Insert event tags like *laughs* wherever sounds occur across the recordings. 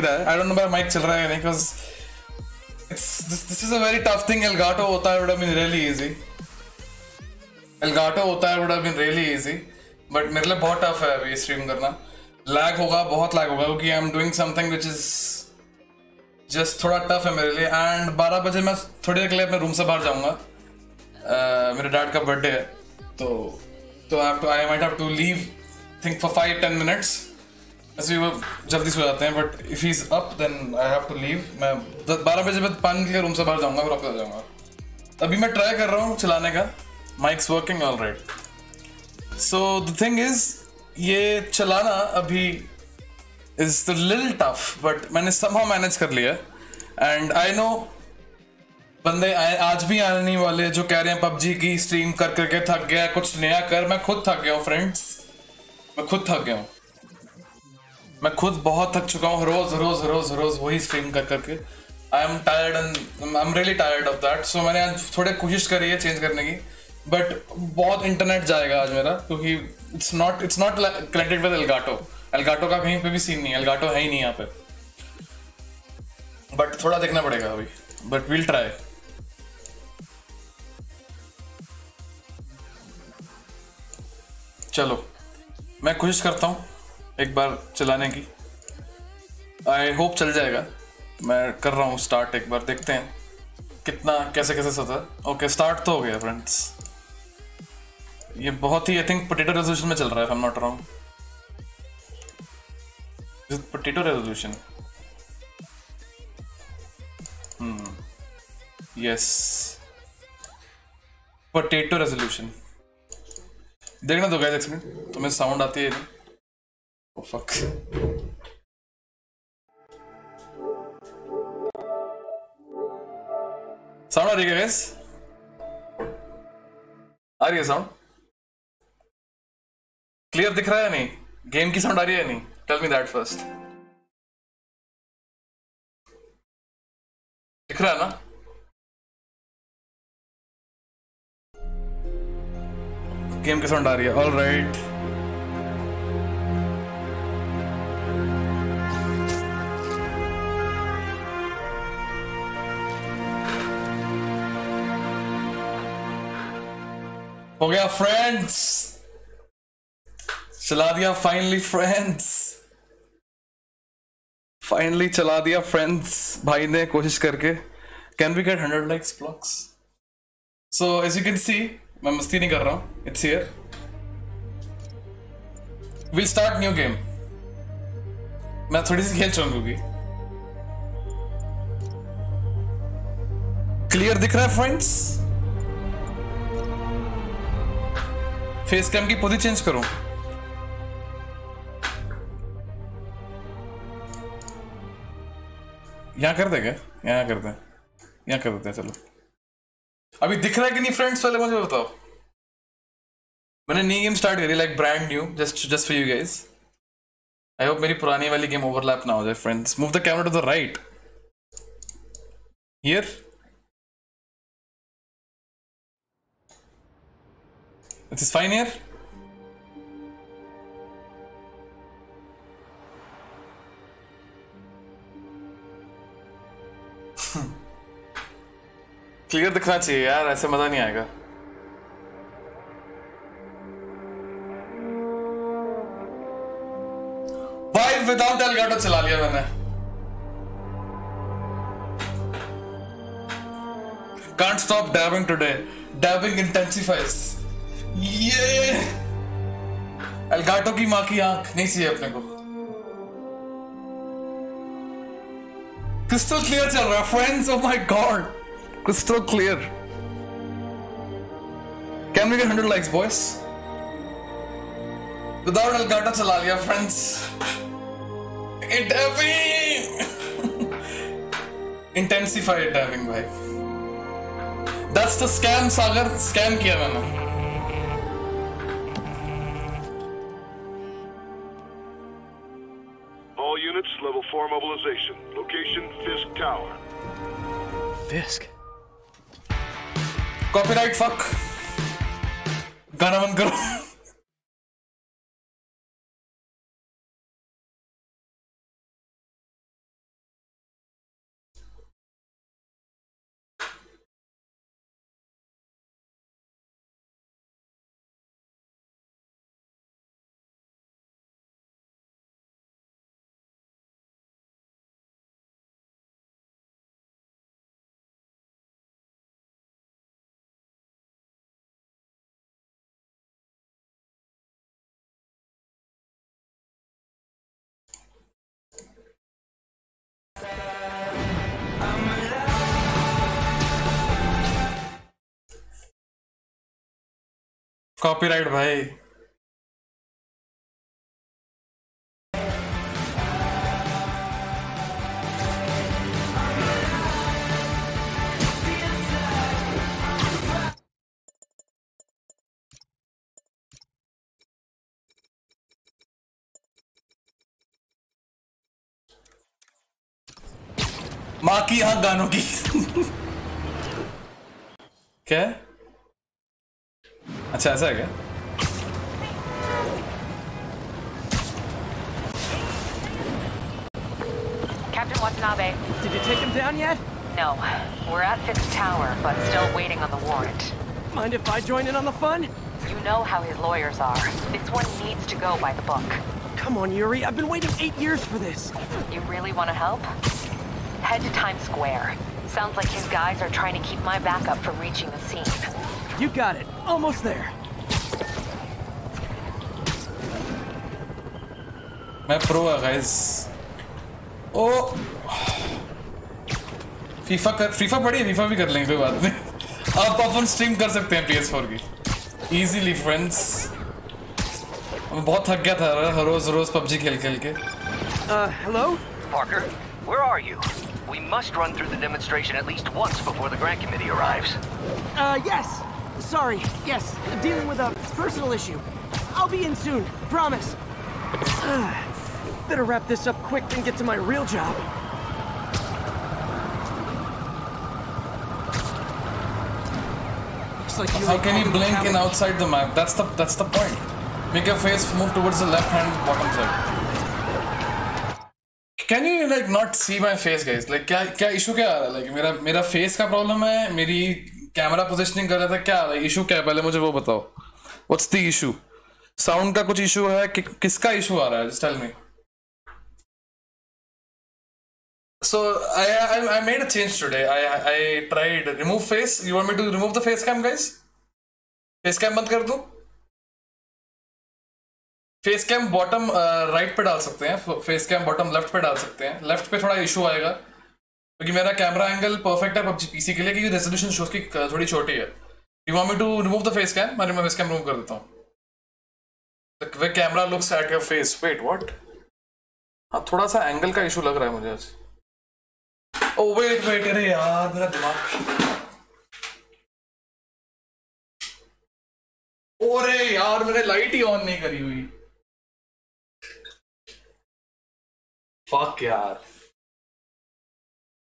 नहीं रहा है आई डोंट नो मेरा माइक चल रहा है नहीं because this is a very tough thing Elgato होता है would have been really easy Elgato होता है would have been really easy but मेरे लिए बहुत टफ है अभी स्ट्रीम करना। लैग होगा बहुत लैग होगा क्योंकि I am doing something which is just थोड़ा टफ है मेरे लिए। एंड 12 बजे मैं थोड़ी देर के लिए अपने रूम से बाहर जाऊँगा। Uh, मेरे डैड का बर्थडे है तो तो I have to I might have to leave think for five ten minutes ऐसे वो जल्दी सो जाते हैं but if is up then I have to leave मैं बारह बजे मैं पानी के रूम से बाहर जाऊँगा, फिर वापस आ जाऊँगा। अभी मैं ट्राई कर रहा हूँ चलाने का। Mics working all right so the thing is ये चलाना अभी is the lil tough but मैंने समहाउ मैनेज कर लिया एंड आई नो बंदे आज भी आने वाले जो कह रहे हैं पबजी की स्ट्रीम कर करके थक गया, कुछ नया कर। मैं खुद थक गया हूँ फ्रेंड्स मैं खुद थक गया हूँ। मैं खुद बहुत थक चुका हूँ, रोज रोज रोज रोज वही स्ट्रीम कर करके। I am tired and I am really tired of that so मैंने आज थोड़े कोशिश करी है चेंज करने की बट बहुत इंटरनेट जाएगा आज मेरा, क्योंकि it's not it's not connected with Elgato Elgato का कहीं पे भी सीन नहीं है एलगाटो है ही नहीं यहाँ पे। बट थोड़ा देखना पड़ेगा अभी बट विल ट्राई चलो, मैं कोशिश करता हूँ। एक बार चलाने की। आई होप चल जाएगा। मैं कर रहा हूँ स्टार्ट एक बार, देखते हैं। कितना, कैसे कैसे होता है। ओके स्टार्ट तो हो गया फ्रेंड्स ये बहुत ही आई थिंक पोटेटो रेजोल्यूशन में चल रहा है हम not wrong potato resolution yes potato resolution देखना दो गाइस एक तुम्हें साउंड आती है ओ फक साउंड आ रही है गाइस आ रही है साउंड क्लियर दिख रहा है नहीं? गेम की साउंड आ रही है नहीं? टेल मी दैट फ़र्स्ट दिख रहा है ना? गेम की साउंड आ रही है. ऑल राइट हो गया फ्रेंड्स चला दिया फाइनली फ्रेंड्स फाइनली चला दिया फ्रेंड्स भाई ने कोशिश करके. Can we get hundred likes blocks so as you can see मैं मस्ती नहीं कर रहा हूँ. It's here will start new game मैं थोड़ी सी खेल चाहूँगी. क्लियर दिख रहा है फ्रेंड्स फेस कैम की पोजी चेंज करूँ? यहाँ कर दे क्या? यहाँ कर दे। यहाँ कर देते हैं, चलो। अभी दिख रहा है कि नहीं फ्रेंड्स पहले मुझे बताओ। मैंने नई गेम स्टार्ट करी like brand new just just for you guys I hope मेरी पुरानी वाली गेम ओवरलैप ना हो जाए friends move the camera to the right here It is fine here. Clear दिखना चाहिए यार ऐसे मज़ा नहीं आएगा भाई विदाउट एलगाटो चला लिया मैंने Can't stop dabbing today. Dabbing intensifies. ये एलगाटो की माँ की आँख नहीं चाहिए अपने को। क्रिस्टल क्लियर चल रहा friends oh my god crystal clear can we get hundred likes boys without Elgato चला लिया फ्रेंड्स इट इंटेंसिफाइड डैविंग भाई। That's the scam Sagar. Scam किया मैंने। units, level 4 mobilization. Location, Fisk Tower. Fisk. Copyright fuck गाना बंद करो copyright भाई माँ की यहाँ गानों की *laughs* क्या? अच्छा ऐसा है क्या Captain Watanabe. Did you take him down yet? No. We're at Fisk Tower, but still waiting on the warrant. Mind if I join in on the fun? You know how his lawyers are. This one needs to go by the book. Come on, Yuri. I've been waiting eight years for this. You really want to help? Head to Times Square. Sounds like his guys are trying to keep my backup from reaching the scene. You got it. Almost there. मैं pro है guys ओ FIFA कर FIFA पड़ी FIFA भी कर लेंगे कोई बात नहीं आप अपन स्ट्रीम कर सकते हैं PS4 की इजीली फ्रेंड्स मैं बहुत थक गया था रोज रोज पबजी खेल खेल के Uh, hello? Parker, where are you? We must run through the demonstration at least once before the grant committee arrives. Uh, yes. Sorry. Yes. Dealing with a personal issue. I'll be in soon. Promise. *sighs* Better wrap this up quick and get to my real job. Looks like you How can you blink in outside the map? That's the that's the point. Make your face move towards the left hand bottom side. Can you like not see my face, guys? Like क्या क्या issue क्या आ रहा है? Like मेरा मेरा face का problem है, मेरी कैमरा पोजिशनिंग कर रहा था क्या issue क्या है पहले मुझे वो बताओ. What's the issue? Sound का कुछ issue है कि किसका issue आ रहा है? Just tell me. So I, I I made a change today. I I tried remove face. You want me to remove the face cam, guys? Face cam बंद कर दूँ? फेस कैम बॉटम राइट पे डाल सकते हैं face cam bottom left पे डाल सकते हैं लेफ़्ट पे थोड़ा इशू आएगा क्योंकि मेरा कैमरा एंगल परफेक्ट है पबजी पीसी के लिए, क्योंकि रेजोल्यूशन शो की थोड़ी छोटी है। You want me to remove the face cam मैं फेस कैम रिमूव कर देता हूँ। Way camera looks at your face wait what हाँ थोड़ा सा एंगल का इशू लग रहा है मुझे आज। ओ वेट वेट अरे यार, मेरा दिमाग ओरे यार, मैंने लाइट ही ऑन नहीं करी हुई। फक यार।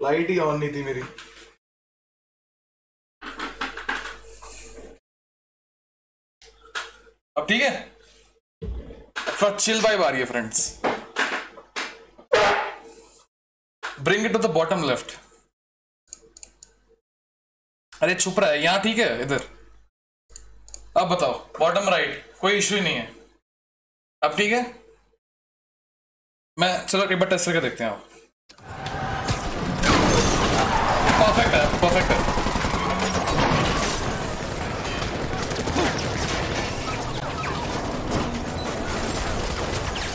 लाइट ही ऑन नहीं थी मेरी। अब ठीक है? थोड़ा चिल वाइब आ रही है friends bring it to the bottom left अरे छुप रहा है यहाँ ठीक है, इधर। अब बताओ बॉटम राइट कोई इश्यू नहीं है। अब ठीक है? मैं, चलो, एक बार टेस्ट करके देखते हैं आप परफेक्ट है परफेक्ट है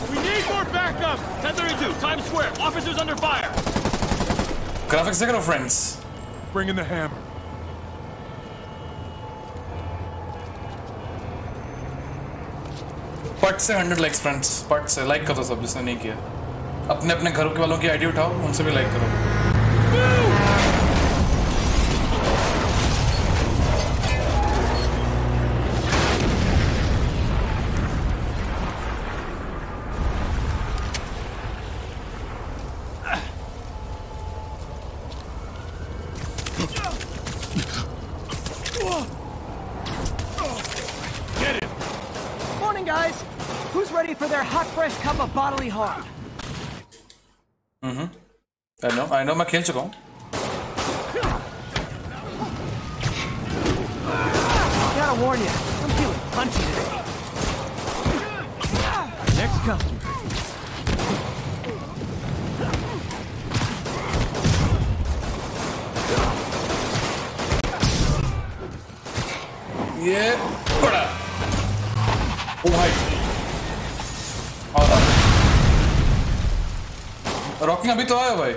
We need more backup! 1032, Times Square. Officers under fire. Graphics देख रहे हो friends Bring in the hammer. पट से हंड्रेड लाइक्स फ्रेंड्स पट से लाइक करो सब जिसने नहीं किया अपने अपने घरों के वालों की आईडी उठाओ उनसे भी लाइक करो आई नो आई नो मैं खेल चुका हूँ Gotta warn you, I'm feeling punchy today. Next customer. ये बड़ा ओ भाई और रॉकिंग अभी तो आया भाई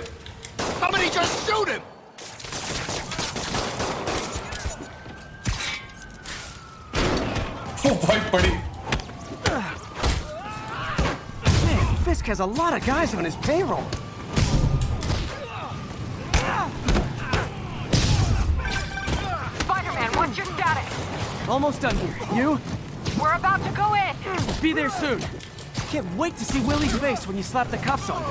me just shoot him! Oh, fight, buddy. Man, Fisk has a lot of guys on his payroll. Spider-Man, what's your status? Almost done here. You? We're about to go in. Be there soon. Can't wait to see Willie's face when you slap the cuffs on.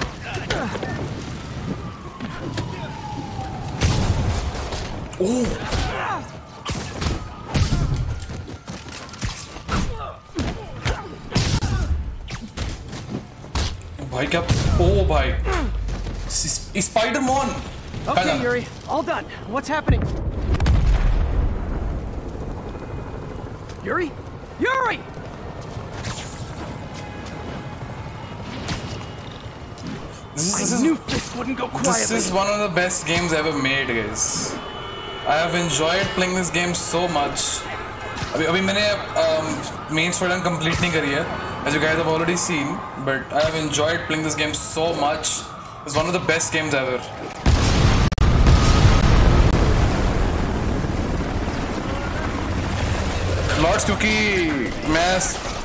him. भाई क्या ओ भाई spider man Okay, Yuri. All done. What's happening? Yuri? Yuri! This I is, knew Fisk wouldn't go this quietly. is one of the best games ever made, guys. I have enjoyed playing this game so much अभी अभी मैंने main story complete नहीं करी है as you guys have already seen but I have enjoyed playing this game so much it's one of the best games ever lords क्योंकि मैं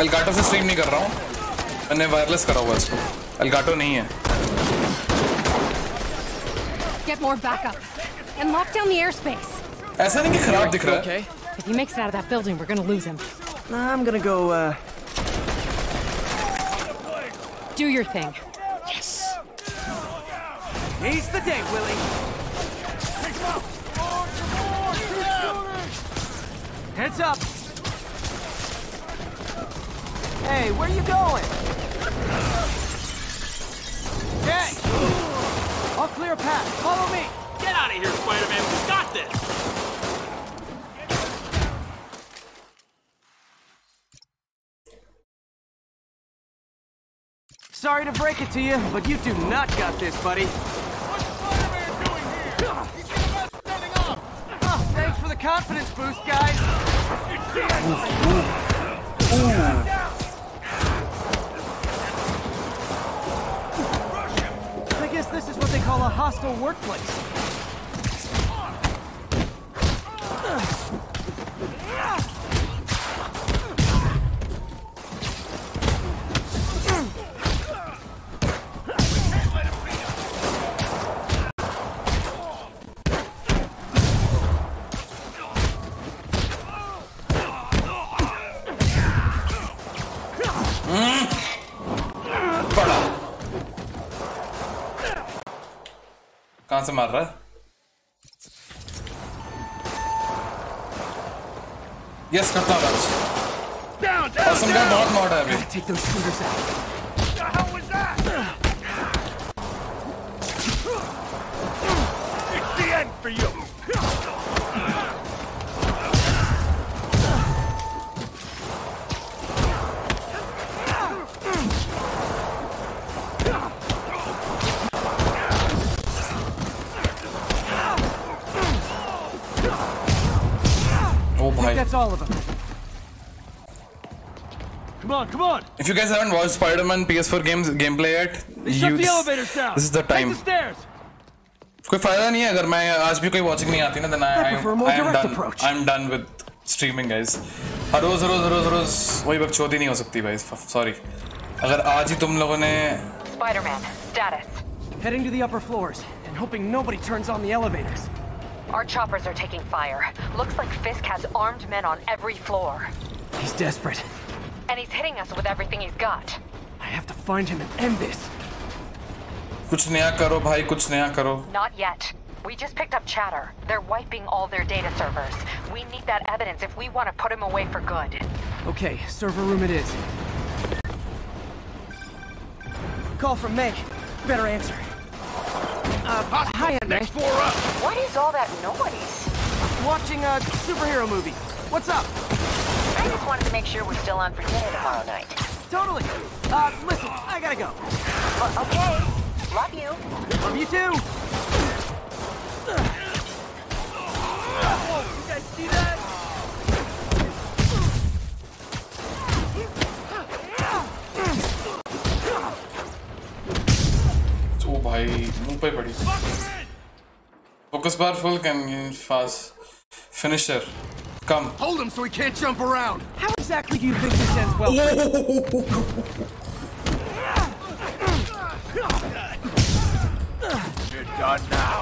Elgato से stream नहीं कर रहा हूँ, मैंने वायरलेस करा हुआ इसको। एलगाटो नहीं है। And lock down the airspace. ऐसा नहीं कि खराब दिख रहा है Okay. If he makes it out of that building, we're gonna lose him. I'm gonna go, uh... Do your thing. He's the day, Willie. Heads up. Hey, where you going? Hey! I'll clear a path. Follow me. Get out of here, Spider-Man. We got this. Sorry to break it to you, but you do not got this, buddy. What's Spider-Man doing here? He's gonna mess everything up. Oh, thanks for the confidence boost, guys. I guess this is what they call a hostile workplace. कहाँ से मार रहा है? Yes, katanas. Down, down, oh, some down. guy bought. Take those scooters out. The hell was that? It's the end for you. That's all of them. Come on, come on. If you guys haven't watched Spider-Man PS4 games gameplay yet, They you shut the elevators down. this is the Take time. the stairs. कोई फायदा नहीं है अगर मैं आज भी कोई watching नहीं आती ना then I, I I, prefer a more I am direct done approach. I'm done with streaming guys हर रोज रोज रोज रोज वही बकचोदी नहीं हो सकती भाई सॉरी अगर आज ही तुम लोगों ने Spider-Man, status. Heading to the upper floors and hoping nobody turns on the elevators. Our choppers are taking fire. Looks like Fisk has armed men on every floor. He's desperate. And he's hitting us with everything he's got. I have to find him and end this. कुछ नया करो भाई कुछ नया करो Not yet. We just picked up chatter. They're wiping all their data servers. We need that evidence if we want to put him away for good. Okay, server room it is. Call from May. Better answer. Uh, hi, Aunt May. Next floor up. What is all that noise? Watching a superhero movie. What's up? I just wanted to make sure we're still on for dinner tomorrow night. Totally. Uh, listen, I gotta go. Well, okay. Love you. Love you too. Whoa, you guys see that? ओ भाई मुंह पे पड़ी focus bar full can fast finisher Come. Hold him so he can't jump around. How exactly do you think this ends well? You're done now.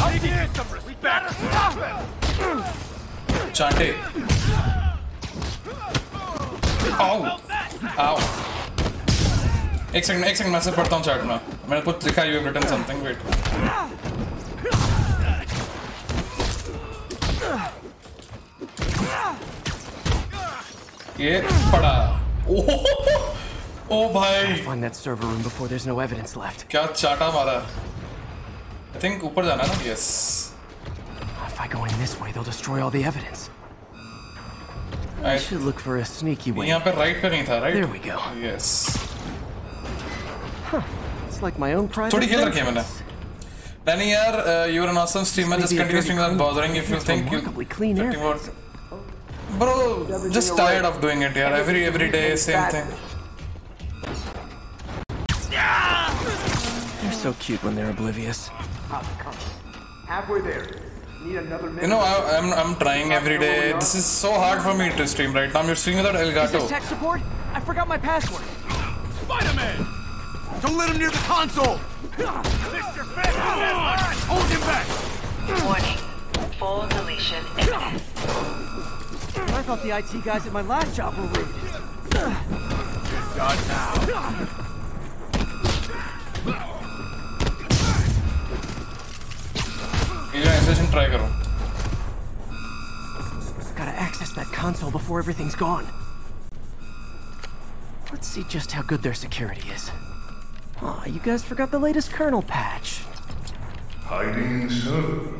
How did you get some respect? Stop him! चांटे आओ आओ एक second एक second message पढ़ता हूँ chat में मैंने कुछ लिखा यू रिटन समथिंग वेट ये पढ़ा ओ ओ भाई Find that server room before there's no evidence left. क्या चाटा मारा आई थिंक ऊपर जाना है ना yes If I go in this way, they'll destroy all the evidence. I should look for a sneaky way. यहाँ पे राइट पे नहीं था right There we go. Yes It's like my own private. थोड़ी खेल रखी है vengeance. मैंने Danny यार uh, you're an awesome streamer just Maybe a continue dirty streaming without clean. bothering if you It's think you remarkably clean air. 30 more- Bro, just tired of doing it यार every every day same thing They're so cute when they're oblivious. Halfway there. Need another minute. You know I, I'm I'm trying every day this is so hard for me to stream right now I'm just streaming without Is Elgato this tech support? I forgot my password. Spider-Man! Don't let him near the console. Mr. Fast! Hold him back! Warning. Full deletion imminent. I thought the IT guys at my last job were rude. Done now. Gotta access that console before everything's gone. Let's see just how good their security is. Aw, you guys forgot the latest kernel patch. Hiding so.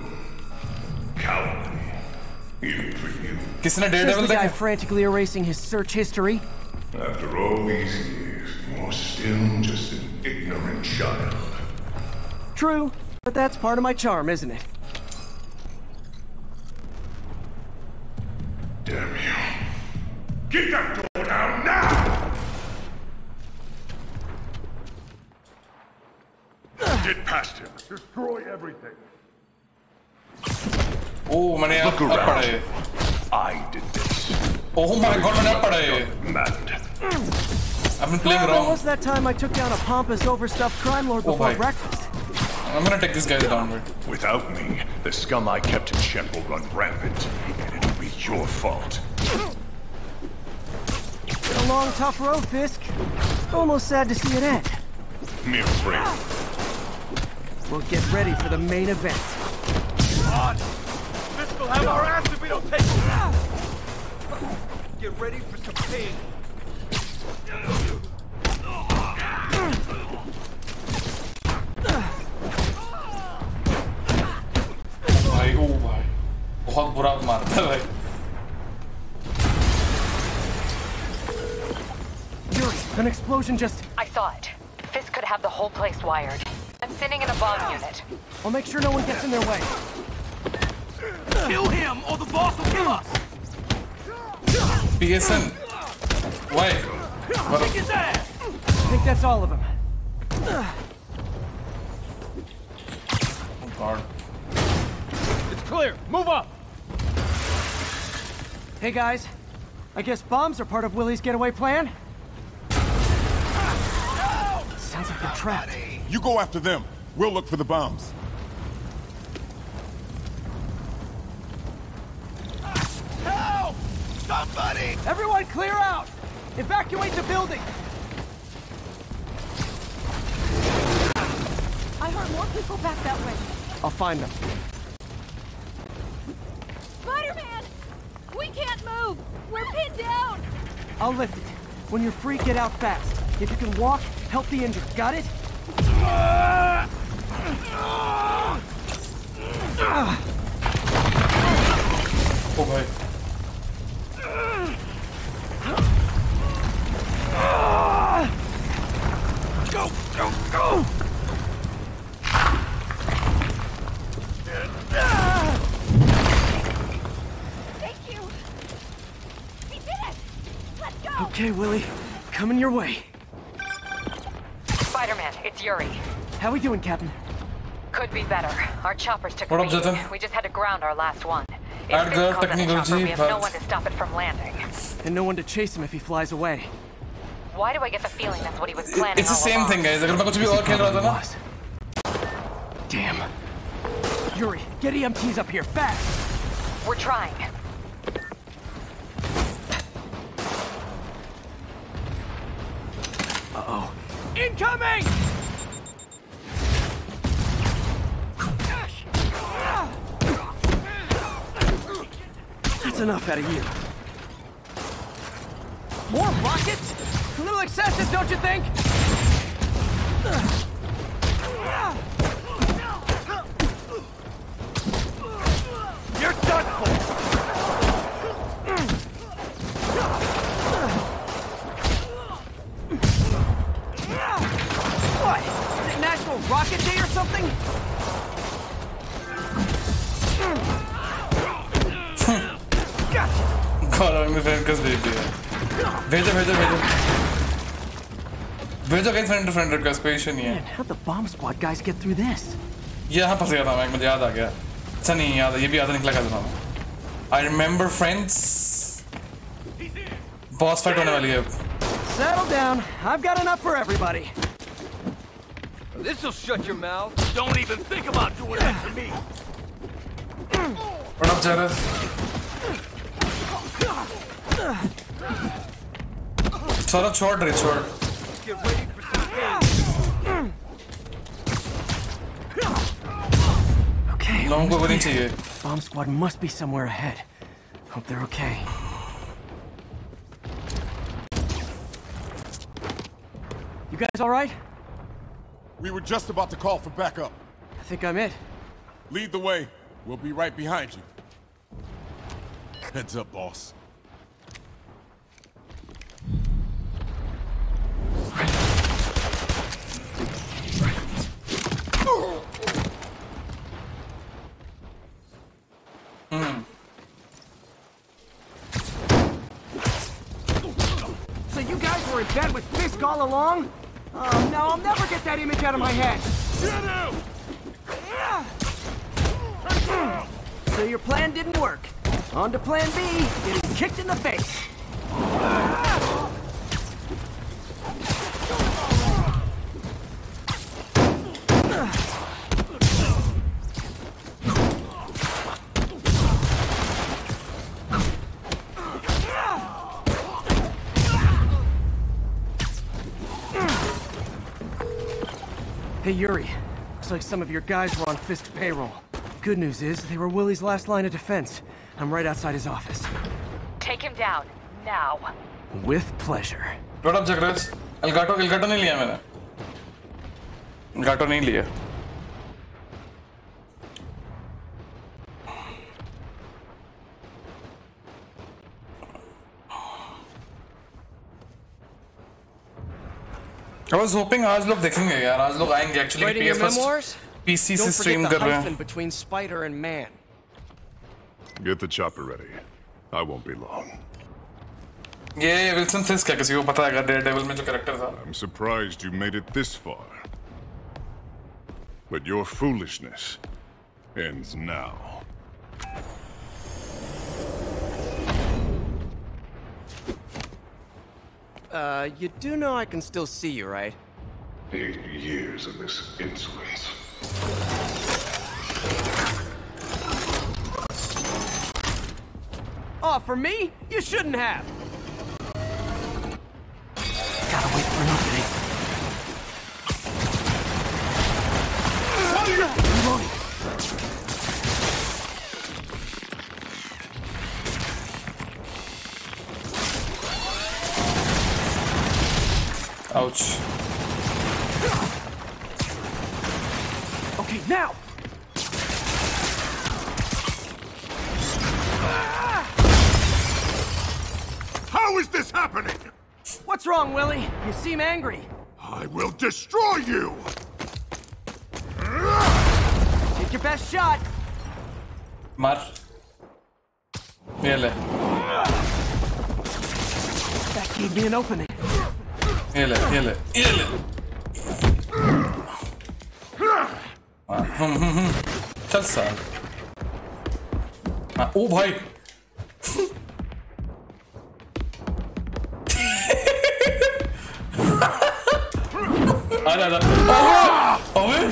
Cowardly. Even for you. Kisne Daredevil the guy frantically erasing his search history. After all these years, you're still just an ignorant child. True, but that's part of my charm, isn't it? Damn you. Get that door down now! Get past him. Destroy everything. ओह मैंने अब Look अब around. पढ़ा ये I did this. Oh my god मैंने अब पढ़ा ये Mad. I've been playing Well, there wrong was that time I took down a pompous, overstuffed crime lord Oh, before my. breakfast. I'm gonna take this guy down wait Without me, the scum I kept in check will run rampant, and it'll be your fault. It's a long, tough road, Fisk. Almost sad to see it end. Mere friend. We'll get ready for the main event. On. Fisk will have our ass if we don't take it! Get ready for some pain. Ay, oh my. Oha, Burak Mart, evet. भाई Yuri, an explosion just... I saw it. Fisk could have the whole place wired. I'm sending in a bomb unit. I'll make sure no one gets in their way. Kill him, or the boss will kill us! PSN why Kick his ass! I think that's all of them. oh god It's clear. Move up! Hey, guys. I guess bombs are part of Willie's getaway plan? Sounds like they're trapped. You go after them. We'll look for the bombs. Help! Somebody! Everyone clear out! Evacuate the building! I heard more people back that way. I'll find them. Spider-Man! We can't move! We're pinned down! I'll lift it. When you're free, get out fast. If you can walk, help the injured. Got it? Oh. Go, go, go! Okay, Willie. Coming your way. Spider-Man, it's Yuri. How we doing, Captain? Could be better. Our choppers took What up We just had to ground our last one. If Ergo, technology, chopper, we have but... no one to stop it from landing. And no one to chase him if he flies away. Why do I get the feeling that's what he was planning It's the same along? thing, guys. I'm going to be all killed right Damn. Yuri, get EMTs up here, fast! We're trying. Uh-oh. Incoming! That's enough out of you. More rockets? A little excessive, don't you think? You're done for! Rocket Day or something? God, I'm a friend request भेज दिया भेजो भेजो भेजो भेजो कहीं friend friend request कोई issue नहीं है Man, how'd the bomb squad guys get through this? ये यहाँ फंस गया था मैं मुझे याद आ गया अच्छा नहीं याद है ये भी याद निकला कर दूंगा I remember friends boss fight होने वाली है अब Settle down. I've got enough for everybody. This'll shut your mouth. Don't even think about doing that to me. What up, Jared? छोड़ छोड़ रही छोड़ Get ready for some Okay. लोगों को almost वो नहीं there. चाहिए Bomb squad must be somewhere ahead. Hope they're okay. You guys all right? We were just about to call for backup. I think I'm it. Lead the way. We'll be right behind you. Heads up, boss. Hmm. So you guys were in bed with Fisk all along? Oh no, I'll never get that image out of my head. So your plan didn't work. On to plan B, getting kicked in the face. Hey Yuri, looks like some of your guys were on Fisk's payroll. Good news is, they were Willie's last line of defense. I'm right outside his office. Take him down. Now. With pleasure. What up, Jagras? Elgato, Elgato नहीं लिया मैंने Elgato नहीं लिया I was hoping आज लोग देखेंगे यार आज लोग आएंगे actually Writing your PS memoirs? PC Don't से forget stream the कर रहे hyphen हैं between spider and man. Get the chopper ready. I won't be long. ये विल्सन फिस्क है किसी को पता है डेयर डेविल में जो कैरेक्टर था I'm surprised you made it this far. But your foolishness ends now. Uh, you do know I can still see you, right? Eight years of this insolence. Oh, for me? You shouldn't have. Gotta wait for an You seem angry. I will destroy you! Take your best shot! Mar. Miele. That gave me an opening. Miele, miele, miele! चल साल ah, Oh boy. *laughs* Alter, Alter. Aha! Owen?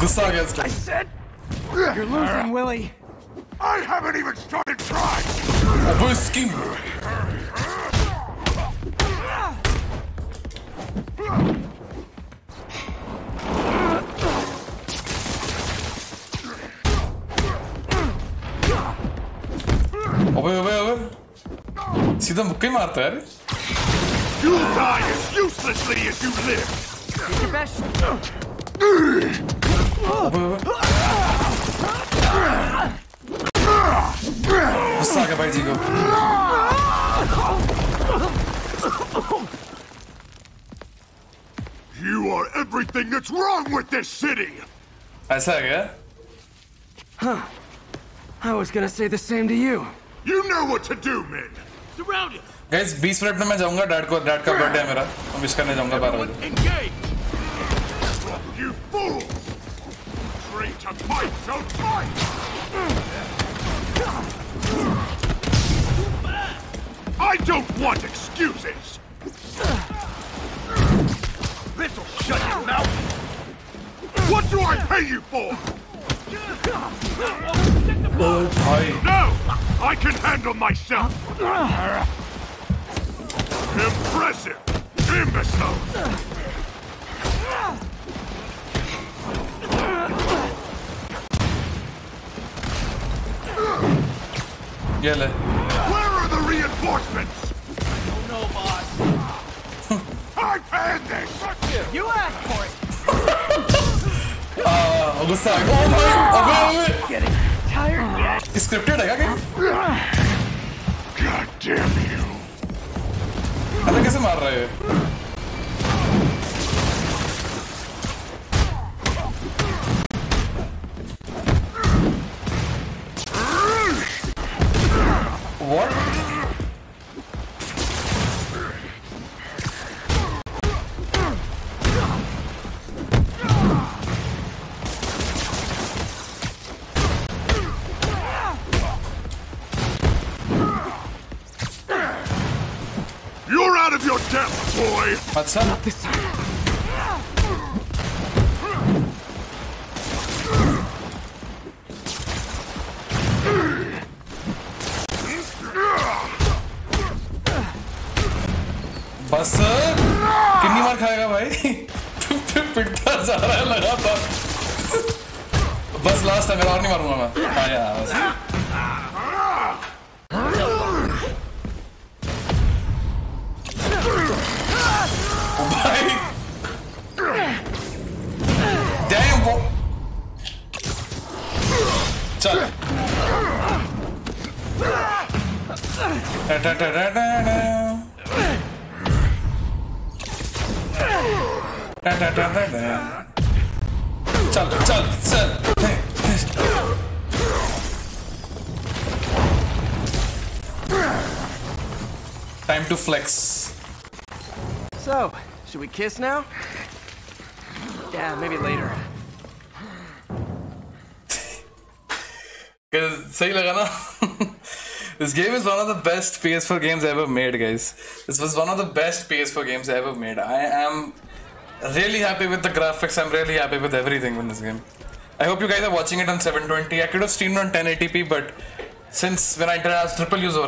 Good song. I said you're losing, right. Willie. I haven't even started trying. Obwohl es ging. Obe, obe, obe. Si dam bukai marta. You die as uselessly as you live. Did your best. अबे अबे गुस्सा आ गया भाई जी को You are everything that's wrong with this city! ऐसा है क्या Huh. I was gonna say the same to you. You know what to do, men! Surround it! Guys 20 minute में मैं जाऊंगा डैड को डैड का बर्थडे है मेरा मैं विश करने जाऊंगा 12 बजे Engage! you fool! Traitor might so fight. I don't want excuses! This'll shut your mouth! What do I pay you for? No! I can handle myself! Impressive! Imbecile! Gele. Where are the reinforcements? I don't know, boss. I planned this. You. You asked for it. uh, I'm sorry. Oh my! I'm Getting tired yet? It's scripted, I got God damn you! अरे कैसे मार रहे time. बस कितनी बार खाएगा भाई? पिटता जा रहा है लगातार। बस लास्ट है, मेरा और नहीं मारूँगा मैं। आया बस। Time to flex So, should we kiss now? Yeah, maybe later. सही लगा ना This game is one of the best PS4 games ever made, guys. This was one of the best PS4 games ever made. I am really happy with the graphics. I'm really happy with everything in this game. I hope you guys are watching it on 720. I could have streamed on 1080p, but since when I did आज triple use हो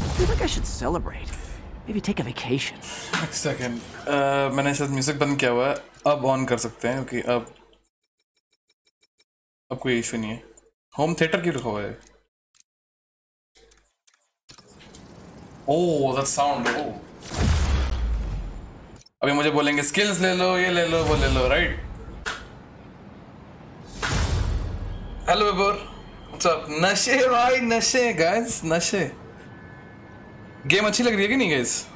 I feel like I should celebrate. Maybe take a vacation. एक second मैंने शायद music बंद किया हुआ है। अब ऑन कर सकते हैं, क्योंकि अब अब कोई इशू नहीं है। होम थिएटर क्यों लिखा हुआ है ओह दैट साउंड ओ अभी मुझे बोलेंगे स्किल्स ले लो, ये ले लो, वो ले लो राइट हेलो व्हाट्सअप नशे भाई, नशे गाइस नशे। गेम अच्छी लग रही है कि नहीं गाइस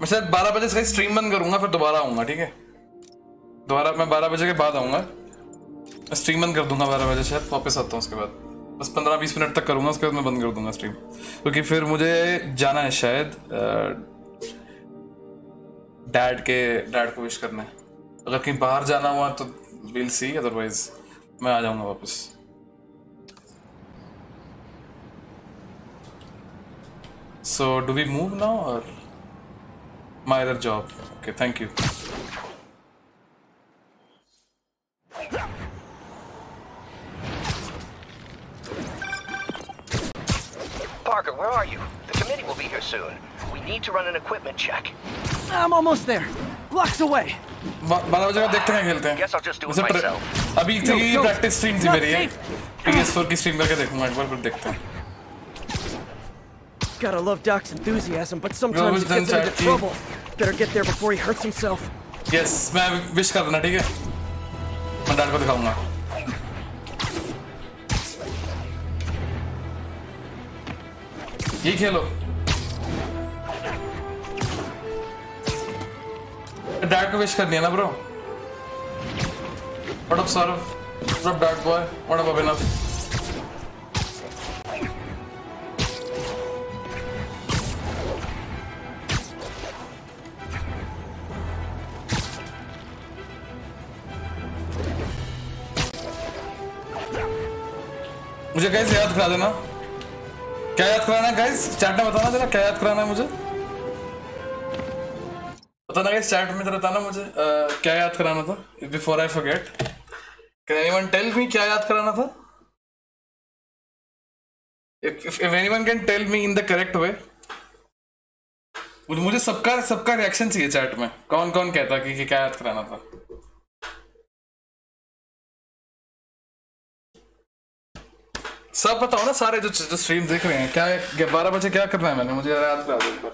मैं शायद 12 बजे से स्ट्रीम बंद करूँगा, फिर दोबारा आऊँगा, ठीक है? दोबारा, मैं 12 बजे के बाद आऊँगा। स्ट्रीम बंद कर दूँगा 12 बजे शायद वापस आता हूँ उसके बाद। बस 15-20 मिनट तक करूँगा, उसके बाद मैं बंद कर दूँगा स्ट्रीम क्योंकि फिर मुझे जाना है शायद डैड के डैड को विश करना है। अगर कहीं बाहर जाना हुआ तो विल सी अदरवाइज़ मैं आ जाऊँगा वापस। So, do we move now or my other job? Okay, thank you. Parker, where are you? The committee will be here soon. We need to run an equipment check. I'm almost there. Blocks away. बारह बजे का देखते हैं खेलते हैं Guess I'll just do it वैसे प्र- myself. अभी No, थी no, प्रैक्टिस स्ट्रीम थी not मेरी PS4 की स्ट्रीम करके देखूंगा एक बार फिर देखते हैं Gotta love Doc's enthusiasm, but Yo, sometimes who's he gets done into chat? trouble. Better get there before he hurts himself. Yes मैं विश कर देना ठीक है मैं डैड को दिखाऊंगा ये खेलो डैड को विश करनी है ना bro What up, Saurav? What up, dad boy? What up, Abhinav? मुझे गाइस याद करा देना। क्या याद कराना है गाइस चैट में बताना जरा क्या याद कराना है मुझे? बताना गाइस चैट में जरा बताना मुझे अ, क्या याद कराना था? Before I forget can anyone tell me क्या याद कराना था? If anyone can tell me in the correct way मुझे मुझे सबका सबका रिएक्शन चाहिए चैट में। कौन कौन कहता कि, कि क्या याद कराना था? सब बताओ ना सारे जो जो स्ट्रीम देख रहे हैं क्या बारह बजे क्या करना है मैंने? मुझे याद करा दो एक बार।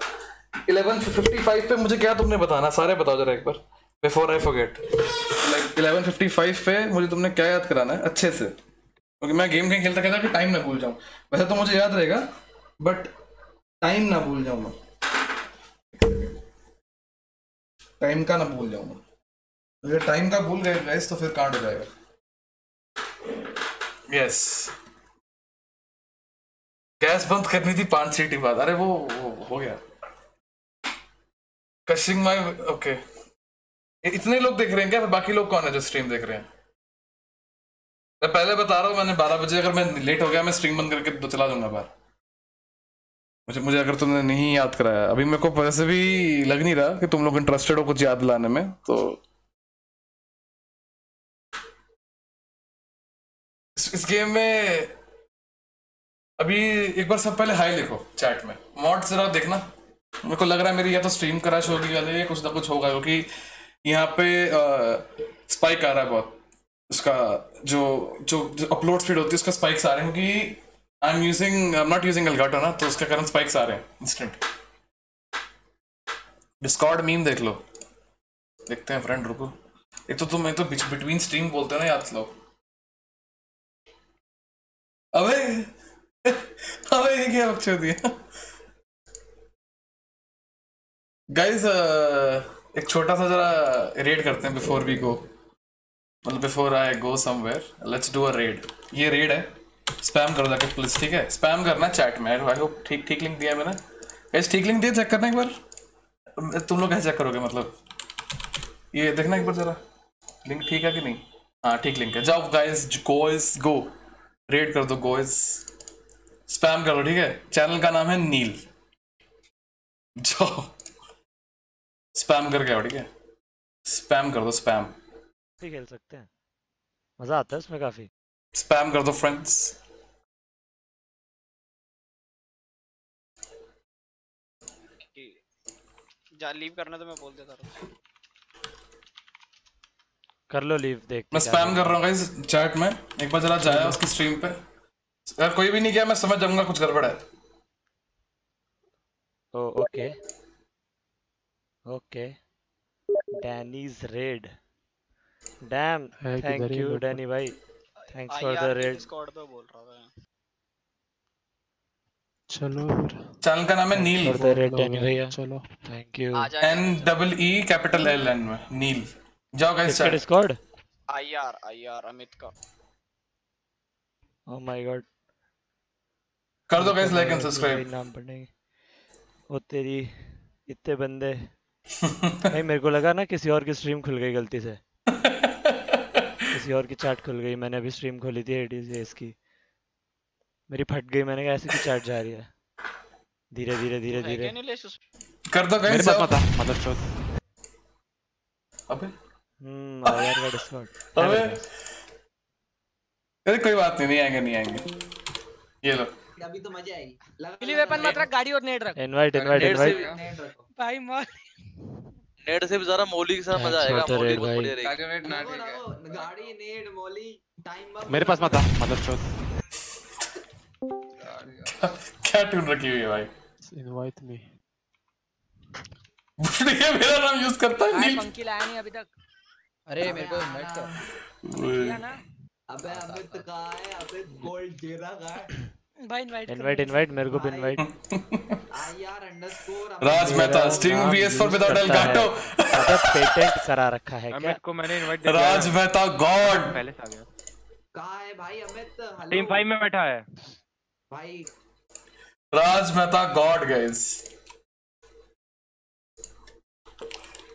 इलेवन फिफ्टी फाइव पे मुझे क्या तुमने बताना? सारे बताओ जरा एक बार before I forget like eleven fifty five पे मुझे तुमने क्या याद कराना है? अच्छे से। क्योंकि मैं गेम कहीं खेलता खेलता कि टाइम ना भूल जाऊँ। वैसे तो मुझे याद रहेगा बट टाइम ना भूल जाऊँ मैं टाइम का ना भूल जाऊँ मैं अगर टाइम का भूल गए गाइस तो फिर कांड हो जाएगा। यस गैस बंद करनी थी पाँच सीटी बाद। अरे वो, वो हो गया। कशिंग माई ओके इतने लोग देख रहे हैं क्या? बाकी लोग कौन है जो स्ट्रीम देख रहे हैं? मैं पहले बता रहा हूँ मैंने बारह बजे अगर मैं लेट हो गया मैं स्ट्रीम बंद करके तो चला जाऊँगा बाहर। मुझे मुझे अगर तुमने नहीं याद कराया। अभी मेरे को वैसे भी लग नहीं रहा कि तुम लोग इंटरेस्टेड हो कुछ याद लाने में तो इस, इस गेम में अभी एक बार सब पहले हाई लिखो चैट में। मॉड जरा देखना। मेरे को लग रहा है मेरी या तो स्ट्रीम क्रैश होगी वाली है कुछ ना कुछ होगा क्योंकि यहाँ पे स्पाइक आ रहा है बहुत। उसका जो जो, अपलोड स्पीड होती है उसका स्पाइक्स आ रहे हैं क्योंकि I am using I am not using Elgato ना तो उसके कारण स्पाइक्स आ रहे हैं इंस्टेंट डिस्कॉर्ड मीम देख लो। देखते हैं फ्रेंड रुको। एक तो तुम एक तो बिटवीन स्ट्रीम बोलते हो ना याद लो अबे! ये क्या बकचोद दिया? गाइस एक छोटा सा जरा रेड करते हैं बिफोर वी गो मतलब before I go somewhere let's do a raid ये रेड है. स्पैम कर जाके प्लीज़ ठीक है? स्पैम करना चैट में. आई होप ठीक ठीक लिंक दिया मैंने. गाइस ठीक लिंक दिया? चेक करना एक बार. तुम लोग कैसे चेक करोगे मतलब? ये देखना एक बार जरा. लिंक ठीक है कि नहीं? हाँ ठीक लिंक है. जाओ गाइस गोइस गो रेड कर दो गोइस स्पैम करो ठीक है? चैनल का नाम है नील जाओ। स्पैम करके आओ ठीक है? स्पैम कर दो स्पैम भी खेल सकते हैं। मज़ा आता है उसमें काफ़ी। स्पैम कर दो फ्रेंड्स जा लीव करना तो मैं बोल देता रहा। कर लो लीव देख मैं स्पैम कर रहा हूँ गाइस चैट में। एक बार जरा जाया उसकी स्ट्रीम पे। अगर कोई भी नहीं गया मैं समझ जाऊँगा कुछ गड़बड़ है। ओ okay. Okay. Danny's raid. Damn thank you Danny भाई। Thanks for the raid Discord पे बोल रहा था चलो चैनल का नाम है Neil. For the raid Danny भैया। चलो thank you N double E capital L N में नील। जाओ guys chat Discord IR IR Amit का। ओह माय गॉड कर दो गाइस लाइक एंड सब्सक्राइब नाम पढ़ने ओ तेरी इतने बंदे। भाई मेरे को लगा ना किसी और की स्ट्रीम खुल गई गलती से। किसी और की चैट खुल गई मैंने अभी स्ट्रीम खोली थी एडीएस की। मेरी फट गई मैंने कहा ऐसे की चैट जा रही है। धीरे धीरे धीरे धीरे। कर दो मेरे गाइस पास जाओ मत आ मदरचोद अबे। हम्म आईआर का डिस्कॉर्ड अबे। अरे कोई बात नहीं नहीं आएँगे नहीं आएँगे। ये लो। अभी तो मज़ा आएगी. मिली वेपन मत रख. गाड़ी और नेट रख इनवाइट इनवाइट इनवाइट भाई मार नेट से भी ज़्यादा मोली के साथ मज़ा आएगा मोली बहुत बढ़िया रहेगी. ताकि वेट ना ठीक है गाड़ी नेट मोली टाइम बम मेरे पास मत आ मदरचोद क्या ट्यून रखी हुई है भाई? इनवाइट मी बुढ़िया मेरा नाम यूज़ करता है नील. पंकी लाया नहीं अभी तक. अरे मेरे को इनवाइट कर. अबे अमित कहाँ है? अबे गोल्ड जीरा कहाँ है? भाई इनवाइट इनवाइट इनवाइट मेरे को भी invite IR underscore Raj Mehta sting VS for without Elgato अबे पेटेंट करा रखा है क्या? अमित को मैंने इनवाइट राज मेहता गॉड पहले से आ गया। कहाँ है भाई अमित? टीम 5 में बैठा है। भाई। राज मेहता गॉड गाइस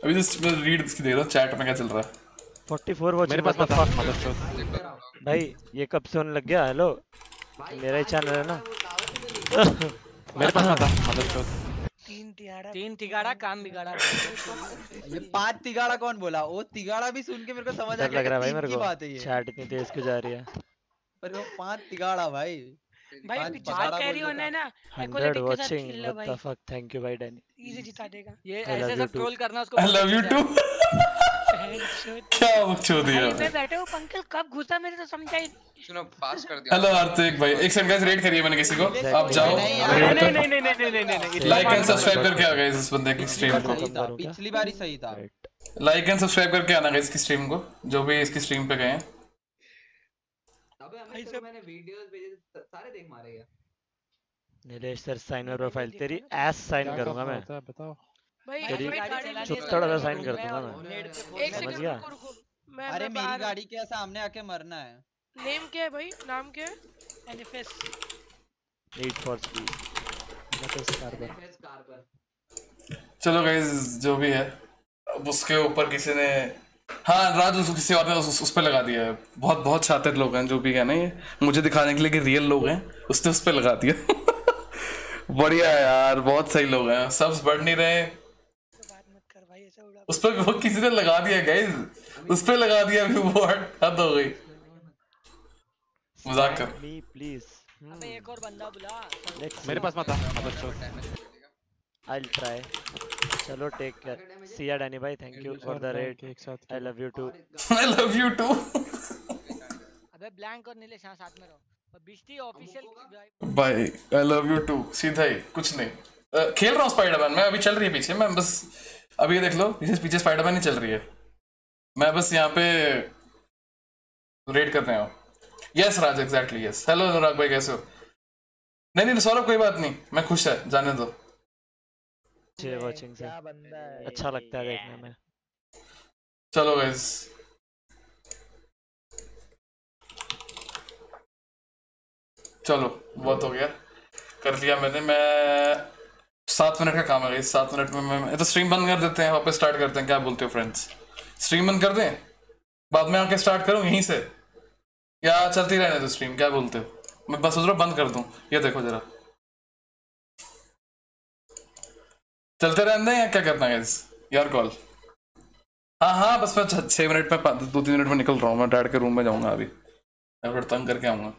अभी जस्ट मैं रीड इसकी देख रहा हूँ चैट में क्या चल रहा है। 44 वॉचिंग मेरे पास मत आ मदरचोद भाई ये कब से होने लग गया? हेलो मेरा ही चैनल है ना। *laughs* मेरे पास मत आ मदरचोद तीन तिगाड़ा। तीन तिगाड़ा काम बिगाड़ा। *laughs* ये पाँच तिगाड़ा कौन बोला? वो तिगाड़ा भी सुन के मेरे को समझ आ गया लग रहा भाई मेरे को बात है ये। चैट इतनी तेज क्यों जा रही है? पर वो पाँच तिगाड़ा भाई। भाई पाँच पीछे पगाड़ा कैरी बोल होना है देता। ना 100 एकोलेटिक के साथ वाचिंग खेल लो what the fuck thank you भाई डैनी इजी जिता देगा। ये I ऐसे सब ट्रोल करना उसको आई लव यू टू क्या बकचो दिया मैं बैठे हो अंकल कब घुसा मेरे तो समझा ही सुनो पास कर दिया। हेलो आर्थिक भाई। एक सेकंड गाइस रेट करिए मैंने किसी को। आप जाओ। नहीं नहीं नहीं नहीं नहीं नहीं लाइक एंड सब्सक्राइब करके आ गाइस इस बंदे की स्ट्रीम को। पिछली बार ही सही था। लाइक एंड सब्सक्राइब करके आना गाइस इसकी स्ट्रीम को। जो भी इसकी स्ट्रीम पे गए हैं। अबे हमें सब तो मैंने वीडियोस भेजे सारे देख मारे यार नीलेश सर साइन और प्रोफ़ाइल तेरी एस साइन करूँगा मैं। बताओ। चुत्तड़ साइन कर मैं। दूँगा मैं एक सेकंड रुको रुको मैं अरे मेरी गाड़ी के सामने आके मरना है। नेम क्या है भाई? नाम क्या है? NFS need for speed carbon चलो गाइस जो भी है अब उसके ऊपर किसी ने हाँ राज उस किसी और ने उस, उस, उस पे लगा दिया है। बहुत बहुत छात्र लोग हैं जो भी है ना ये मुझे दिखाने के लिए कि रियल लोग हैं उसने उस पर लगा दिया। *laughs* बढ़िया है यार बहुत सही लोग हैं। सब्स बढ़ नहीं रहे। उस पर वो किसी ने लगा दिया गाइस उस पे लगा दिया व्यू बोर्ड हद हो गई। मज़ाक कर। मी प्लीज़ अबे एक और बंदा बुला। मेरे पास मत आ मदरचोद आई विल ट्राई चलो take care see ya Danny भाई thank you for the raid एक साथ I love you too I love you too अबे ब्लैंक और नीलेश यहाँ साथ में रहो। और बिस्टी ऑफिशियल भाई आई लव यू टू सीधा ही कुछ नहीं। खेल रहा हूँ स्पाइडरमैन मैं अभी चल रही है पीछे। मैं बस अभी ये देख लो पीछे पीछे स्पाइडरमैन ही चल रही है। मैं बस यहाँ पे रेड कर रहे हो। Yes Raj exactly yes hello Anurag भाई कैसे हो? नहीं नहीं सौरभ कोई बात नहीं। मैं खुश है जाने दो। वाचिंग से अच्छा लगता है देखने में। चलो गाइस चलो बहुत हो गया। कर लिया मैंने। मैं सात मिनट का काम है सात मिनट में मैं तो स्ट्रीम बंद कर देते हैं, वापस स्टार्ट करते हैं। क्या बोलते हो फ्रेंड्स स्ट्रीम बंद कर दें? बाद में आके स्टार्ट करूँ? यहीं से? या चलती रहने दो स्ट्रीम क्या बोलते हो? मैं बस सोच रहा बंद कर दूँ। ये देखो जरा। चलते रहने दें या क्या करना है यार कॉल हाँ हाँ बस मैं छ- मिनट में दो तीन मिनट में निकल रहा हूँ। मैं डैड के रूम में जाऊँगा अभी। मैं फिर तंग करके आऊँगा।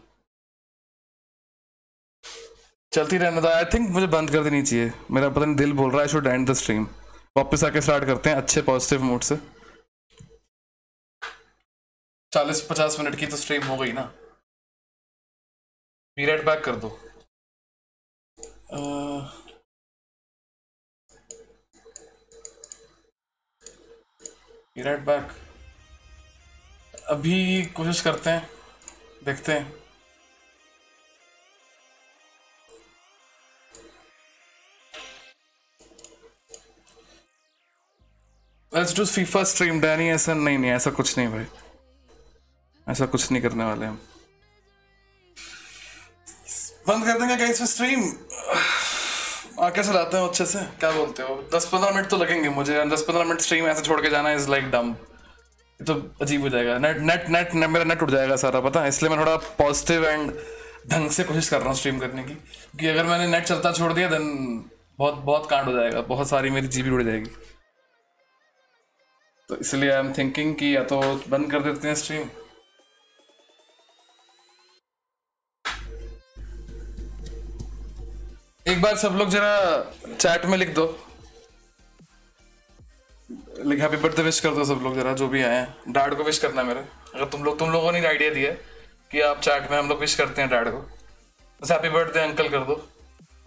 चलती रहने दो। आई थिंक मुझे बंद कर देनी चाहिए। मेरा पता नहीं, दिल बोल रहा है शुड एंड द स्ट्रीम वापस आके स्टार्ट करते हैं अच्छे पॉजिटिव मूड से। चालीस पचास मिनट की तो स्ट्रीम हो गई ना। पीरियड बैक कर दो। Be right back. अभी कोशिश करते हैं, देखते हैं। Let's do FIFA stream Danny ऐसा नहीं नहीं ऐसा कुछ नहीं भाई। ऐसा कुछ नहीं करने वाले हम। बंद कर देंगे गाइस स्ट्रीम आके चलाते हैं अच्छे से? क्या बोलते हो? दस पंद्रह मिनट तो लगेंगे मुझे। दस पंद्रह मिनट स्ट्रीम ऐसे छोड़ के जाना इज़ लाइक डम तो अजीब हो जाएगा। नेट नेट नेट ने, मेरा नेट उठ जाएगा सारा पता है? इसलिए मैं थोड़ा पॉजिटिव एंड ढंग से कोशिश कर रहा हूँ स्ट्रीम करने की। क्योंकि अगर मैंने नेट चलता छोड़ दिया देन बहुत बहुत कांड हो जाएगा। बहुत सारी मेरी जीबी उड़ जाएगी। तो इसलिए आई एम थिंकिंग कि या तो बंद कर देते हैं स्ट्रीम एक बार सब लोग जरा चैट में लिख दो। लिख हैप्पी बर्थडे विश कर दो सब लोग जरा, जो भी आए हैं। डैड को विश करना है मेरे। अगर तुम लोग, तुम लोगों ने आइडिया दिया कि आप चैट में हम लोग विश करते हैं डैड को, बस हैप्पी बर्थडे अंकल कर दो।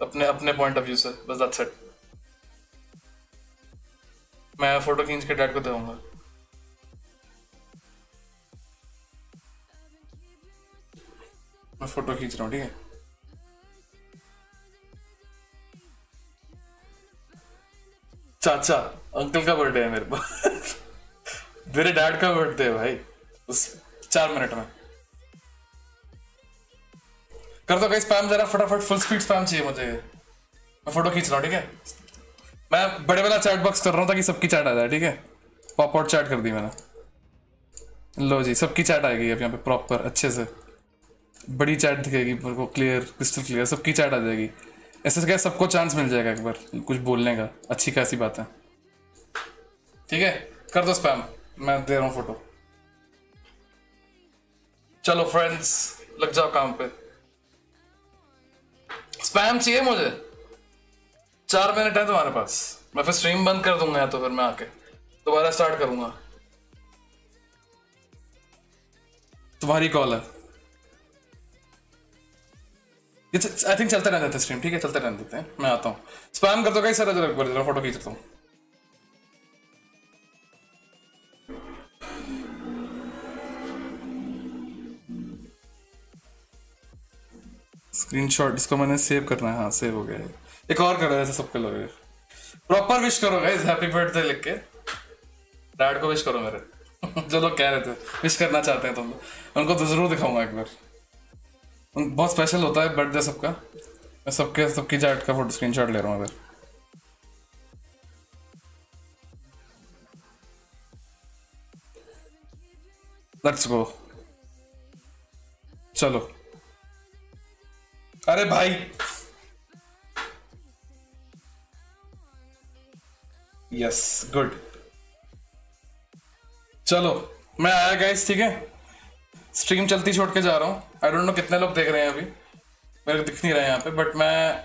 अपने अपने पॉइंट ऑफ़ व्यू से, बस दैट्स इट मैं फ़ोटो खींच के डैड को दूँगा मैं फ़ोटो खींच रहा हूँ, ठीक है? चाचा, अंकल का बर्थडे है मेरे को *laughs* मेरे डैड का बर्थडे है भाई, उस चार मिनट में। कर दो स्पैम जरा, फटाफट फुल स्पीड स्पैम चाहिए मुझे। मैं फ़ोटो खींच रहा हूँ, ठीक है? मैं बड़े वाला चैट बॉक्स कर रहा हूँ ताकि सबकी चैट आ जाए, ठीक है? पॉप आउट चैट कर दी मैंने। लो जी, सबकी चैट आएगी अब यहाँ पे प्रॉपर अच्छे से। बड़ी चैट दिखेगी, मेरे को क्लियर क्रिस्टल क्लियर सबकी चैट आ जाएगी। ऐसे क्या सबको चांस मिल जाएगा एक बार, कुछ बोलने का? अच्छी खासी बात है। ठीक है? कर दो स्पैम मैं दे रहा हूँ फ़ोटो चलो फ्रेंड्स लग जाओ काम पे। स्पैम चाहिए मुझे? चार मिनट है तुम्हारे पास। मैं फिर स्ट्रीम बंद कर दूँगा या तो फिर मैं आके। दोबारा स्टार्ट करूँगा। तुम्हारी कॉल है। आई थिंक चलते रहने देते स्ट्रीम ठीक है? चलते रहने देते हैं। मैं आता हूँ। स्पैम कर दो कई सारा जरा जरा फ़ोटो खींचता हूँ। स्क्रीनशॉट इसको मैंने सेव करना है। हाँ सेव हो गया। है एक और करो ऐसे सबके लोग प्रॉपर विश करो गाइस हैप्पी बर्थडे लिख के। डैड को विश करो मेरे। *laughs* जो लोग कह रहे थे विश करना चाहते हैं तुम लोग उनको तो ज़रूर दिखाऊँगा एक बार। बहुत स्पेशल होता है बर्थडे सबका। मैं सबके सबकी चैट का फ़ोटो स्क्रीनशॉट ले रहा हूँ अगर। लेट्स गो चलो। अरे भाई! यस गुड चलो, मैं आया गाइस ठीक है? स्ट्रीम चलती छोड़ के जा रहा हूँ। आई डोंट नो कितने लोग देख रहे हैं अभी। मेरे को दिख नहीं रहा यहाँ पे बट मैं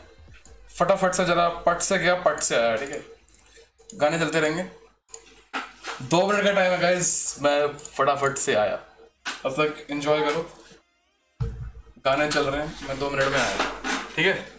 फटाफट से जरा पट से गया, पट से आया, ठीक है? गाने चलते रहेंगे। दो मिनट का टाइम है गाइस मैं फटाफट से आया। अब तक एंजॉय करो। गाने चल रहे हैं, मैं दो मिनट में आया। ठीक है?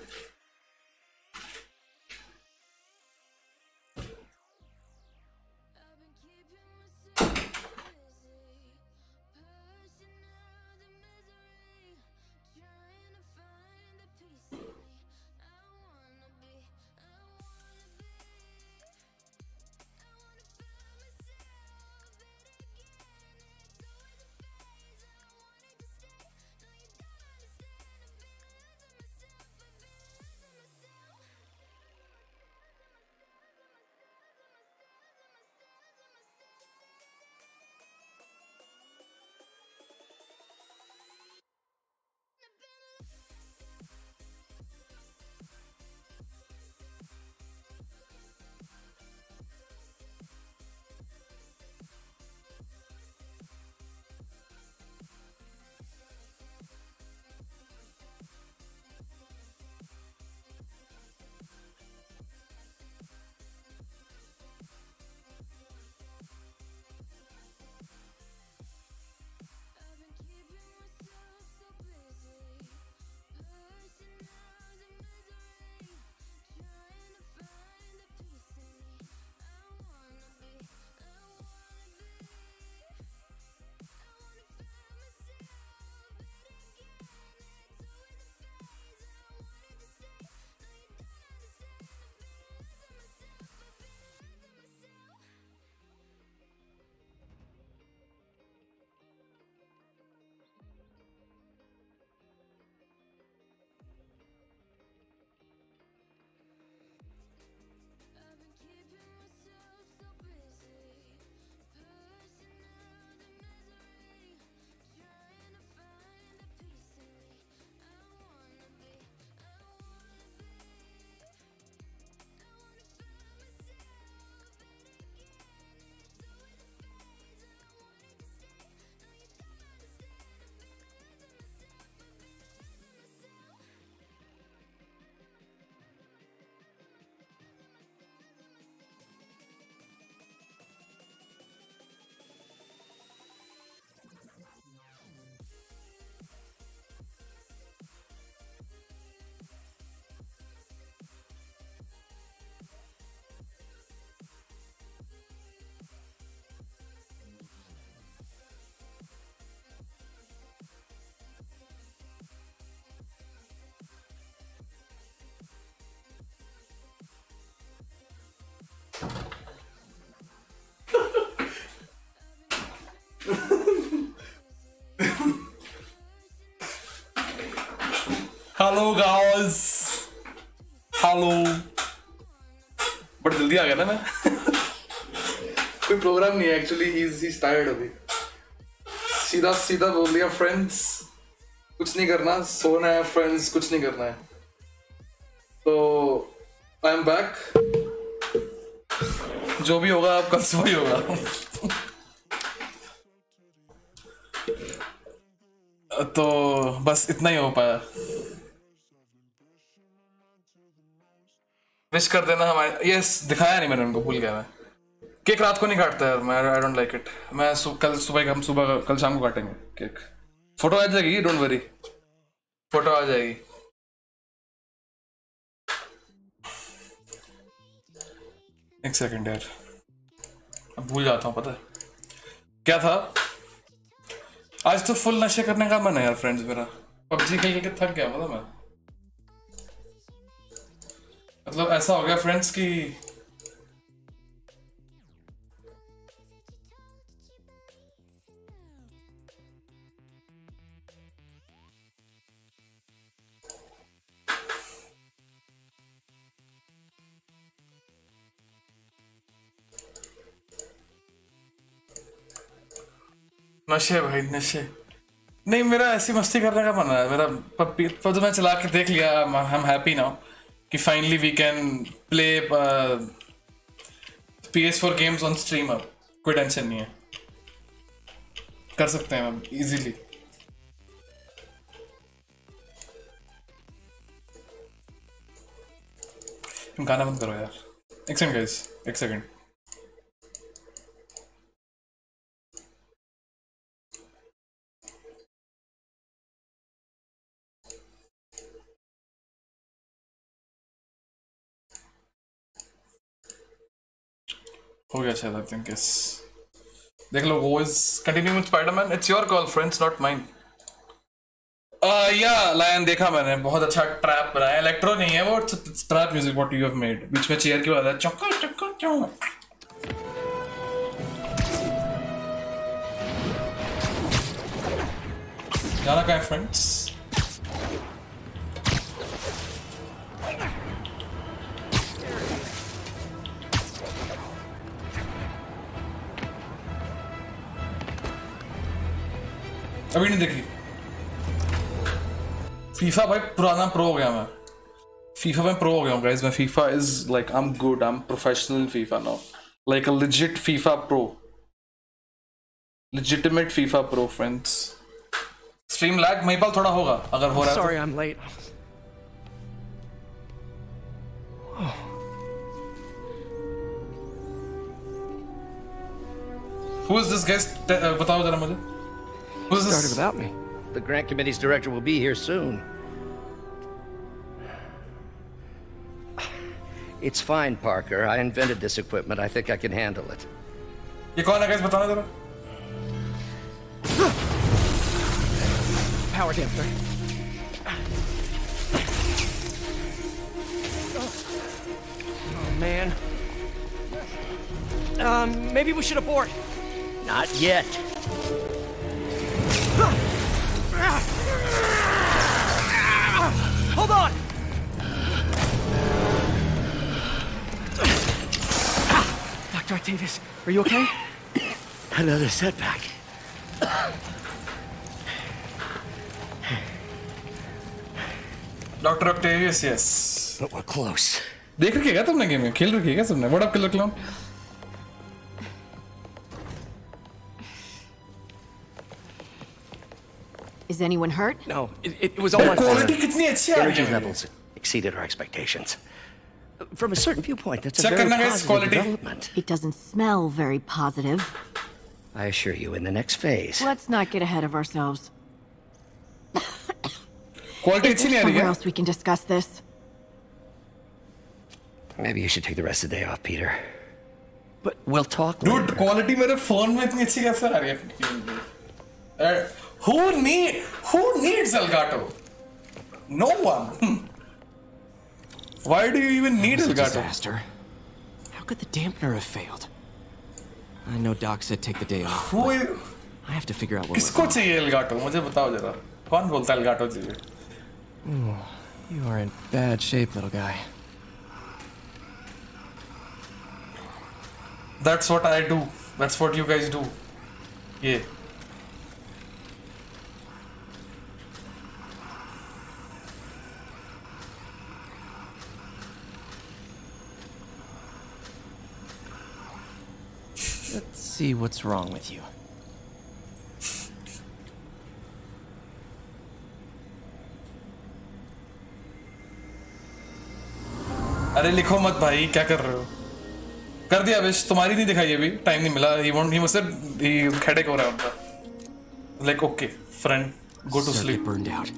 हेलो गाइस हेलो बट जल्दी आ गया ना मैं? *laughs* कोई प्रोग्राम नहीं है एक्चुअली ही इज़ टायर्ड अभी. सीधा सीधा बोल दिया फ्रेंड्स कुछ नहीं करना. सोना है फ्रेंड्स कुछ नहीं करना है. तो आई एम बैक जो भी होगा अब कल सुबह ही होगा। *laughs* तो बस इतना ही हो पाया। विश कर देना हमारे यस दिखाया नहीं मैंने उनको भूल गया मैं। केक रात को नहीं काटता यार मैं आई डोंट लाइक इट मैं सु, कल सुबह हम सुबह कल शाम को काटेंगे केक। फ़ोटो आ जाएगी डोंट वरी फ़ोटो आ जाएगी। एक सेकंड यार। अब भूल जाता हूँ पता है। क्या था? आज तो फुल नशे करने का मन है यार फ्रेंड्स मेरा। पबजी खेल के थक गया पता मैं। मतलब ऐसा हो गया फ्रेंड्स कि नशे भाई, नशे। नहीं, मेरा ऐसी मस्ती करने का मन है। मेरा पप्पी तो मैं चला के देख लिया एम हैप्पी नाउ कि finally we can play P S four games on stream अब। कोई टेंशन नहीं है। कर सकते हैं अब इजीली गाना बंद करो यार। एक सेकंड गाइस एक सेकंड हो गया शायद आई थिंक यस देख लो, वो is continue with Spider-Man it's your call friends not mine या लायन देखा मैंने। बहुत अच्छा ट्रैप बनाया। इलेक्ट्रो नहीं है, वो trap music what you have made बीच में चेयर की बात है। चक्का चक्का चौ जाना का है फ्रेंड्स अभी नहीं देखी फीफा भाई पुराना प्रो हो गया मैं फीफा में प्रो हो गया हूँ गाइस मैं FIFA is like I am good I am professional in FIFA now like a legit FIFA pro legitimate FIFA Pro friends. Stream lag Mahipal थोड़ा होगा अगर हो रहा है। Sorry, I'm late. Who is this guest? Uh, बताओ जरा मुझे. Who is Started this? without me. The grant committee's director will be here soon. It's fine, Parker. I invented this equipment. I think I can handle it. ये कौन है guys बताना जरा. Power damper. Oh, man. Um, maybe we should abort. Not yet. Hold on! Dr. Octavius, are you okay? Another setback. Dr. Octavius, yes. But we're close. देख रखी है क्या तुमने गेम में खेल रखी है क्या तुमने what up killer clown Is anyone hurt? No, it, it was all my fault. Quality कितनी अच्छी आ रही Energy है levels exceeded our expectations. From a certain viewpoint, that's a Check very करना guys, positive quality. development. It doesn't smell very positive. I assure you, in the next phase, Let's not get ahead of ourselves. Quality Is अच्छी नहीं there आ रही somewhere है else we can discuss this? maybe you should take the rest of the day off, Peter. But we'll talk Dude, later. Quality मेरे phone में इतनी अच्छी कैसे आ रही है who need who needs Elgato no one why do you even need It was a Elgato disaster. How could the dampener have failed? I know Doc said take the day off. who but I have to figure out what किसको चाहिए Elgato मुझे बताओ जरा कौन बोलता है Elgato चाहिए You are in bad shape, little guy. That's what I do. That's what you guys do. Yeah. see what's wrong with you. अरे लिखो मत भाई क्या कर रहे हो कर दिया विश तुम्हारी नहीं दिखाई अभी टाइम नहीं मिला ही वोंट ही मुझसे ही हेडेक हो रहा है उनका like okay friend go to Circuit sleep burned out.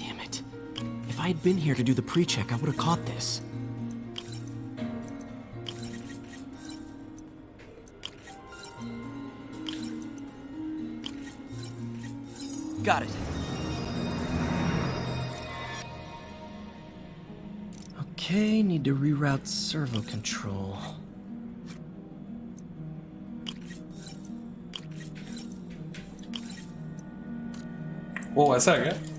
Damn it. If I had been here to do the pre-check, I would have caught this. Got it. Okay, need to reroute servo control. ओ ऐसा है क्या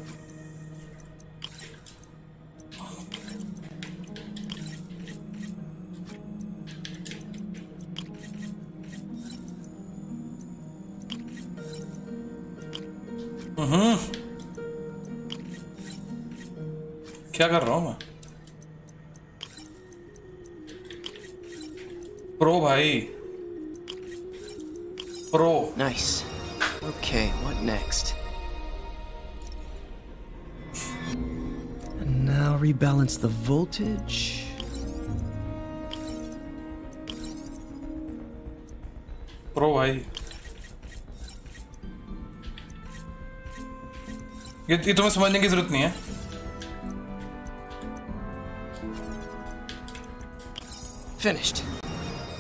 Mhm. Che agarroma. Proba ahí. Pro. Nice. Okay, what next? And now rebalance the voltage. Proba ahí. ये ये तुम्हें समझने की जरूरत नहीं है Finished.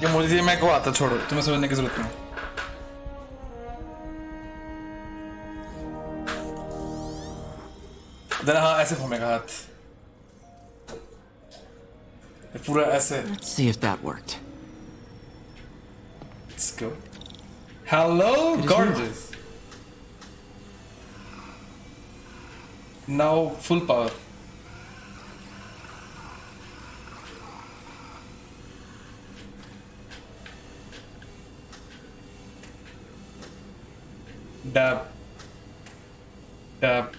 ये मुझे मैं को आता छोड़ो तुम्हें समझने की जरूरत नहीं देन हाँ ऐसे घूमेगा हाथ ये पूरा ऐसे Let's see if that worked. Let's go. Hello, It is gorgeous. Now full power. Dab. Dab.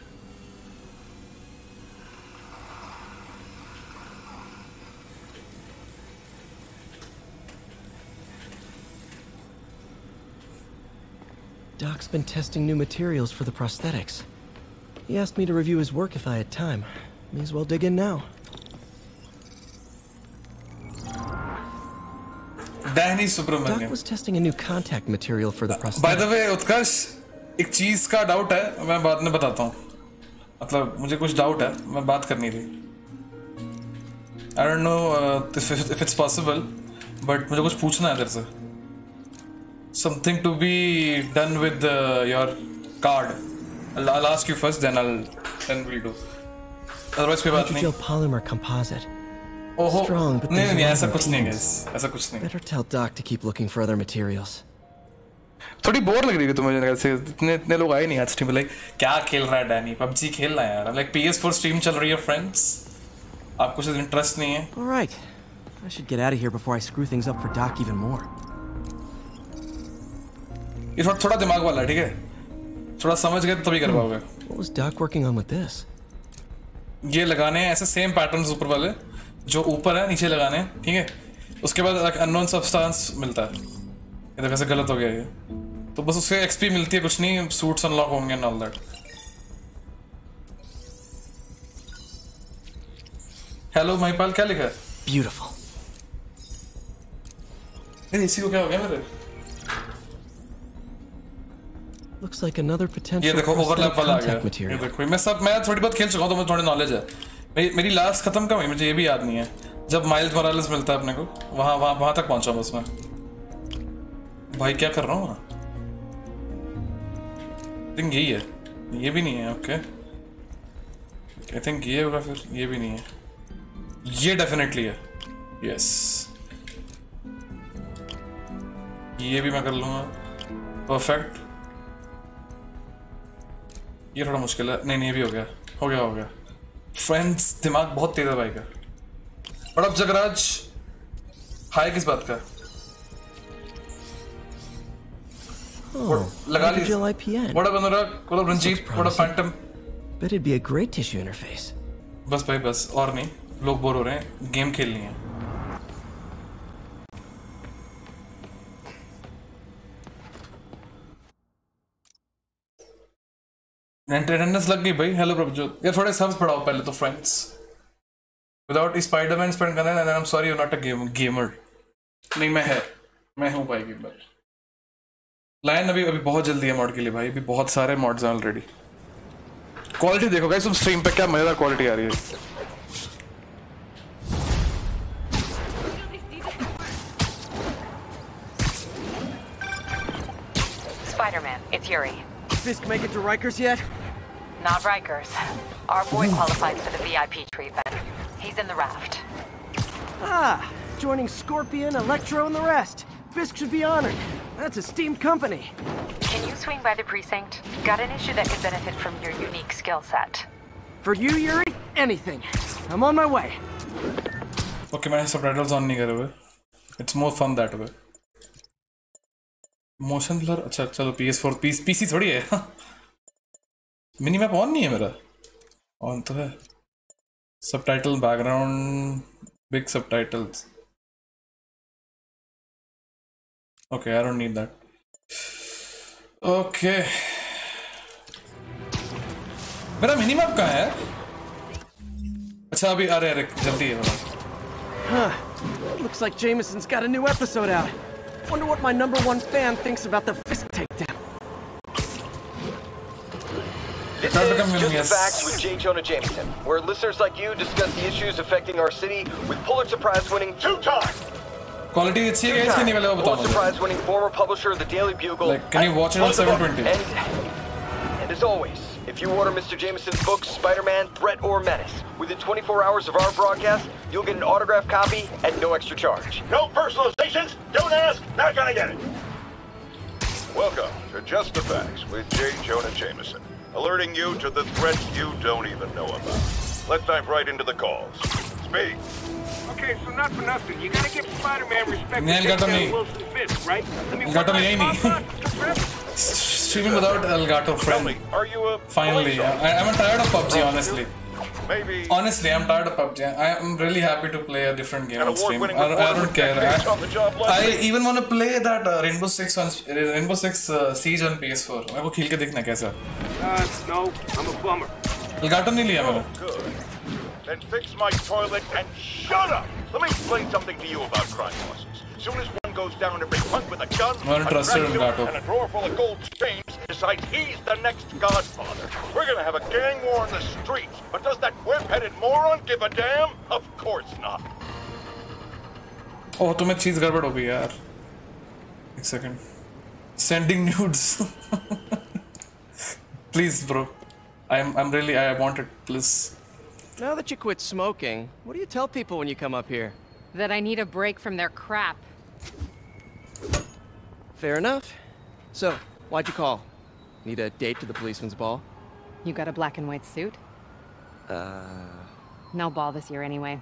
Doc's been testing new materials for the prosthetics. He asked me to review his work if I had time. May as well dig in now. Danny Doc Subramanian. was testing a new contact material for the by prosthetic. The way Utkarsh एक चीज का doubt है मैं बाद में बताता हूँ मतलब मुझे कुछ डाउट है मैं बात करनी थी I don't know if it's possible but मुझे कुछ पूछना है इधर से something to be done with your card I'll ask you first then I'll then we'll do otherwise कोई बात नहीं Hydrogel polymer composite. ओहो Strong, but नहीं there's नहीं a lot ऐसा of कुछ नहीं है routines. guys ऐसा कुछ नहीं Better tell Doc to keep looking for other materials. थोड़ी बोर लग रही थी तुम्हें मेरे से इतने इतने लोग आए नहीं आज स्ट्रीम लाइक क्या खेल रहा है डैनी पबजी खेल रहा है यार लाइक PS4 स्ट्रीम चल रही है फ्रेंड्स आपको शायद इंटरेस्ट नहीं है All right. I should get out of here before I screw things up for Doc even more. ये थोड़ा थोड़ा दिमाग वाला है ठीक है थोड़ा समझ गए तो तभी कर पाओगे What was Doc working on with this? ये लगाने हैं ऐसे सेम पैटर्न्स ऊपर वाले जो ऊपर है नीचे लगाने हैं ठीक है? उसके बाद एक अननोन सब्सटेंस मिलता है। ये देखो ऐसे गलत हो गया ये। तो बस उससे एक्सपी मिलती है कुछ नहीं सूट्स अनलॉक होंगे and all that hello Mahipal क्या लिखा है. नहीं इसी को क्या हो गया मेरे? Looks like another potential ये देखो ओवरलैप वाला आ गया। ये देखो मैं सब मैं थोड़ी बहुत खेल चुका हूँ तो मुझे थोड़ी नॉलेज है। मेरी मेरी लास्ट खत्म कब हुई? मुझे ये भी याद नहीं है। जब माइल्स मोरालेस मिलता है अपने को वहाँ वहाँ वहाँ तक पहुँचा बस मैं। भाई क्या कर रहा हूँ थिंक यही है। ये भी नहीं है ओके आई थिंक ये होगा फिर ये भी नहीं है। ये डेफिनेटली है। यस ये भी मैं कर लूँगा। परफेक्ट ये थोड़ा मुश्किल है। नहीं नहीं भी हो गया। हो गया हो गया। फ्रेंड्स दिमाग बहुत तेज है भाई का। बड़ा जगराज हाय किस बात का? Oh, लगा ली Digital IPN. बड़ा बनोरा बड़ा रंजीत बड़ा phantom Bet it'd be a great tissue interface. बस भाई बस और नहीं लोग बोर हो रहे हैं गेम खेलनी है। अटेंडेंस लग गई भाई। हेलो प्रभजोत यार थोड़े सब्स पढ़ाओ पहले तो फ्रेंड्स विदाउट स्पाइडरमैन स्पेंड करना है I am sorry you not a game gamer नहीं मैं है। मैं हूँ भाई गेमर लाइन अभी अभी बहुत जल्दी है मॉड के लिए भाई। अभी बहुत सारे मॉड्स हैं ऑलरेडी क्वालिटी देखो गाइस तुम स्ट्रीम पे क्या मज़ेदार क्वालिटी आ रही है। Spider-Man, it's Yuri. Fisk make it to Rikers yet? Not Rikers. Our boy qualifies for the VIP treatment. He's in the raft. Ah, joining Scorpion, Electro, and the rest. Fisk should be honored. That's a steamed company. Can you swing by the precinct? Got an issue that could benefit from your unique skill set. For you, Yuri, anything. I'm on my way. Okay मैंने subtitles on नहीं करे हुए it's more fun that way Motion blur? अच्छा चलो P S four P PC थोड़ी है। Mini map on नहीं है मेरा? ऑन तो है। Subtitle background big subtitles okay I don't need that okay मेरा मिनी मैप कहाँ है? अच्छा अभी अरे अरे, जल्दी है। मेरा Huh. Looks like Jameson's got a new episode out. Wonder what my number one fan thinks about the Fisk takedown. This is Just the Facts with J. Jonah Jameson, where listeners like you discuss the issues affecting our city with Pulitzer Prize winning two-time quality अच्छी है क्या इसकी नहीं वाले वो बताओ Pulitzer मुझे Prize winning former publisher of the Daily Bugle. Like, can you watch it on Hold the book. 720? And, and as always, if you order Mr. Jameson's book, Spider-Man, Threat or Menace, within 24 hours of our broadcast, you'll get an autographed copy at no extra charge. No personalizations, don't ask, not gonna get it. Welcome to Just the Facts with J. Jonah Jameson, alerting you to the threats you don't even know about. Let's dive right into the calls. Speak. Okay, so not for nothing. You gotta give Spider-Man respect. Man, got Wilson Fisk, right? I mean, got me Amy. *laughs* Streaming without Elgato friend. Are you a Finally, I, I'm tired of PUBG, honestly. Maybe. Honestly, I'm tired of PUBG. I'm really happy to play a different game An on stream. I, award-winning I reporter don't with care. decades on the job I, I lesson. even want to play that uh, Rainbow Six on Rainbow Six uh, Siege on PS4. मेरे को खेल के देखना कैसा. Uh, no, I'm a bummer. Elgato नहीं लिया मैंने. Good. Then fix my toilet and shut up! Let me explain something to you about crime bosses. Soon as one goes down, every punk with a gun, Not a interested in Dracula, Gato. and a drawer full of gold chains decides he's the next godfather. We're gonna have a gang war in the streets, but does that whip-headed moron give a damn? Of course not. ओह तुम्हें चीज गड़बड़ हो गई यार. एक second. Sending nudes. Please, bro. I'm I'm really I want it. Please. Now that you quit smoking, what do you tell people when you come up here? That I need a break from their crap. Fair enough. So, why'd you call? Need a date to the policeman's ball? You got a black and white suit? Uh. No ball this year anyway.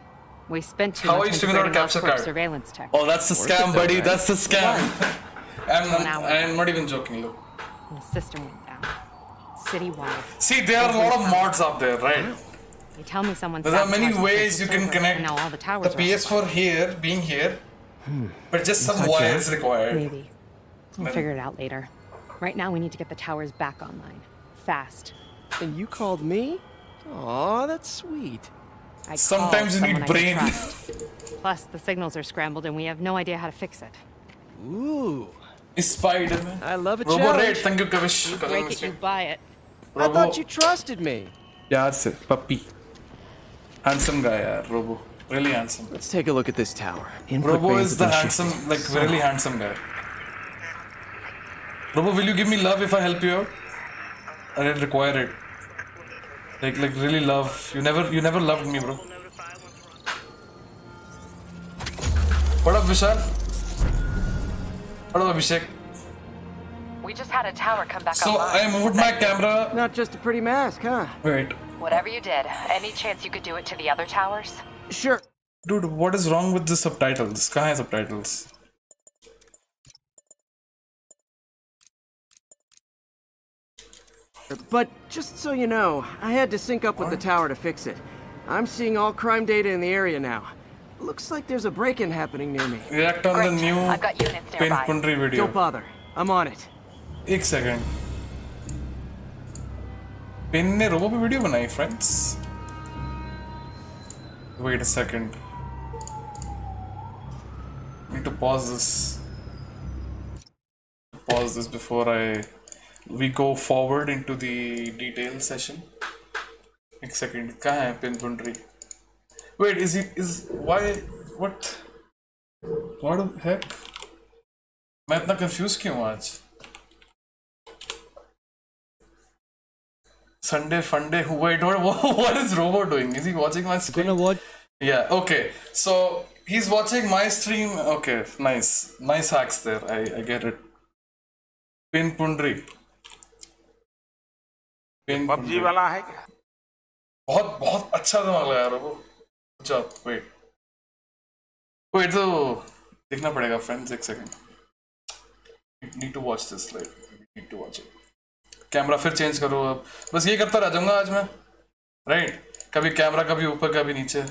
We spent too How are much you streaming on a integrating capture card? surveillance tech. Oh, that's the scam, buddy. right? That's the scam. *laughs* I'm One not. I'm not even joking. Look. The system went down. Citywide. See, there are a lot of mods out there, right? They tell me someone There are many ways you can connect and now all the the towers the PS4 here, being here, Hmm. But just some wires required. Maybe. We'll figure it out later. Right now, we need to get the towers back online. Fast. And you called me? Aw, that's sweet. I Sometimes you need brain. Plus, the signals are scrambled and we have no idea how to fix it. Ooh. It's Spider-Man. I love it. Robo. Red, thank you, Kavish. You break it, you buy it. Robo. I thought you trusted me. Yeah, sir. Puppy. Handsome guy, yeah, Robo. Really handsome. Let's take a look at this tower. Input Robo bands is the have been shifted. handsome, like really handsome guy. Robo, will you give me love if I help you out? I didn't require it. Like, like really love. You never, you never loved me, bro. What up, Vishal? What up, Abhishek? We just had a tower come back So online. I moved my camera. Not just a pretty mask, huh? Wait. Whatever you did, any chance you could do it to the other towers? Sure. Dude, what is wrong with the subtitles? कहाँ है subtitles? But just so you know, I had to sync up with the tower to fix it. I'm seeing all crime data in the area now. Looks like there's a break-in happening near me. React on the new I've got units Pin nearby. Pundri video. Don't bother. I'm on it. एक second pin ने Robo पे video बनाई friends Wait a second need to pause this pause this before I we go forward into the detail session एक second कहाँ है pin पुंड्री wait is he is why what what the heck मैं इतना confuse क्यों हूँ आज Sunday Funday. Wait, what, what *laughs* is Robo doing? Is he watching my stream? Gonna watch. Yeah. Okay. So he's watching my stream. Okay. Nice. Nice hacks there. I I get it. Pin Pundri. Pin PUBG वाला है क्या बहुत बहुत अच्छा दिमाग Robo Good job. Wait. Wait तो देखना पड़ेगा फ्रेंड्स एक second need to watch this like need to watch it camera फिर चेंज करो अब बस ये करता रह जाऊँगा आज मैं राइट right? कभी कैमरा कभी ऊपर कभी नीचे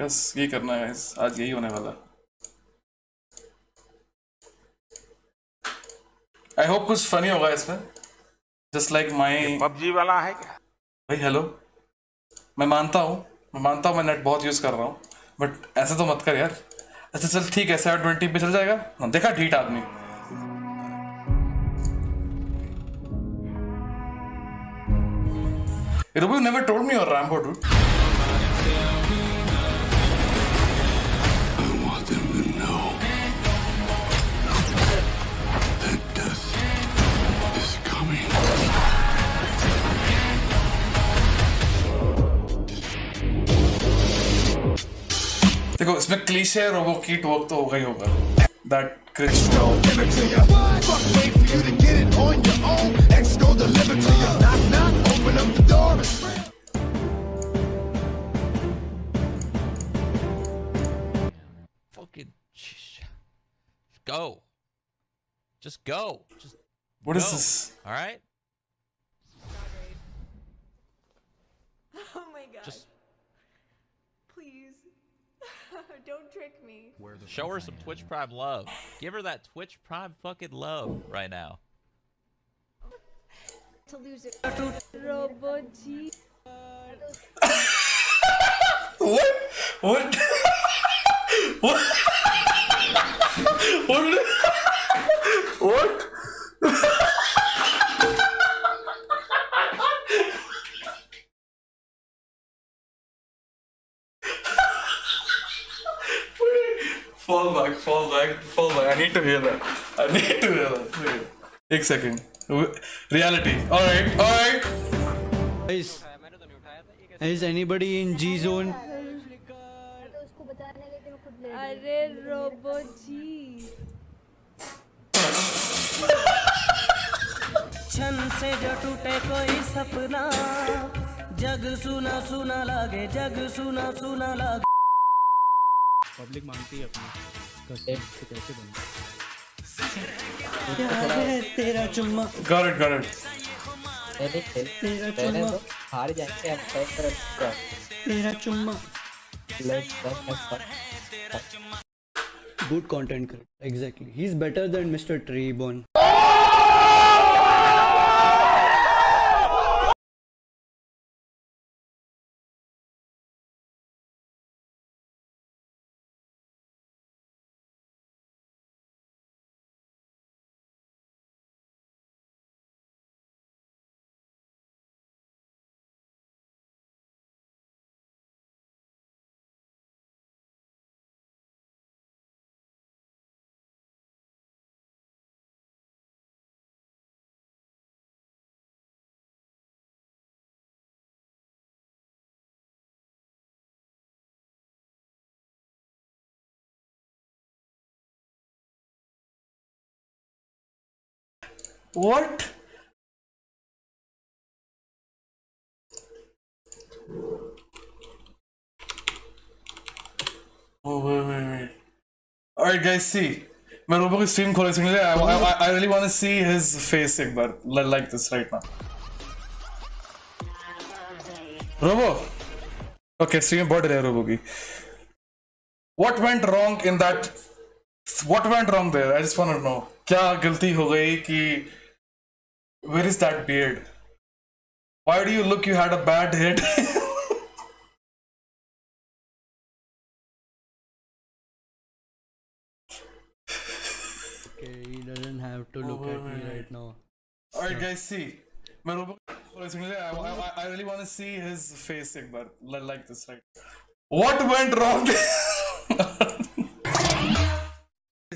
बस ये करना है. आज यही होने वाला। आई होप कुछ फनी होगा इसमें। जस्ट लाइक माई पबजी वाला है क्या? भाई हेलो मैं मानता हूँ मैं मानता हूँ मैं नेट बहुत यूज़ कर रहा हूँ बट ऐसे तो मत कर यार। अच्छा चल ठीक है सेवन ट्वेंटी पे चल जाएगा। हाँ, देखा ढीठ आदमी। Ruby you never told me you're Rambo, dude. देखो इसमें क्लीशे रोबो कीट वर्क तो होगा ही होगा that Krrish Fucking sh- go. Just go. Just What go. is this? All right. Oh my god. Just trick me. show her some Twitch Prime love. Give her that Twitch Prime fucking love right now. To lose it. Robo G. What? What? *laughs* *laughs* what? what? What? Need to hear that. I need to hear that. Wait. एक second. Reality. All right. All right. Is, is anybody in G zone? अरे robo ji छन से जो टूटे कोई सपना जग सुना सुना लागे जग सुना सुना लागे पब्लिक मानती है अपनी उसका टैग से कैसे बन? गया तेरा चुम्मा? गॉट इट गॉट इट पहले खेलते हार जाएँगे अब गुड कंटेंट कर exactly he is better than mister Treebone oh! what oh wait wait wait all right, guys, see. Robo की स्ट्रीम खोल सकते I really want to see his face एक बार like this right now Robo. Okay stream बहुत delay Robo की। What went wrong in that what went wrong there I just want to know क्या गलती हो गई कि Where is that beard? Why do you look you had a bad hit? okay, he doesn't have to look oh, at me right now. Alright guys, see. I, I, I really want to see his face, but like this, right? What went wrong? *laughs*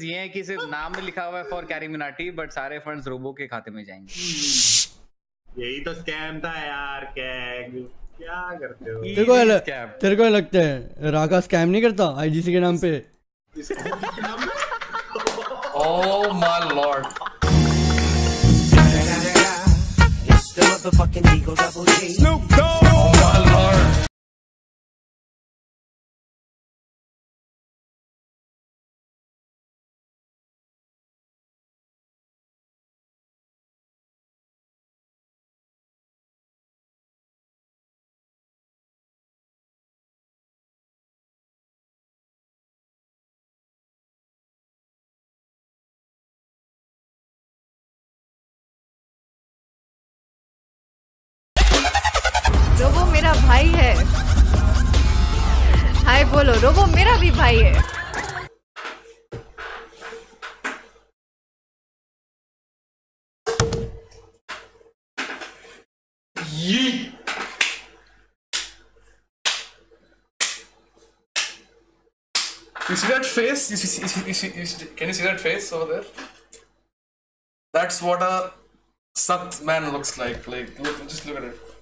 ये है कि सिर्फ़ नाम में लिखा हुआ है for carry Minati but सारे फंड्स रोबो के खाते में जाएँगे यही तो स्कैम था यार कैग क्या करते हो तेरे को ल- तेरे को लगता है राका स्कैम नहीं करता आईजीसी के नाम पे my lord. It's the motherfucking Eagle Double G. Snoop Dogg. Oh my lord. मेरा भाई है हाय बोलो रोबो मेरा भी भाई है. You see that face? You see, you see, you see, you see, can you see that face over there? That's what a sucked man looks like. Like, look, just look at it.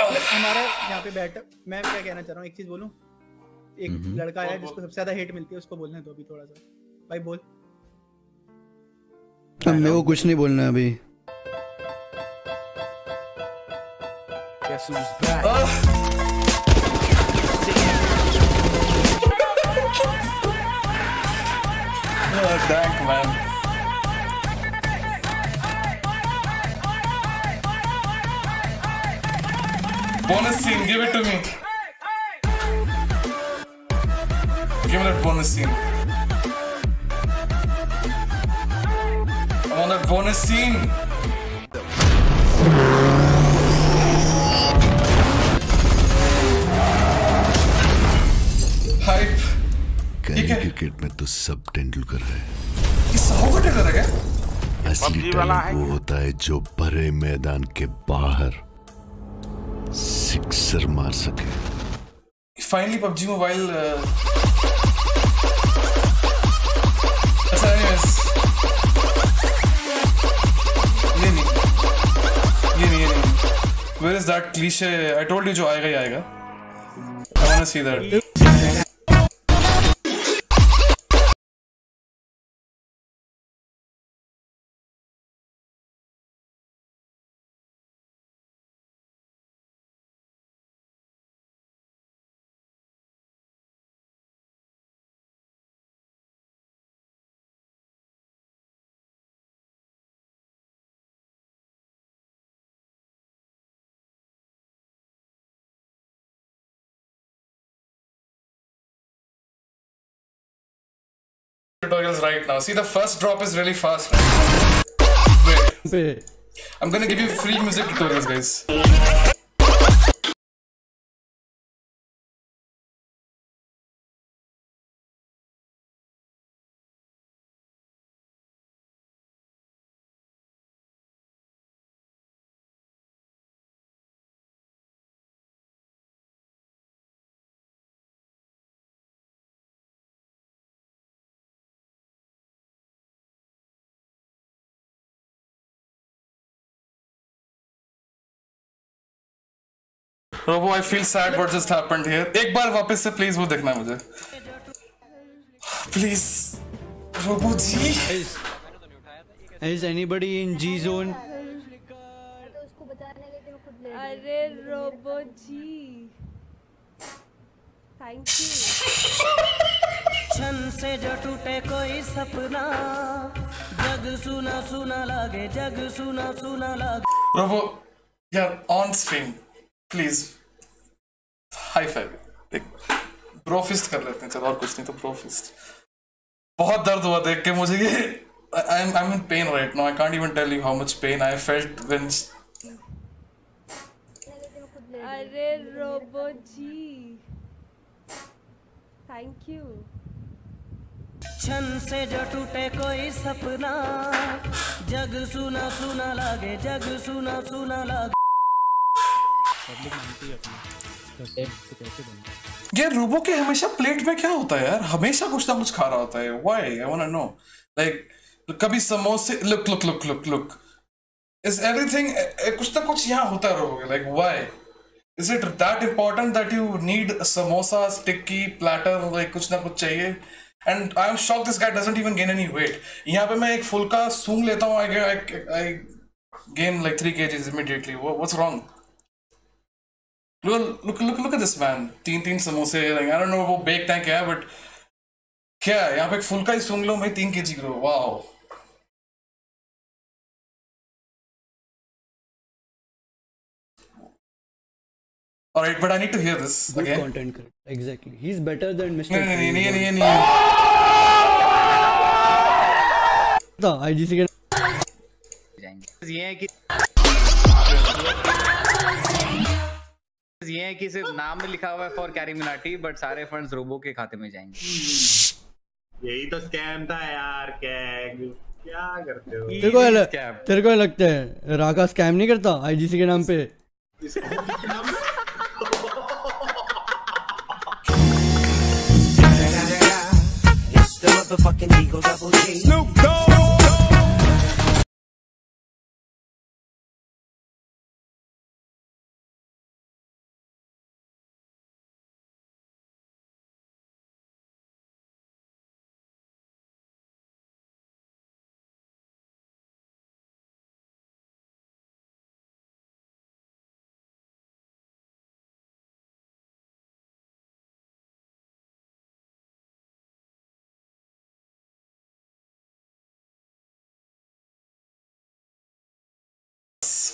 हमारा यहाँ पे बैठ मैं क्या कहना चाह रहा हूँ एक चीज़ बोलूँ एक हम्म। लड़का है जिसको सबसे ज़्यादा हेट मिलती है उसको बोलने दो अभी थोड़ा सा भाई बोल मेरे को कुछ नहीं बोलना अभी? Oh, dank, man. Bonus scene, give it to me. Give me that bonus scene. I want that bonus scene. Cricket में तो सब तेंदुलकर है ये सौ का है क्या असली टैलेंट वो होता है जो भरे मैदान के बाहर सिक्सर मार सके फाइनली पबजी मोबाइल अच्छा नहीं नहीं नहीं Where is that cliche? I told you जो आएगा ही आएगा I wanna see that. Right now. See, the first drop is really fast. Right? Wait. I'm gonna give you free music tutorials, guys. Robo I feel sad what just happened here एक बार वापस से please वो देखना मुझे। Please Robo ji Is anybody in G zone? अरे robo ji thank you छन से जो टूटे कोई सपना जग सुना सुना लागे जग सुना सुना लागे। रोबो यार on stream please high five एक ब्रो फिस्ट कर लेते हैं चलो और कुछ नहीं तो ब्रो फिस्ट बहुत दर्द हुआ देख के मुझे ये I am I am in pain right now I can't even tell you how much pain I felt when अरे रोबो जी। थैंक यू छन से जो टूटे कोई सपना जग सुना सुना लागे जग सुना सुना लागे। पब्लिक मानती है अपना। तो कैसे बनता ये रूबो के हमेशा प्लेट में क्या होता है यार? हमेशा कुछ ना कुछ खा रहा होता है। Why I want to know like कभी समोसे look look look look look is everything कुछ ना कुछ यहाँ होता रहोगे। Like why is it that important that you need samosa tikki platter like कुछ ना कुछ चाहिए? And I am shock this guy doesn't even gain any weight यहाँ पे मैं एक फुल्का सूंघ लेता हूँ I I gain like three KGs immediately what's wrong Look, look, look, look at this man. तीन तीन समोसे like, I don't know वो baked है क्या but क्या है यहाँ पे एक फुल्का ही सूंघ लो मैं तीन के जी करो wow Alright, but I need to hear this Good again. content creator. Exactly. He's better than Mr. नहीं नहीं नहीं नहीं नहीं Crazy. नहीं था IGC के ये है कि ये है कि सिर्फ़ नाम में लिखा हुआ है फॉर कैरी मिनाटी बट सारे फंड्स रोबो के खाते में जाएँगे। यही तो स्कैम था यार कैग। क्या करते हो? तेरे को तेरे को लगता है राका स्कैम नहीं करता आईजीसी के नाम पे? It's the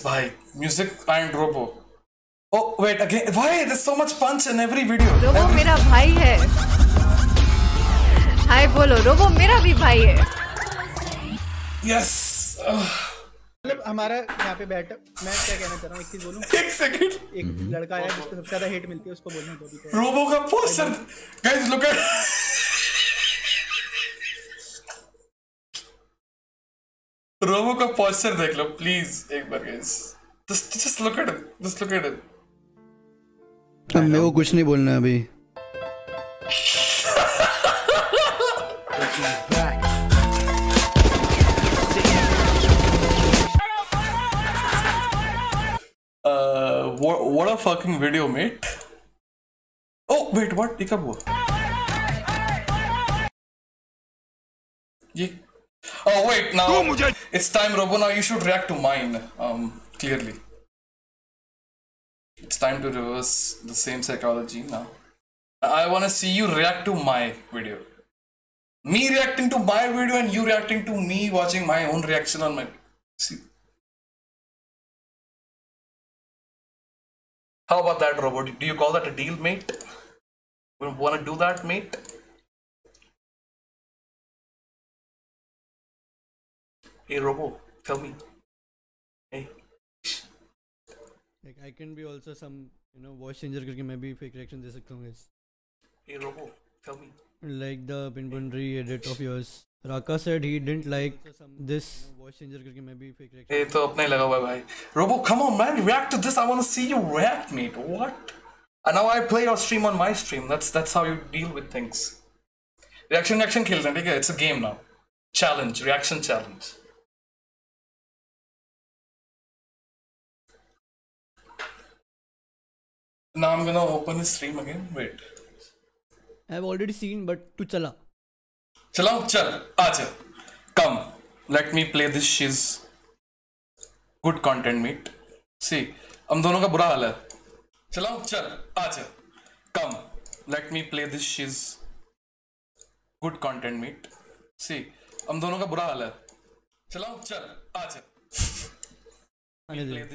भाई music and Robo Oh wait again why? There's so much punch in every video. Robo मेरा भाई है। हाय बोलो रोबो मेरा भी भाई है। यस मतलब हमारा यहाँ पे बैठ मैं क्या कहना चाह रहा हूँ एक चीज़ बोलूँ? एक सेकंड एक लड़का है जिसको सबसे ज़्यादा हेट मिलती है उसको बोलने दो। रोबो का poster guys look at Robo का पोस्टर देख लो प्लीज़ एक बार guys just just look at it just look at it अब मेरे को कुछ नहीं बोलना है अभी Uh, what, what a fucking video, mate. Oh, wait, what? ये कब हुआ? ये Oh, wait, now it's time, Robo. Now you should react to mine, um, clearly. It's time to reverse the same psychology now. I want to see you react to my video. Me reacting to my video and you reacting to me watching my own reaction on my. See. How about that, Robo? Do you call that a deal, mate? We Want to do that, mate? Hey, Robo, tell me. Hey. Like I can be also some you know voice changer करके मैं भी fake reaction दे सकता हूँ guys. Hey, Robo, tell me. Like the Pinbundry edit of yours. Raka said he didn't like this voice changer करके मैं भी fake reaction. Hey, तो अपने लगा हुआ है भाई. Robo, come on, man, react to this. I want to see you react, mate. What? And now I play your stream on my stream. That's that's how you deal with things. Reaction, reaction खेलते हैं, ठीक है? It's a game now. Challenge, reaction challenge. Now I'm gonna open his stream again. Wait. I have already seen but तू चला. चलाओ चल आजा come let me play this shiz good content meet see हम दोनों का बुरा हाल है चलाओ चल आजा कम let me play this shiz. Good content, mate. See, हम दोनों का बुरा हाल है चलाओ चल आ चल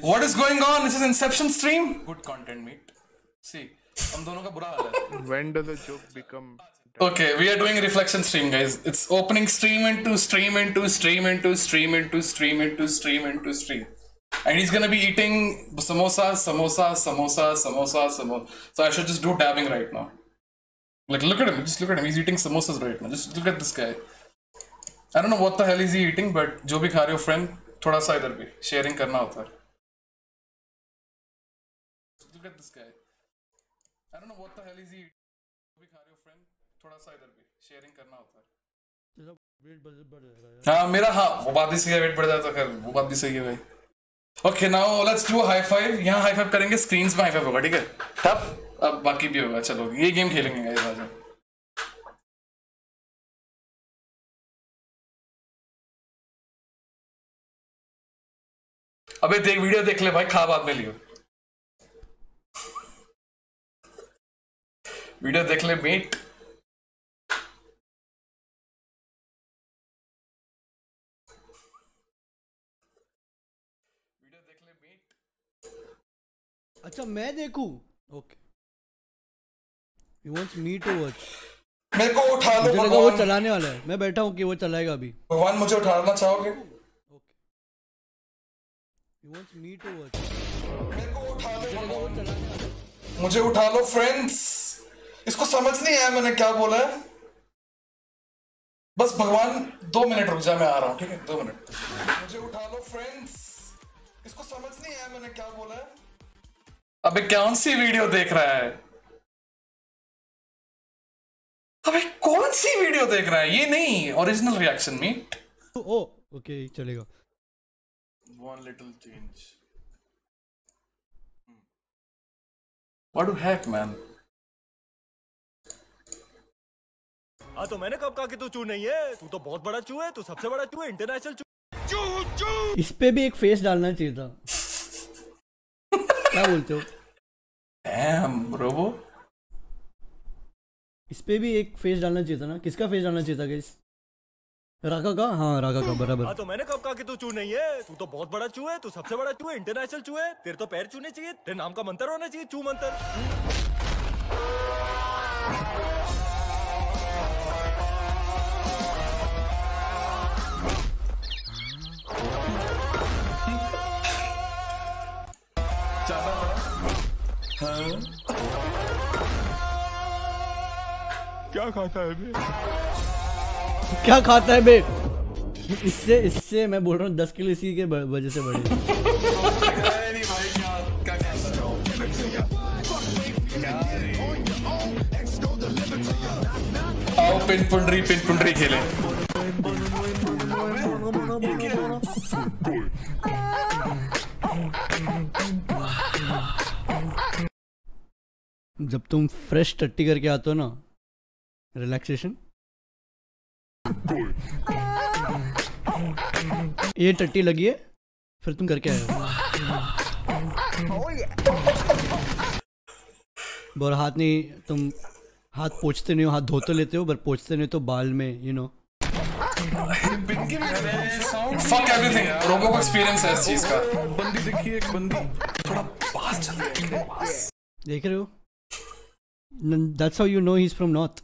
What is going on? This is Inception stream. Good content, mate. See, हम दोनों का बुरा हाल है When does a joke become? Okay, we are doing reflection stream, guys. It's opening stream into stream into stream into stream into stream into stream into stream. And he's gonna be eating samosa, samosa, samosa, samosa, samosa. So I should just do dabbing right now. Like, look at him. Just look at him. He's eating samosas right now. Just look at this guy. I don't know what the hell is he eating, but जो भी खा रहे हो friend, थोड़ा सा इधर भी sharing करना होता है. Look at this guy. I don't know what the hell is he. जो भी खा रहे हो friend, थोड़ा सा इधर भी sharing करना होता है. वेट बढ़ जाएगा हाँ मेरा हाँ वो बात भी सही है वेट बढ़ जाता है वो बात भी सही है भाई okay now let's do high five यहाँ हाई फाइव करेंगे स्क्रीन्स में हाई फाइव होगा ठीक है तब अब बाकी भी होगा चलो ये गेम खेलेंगे गाइस आज। अबे देख वीडियो देख ले भाई खा बाद में लियो वीडियो देख ले मेट। अच्छा मैं देखूँ? Okay you wants me to watch मेरे को उठा लो मुझे लगा वो चलाने वाला है। मैं बैठा हूँ कि वो चलाएगा अभी। भगवान मुझे उठाना चाहोगे? Okay you wants me to watch मेरे को उठा लो मुझे उठा लो फ्रेंड्स इसको समझ नहीं आया मैंने क्या बोला है। बस भगवान दो मिनट रुक जा मैं आ रहा हूँ ठीक है? दो मिनट। मुझे उठा लो फ्रेंड्स इसको समझ नहीं आया मैंने क्या बोला है। अबे कौन सी वीडियो देख रहा है? अबे कौन सी वीडियो देख रहा है? ये नहीं ओरिजिनल रिएक्शन में ओ ओके चलेगा। One little change. What do heck, man? हाँ तो मैंने कब कहा कि तू चू नहीं है? तू तो बहुत बड़ा चू है तू सबसे बड़ा चू है इंटरनेशनल चू। चू चू। इस पे भी एक फेस डालना चाहिए था। क्या बोलते हो? रोबो? इस पे भी एक फेस डालना चाहिए था ना। किसका फेस डालना चाहिए था गाइस राका का? हाँ राका का बराबर। हाँ तो मैंने कब कहा कि तू चू नहीं है? तू तो बहुत बड़ा चू है तू सबसे बड़ा चू है इंटरनेशनल चू है। तेरे तो पैर चूने चाहिए तेरे नाम का मंत्र होना चाहिए चू मंत्र। क्या खाता है बे क्या खाता है बे? इससे इससे मैं बोल रहा हूँ दस किलो इसी के वजह से बढ़े। आओ पिन पुंडरी पिन पुंडरी खेले। जब तुम फ्रेश टट्टी करके आते हो ना रिलैक्सेशन ये टट्टी लगी है फिर तुम करके आए हो। और हाथ नहीं तुम हाथ पोछते नहीं हो हाथ धोते लेते हो पर पोछते नहीं हो तो बाल में you know fuck everything Robo को एक्सपीरियंस है इस चीज़ का। बंदी देखिए एक बंदी। थोड़ा पास चल रहा है देख रहे हो? That's how you know he is from north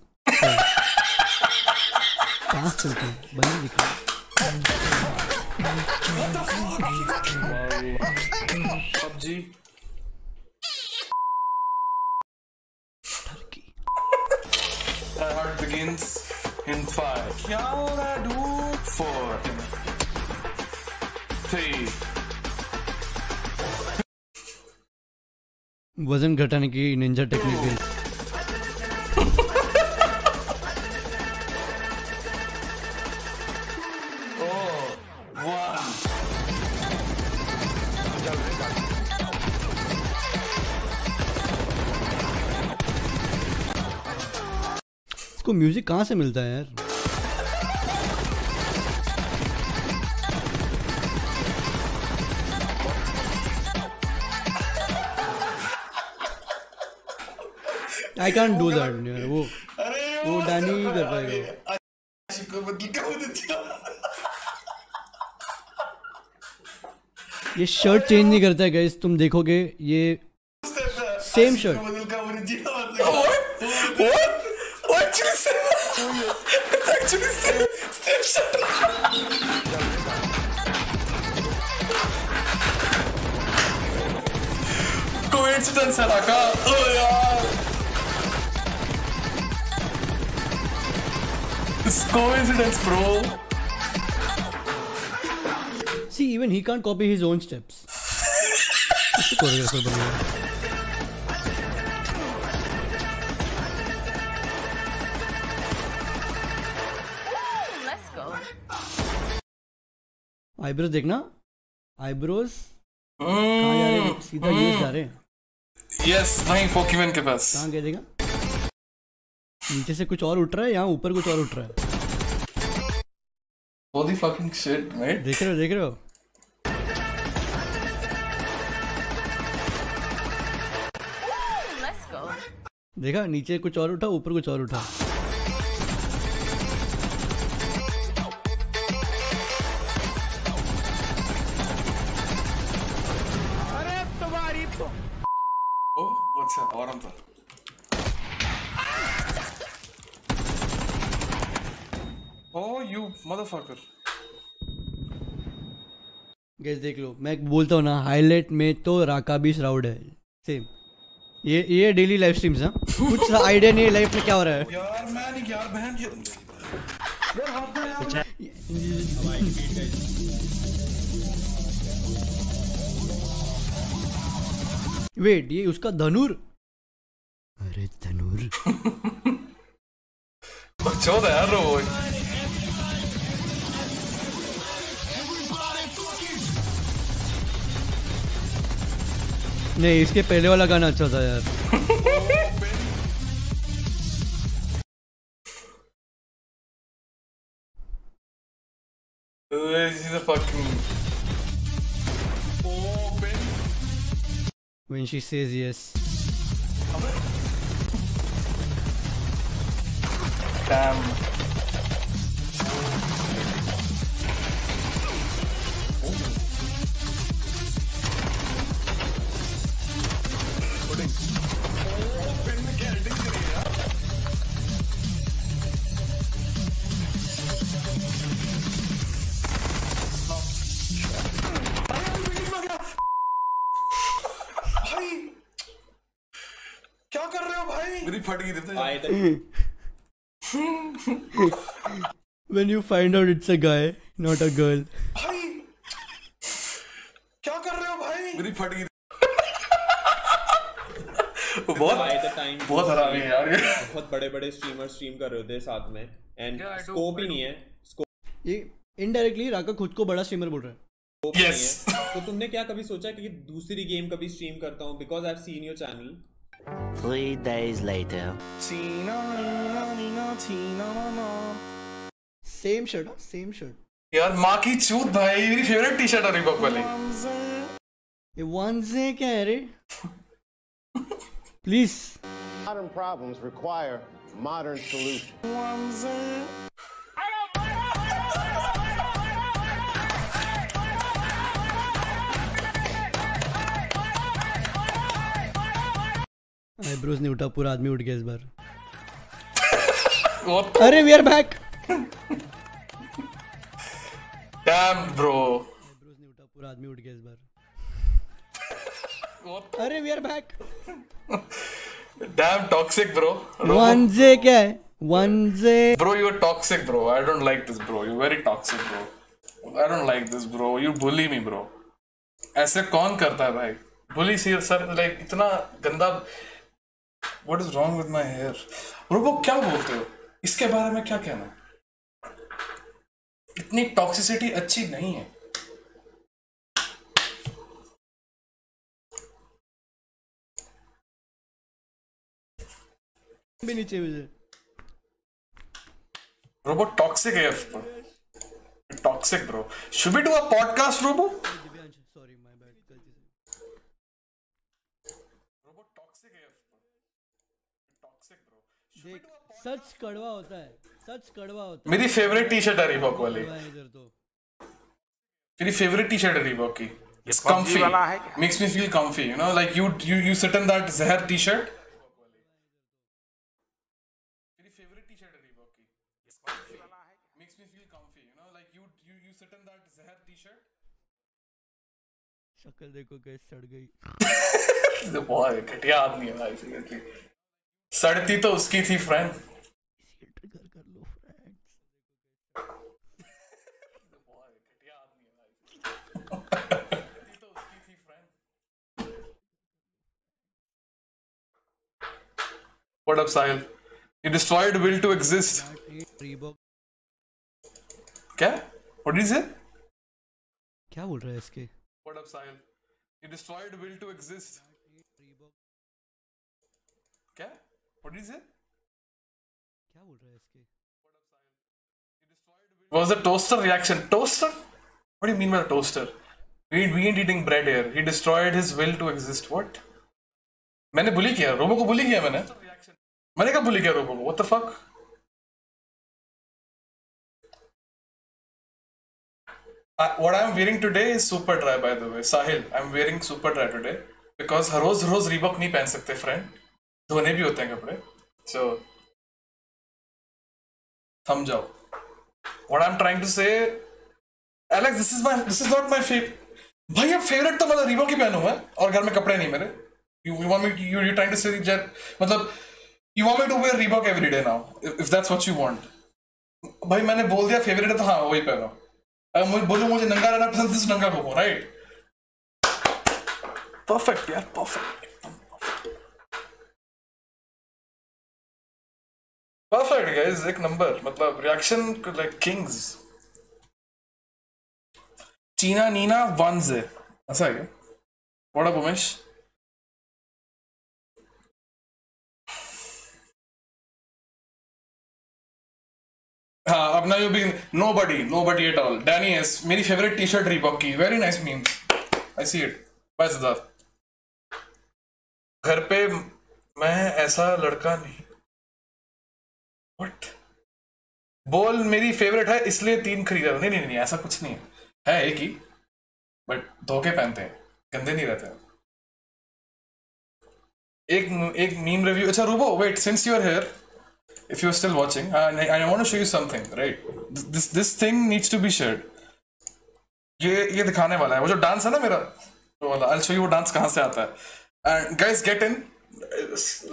पास चलते हैं बंदी दिख रहा PUBG The heart begins in five. क्या हो रहा है dude? Four. Three. वज़न घटाने की निंजा टेक्निक म्यूज़िक कहाँ से मिलता है यार? आई कैन डू दैट यार वो वो डैनी ही। कर पाएगा ये शर्ट चेंज नहीं करता है गाइस तुम देखोगे ये same shirt actually same same shit coincidence है राका ओ यार It's coincidence bro See, even he can't copy his own steps. इससे choreographer बनेगा। *laughs* Eyebrows देखना। आईब्रोज कहाँ जा रहे हैं? सीधा यूएस जा रहे हैं। यस वहीं पोकेमोन के पास। कहाँ गए देखा? नीचे से कुछ और उठ रहा है यहाँ ऊपर कुछ और उठ रहा है। Holy fucking shit, mate. देख रहे हो देख रहे हो? देखा नीचे कुछ और उठा ऊपर कुछ और उठा। You गैस देख लो मैं बोलता हूँ ना हाईलाइट में तो राका भी श्राउड है। सेम ये ये डेली लाइव स्ट्रीम्स हैं? कुछ आइडिया नहीं है लाइफ में क्या हो रहा है। यार मैं नहीं यार बहन यार हाथ में यार वेट ये उसका धनुर? अरे धनुर। *laughs* बकचोद है यार वो नहीं इसके पहले वाला गाना अच्छा था यार This is a fucking when she says yes damn. फट गई थी *laughs* when you find out it's a guy not a girl. भाई क्या कर रहे हो भाई? मेरी फट गई *laughs* बहुत बहुत हरामी है यार बहुत बड़े बड़े स्ट्रीमर स्ट्रीम कर रहे होते हैं साथ में। एंड स्कोप ही नहीं है। स्कोप ये इनडायरेक्टली राका खुद को बड़ा स्ट्रीमर बोल रहा है। Yes. *laughs* तो तुमने क्या कभी सोचा कि दूसरी गेम कभी स्ट्रीम करता हूँ? Because I have seen your channel Three days later. Same shirt same shirt यार माँ की चूत भाई मेरी फेवरेट टी शर्ट है रिबॉक वाली ये वन से क्या है रे please Modern problems require modern solutions. Eyebrows नहीं उठा पूरा आदमी उठ गया इस बार। अरे we are back damn bro eyebrows नहीं उठा पूरा आदमी उठ गया इस बार। अरे we are back damn toxic bro one J क्या है? One J bro you are toxic bro I don't like this bro you very toxic bro I don't like this bro you bully me bro ऐसे कौन करता है भाई? बुली सी sir like इतना गंदा What is wrong with my hair? Robo क्या बोलते हो? इसके बारे में क्या कहना? इतनी टॉक्सिसिटी अच्छी नहीं है। भी नीचे मुझे। रोबो टॉक्सिक है toxic bro should we do a podcast Robo sorry my bad गलती से देख सच कड़वा होता है सच कड़वा होता मेरी फेवरेट टी शर्ट है रीबॉक वाली है इधर तो मेरी फेवरेट टी शर्ट है रीबॉक की इट्स है feel comfy you know like you you you sit in that Zahar t-shirt मेरी फेवरेट टी शर्ट है शक्ल देखो कैसे सड़ गई तो बहुत घटिया आदमी है भाई सीरियसली सड़ती तो उसकी थी friend What up, Sahil? You destroyed will to exist. क्या? What did you say? क्या बोल रहा है इसके What up, Sahil? You destroyed will to exist. क्या? What did you say? क्या बोल रहा है इसके Was the toaster reaction toaster? What do you mean by toaster? We, we ain't eating bread here. He destroyed his will to exist. What? मैंने बुली किया रोबो को बुली किया मैंने मैंने कब बुली किया रोबो को What the fuck? Uh, what I'm wearing today is super dry by the way. Sahil, I'm wearing super dry today because हर रोज रोज रीबॉक नहीं पहन सकते फ्रेंड तो धोने भी होते हैं कपड़े। सो थम जाओ। What I am trying to say Alex this is my this is not my fav भाई, अब फेवरेट तो मतलब रिबो की पहनू है और घर में कपड़े नहीं मेरे। You you want me you trying to say jet मतलब you want me to wear Reebok every day now if that's what you want भाई, मैंने बोल दिया फेवरेट है तो हाँ वही पहनो। अगर मुझे, बोलो, मुझे नंगा रहना पसंद दिस नंगा को राइट परफेक्ट यार परफेक्ट परफेक्ट गाइस एक नंबर मतलब रिएक्शन लाइक किंग्स चीना नीना वंस है। ऐसा है व्हाट अप उमेश? हाँ अपना जो भी no buddy no buddy at all Danny S मेरी फेवरेट टी शर्ट रीबॉक की. Very nice meme I see it by Siddharth घर पे मैं ऐसा लड़का नहीं। व्हाट बोल मेरी फेवरेट है इसलिए तीन खरीदा नहीं नहीं नहीं ऐसा कुछ नहीं है। है एक ही बट धोखे पहनते हैं गंदे नहीं रहते। एक एक मीम रिव्यू अच्छा Robo wait since you are here if you're still watching and I, I want to show you something right? This this thing needs to be shared. ये ये दिखाने वाला है। वो जो डांस है ना मेरा वो वाला I'll show you वो डांस कहाँ से आता है। And guys get in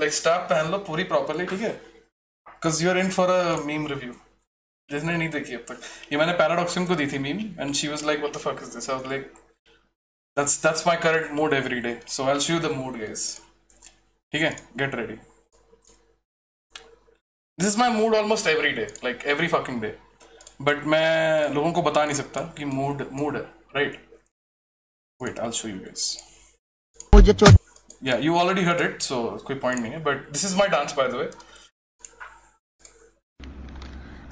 like staff पहन लो पूरी properly ठीक है? Because you're in for a meme review जिसने नहीं देखी अब तक। ये मैंने पैराडॉक्सिन को दी थी meme and she was like what the fuck is this I was like that's that's my current mood every day. So I'll show you the mood guys. ठीक है? Get ready. This is my mood almost every day like every fucking day but मैं लोगों को बता नहीं सकता कि mood mood है right wait I will show you guys मुझे या you already heard it so कोई पॉइंट नहीं है। But this is my dance by the way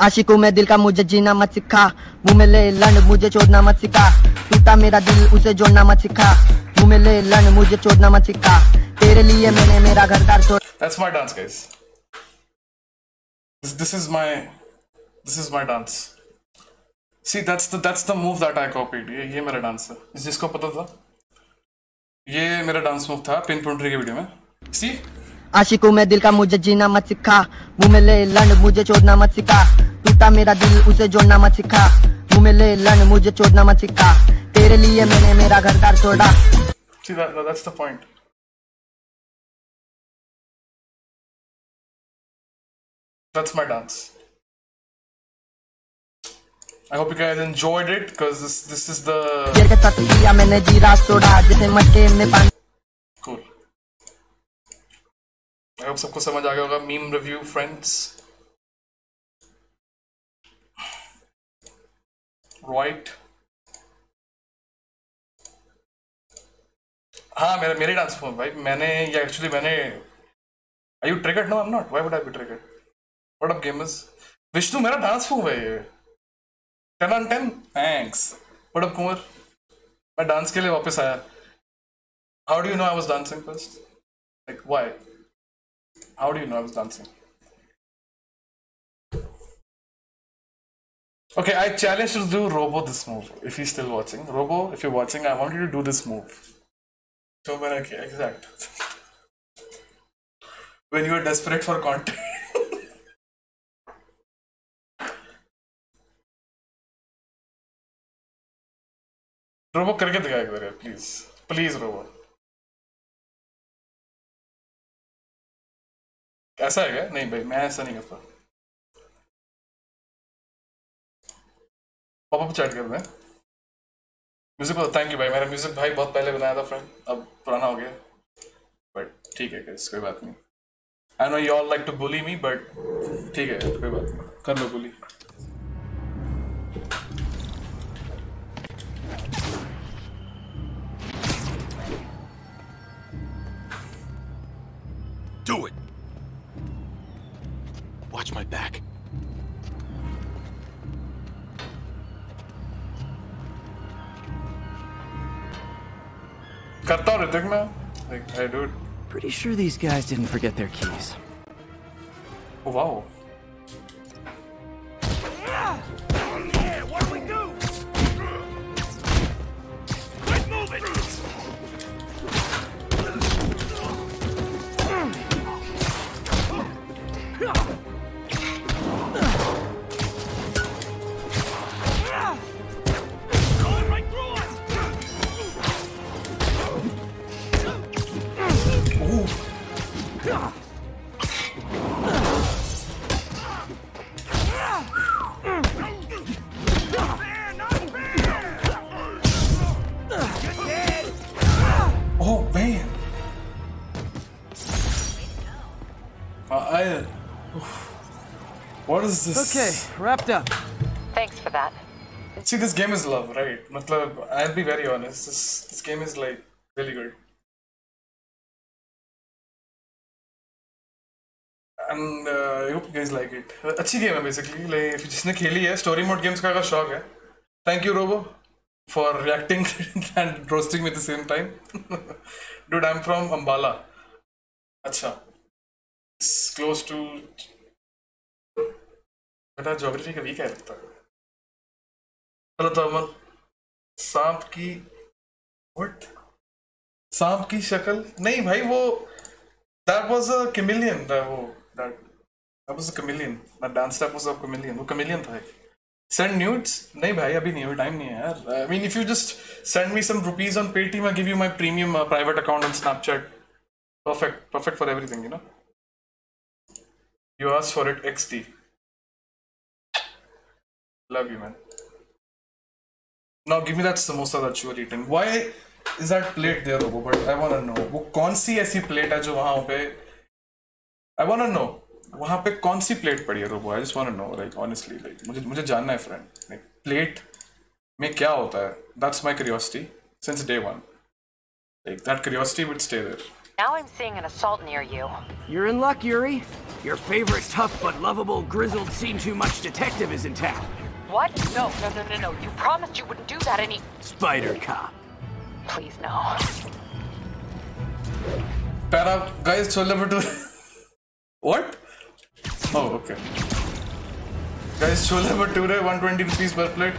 आशिकों में दिल का मुझे जीना मत सिखा। मुँह में ले लन मुझे छोड़ना मत सिखा। टूटा मेरा दिल उसे जोड़ना मत सिखा। मुँह में ले लन मुझे छोड़ना मत सिखा। तेरे लिए मैंने मेरा घर दार छोड़ That's my dance, guys. This, this is my this is my dance. See, that's the that's the move that I copied. ये ये मेरा डांस है। जिसको पता था? ये मेरा डांस मूव था पिन पुंट्री के वीडियो में। सी आशिकों में दिल का मुझे जीना मत सिखा। मुँह में ले लन मुझे छोड़ना मत सिखा। टूटा मेरा दिल उसे जोड़ना मत सिखा। मुँह में ले लन मुझे छोड़ना मत सिखा। तेरे लिए मैंने मेरा घर दार छोड़ा। See that? That's the point. That's my dance. I hope you guys enjoyed it because this this is the देर के साथ किया मैंने जीरा छोड़ा जैसे मटके में पानी cool. आप सबको समझ आ गया होगा मीम रिव्यू फ्रेंड्स राइट हाँ मेरा, मेरे डांस फॉर्म भाई, मैंने, ये एक्चुअली मैंने I you tricked no I am not why would I be tricked what of gamers Vishnu मेरा डांस फॉर्म है ten on ten thanks what of Kumar मैं डांस के लिए वापस आया. How do you know I was dancing first like why How do you know I was dancing? Okay, I challenge you to do Robo this move if he's still watching. Robo, if you're watching, I want you to do this move. So when I exact. *laughs* when you are desperate for content. *laughs* Robo करके दिखा एक बार please please robo ऐसा है क्या? नहीं भाई, मैं ऐसा नहीं करता। पॉपअप चैट कर दें म्यूज़िक बहुत थैंक यू भाई मेरा म्यूज़िक भाई बहुत पहले बनाया था फ्रेंड अब पुराना हो गया। बट ठीक है कोई बात नहीं। I know you all like to bully me but ठीक है, कोई बात नहीं। कर लो bully Like, hey dude. Pretty sure these guys didn't forget their keys. Oh wow. is this? Okay, wrapped up. Thanks for that. See, this game is love, right? Matlab, I'll be very honest. This this game is like really good. And uh, I hope you guys like it. अच्छी game है basically. Like जिसने खेली है story mode games का अगर शौक है. Thank you Robo for reacting *laughs* and roasting me at the same time. *laughs* Dude, I'm from Ambala. अच्छा. It's close to. बेटा geography का वीक है लगता है. हेलो तमल सांप की व्हाट सांप की शक्ल? नहीं भाई, वो दैट वाज अ कैमिलियन वो that that was a chameleon that dance step was a chameleon वो कैमिलियन था एक। सेंड न्यूड्स नहीं भाई, अभी नहीं टाइम नहीं है यार। I mean if you just send me some rupees on Paytm I give you my premium private account on Snapchat perfect perfect for everything, you know? You asked for it xd love you man Now give me that samosa that you were eating. Why is that plate there, Robo? But I wanna know. वो कौन सी ऐसी plate है जो वहाँ पे I wanna know. वहाँ पे कौन सी प्लेट पड़ी है robo? I just wanna know. Like honestly, like मुझे मुझे जानना है friend. Like प्लेट में क्या होता है? That's my curiosity since day one. Like that curiosity would stay there. Now I'm seeing an assault near you. You're in luck, Yuri. Your favorite tough but lovable grizzled seen too much detective is in town. What? No, no, no, no, no. You promised you wouldn't do that any. Spider Cop. Please, no. Para guys, chole bhature. what? Oh, okay. Guys, chole bhature, 120 rupees per plate.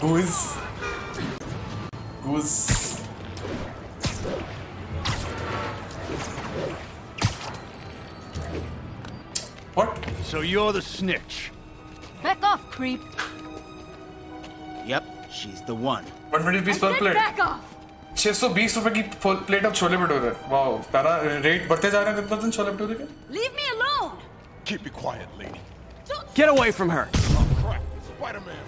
Goose. Goose. What? So you're the snitch. Back off, creep. Yep, she's the one. 120 rupees per Said plate. back off. 620 रुपए की plate of chole bhature wow Tara rate बढ़ते जा रहे हैं दिन ब दिन छोले भटूरे के Leave me alone. Keep it quiet, lady. Get away from her. Spider-Man.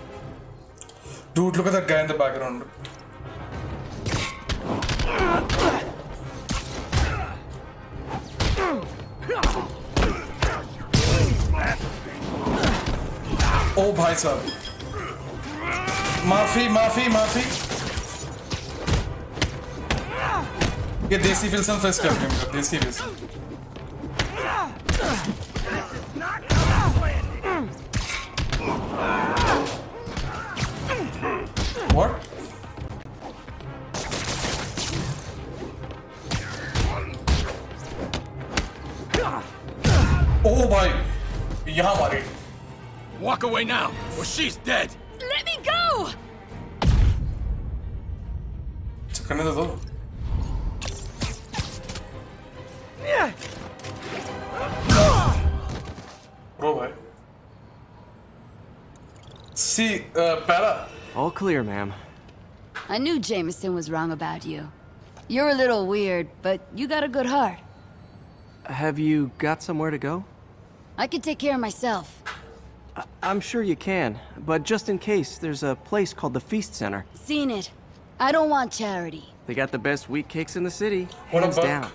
Dude, look at that guy in the background. *clears throat* ओ भाई साहब माफी माफी माफी ये देसी फिल्सन फेस्ट कर रहे देसी फिल्सन What? ओ भाई यहाँ मारी Walk away now, or she's dead. Let me go! करने दो तो ब्रो भाई सी para All clear, ma'am. I knew Jameson was wrong about you. You're a little weird, but you got a good heart. Have you got somewhere to go? I can take care of myself. I I'm sure you can, but just in case, there's a place called the Feast Center. Seen it. I don't want charity. They got the best wheat cakes in the city, what hands down.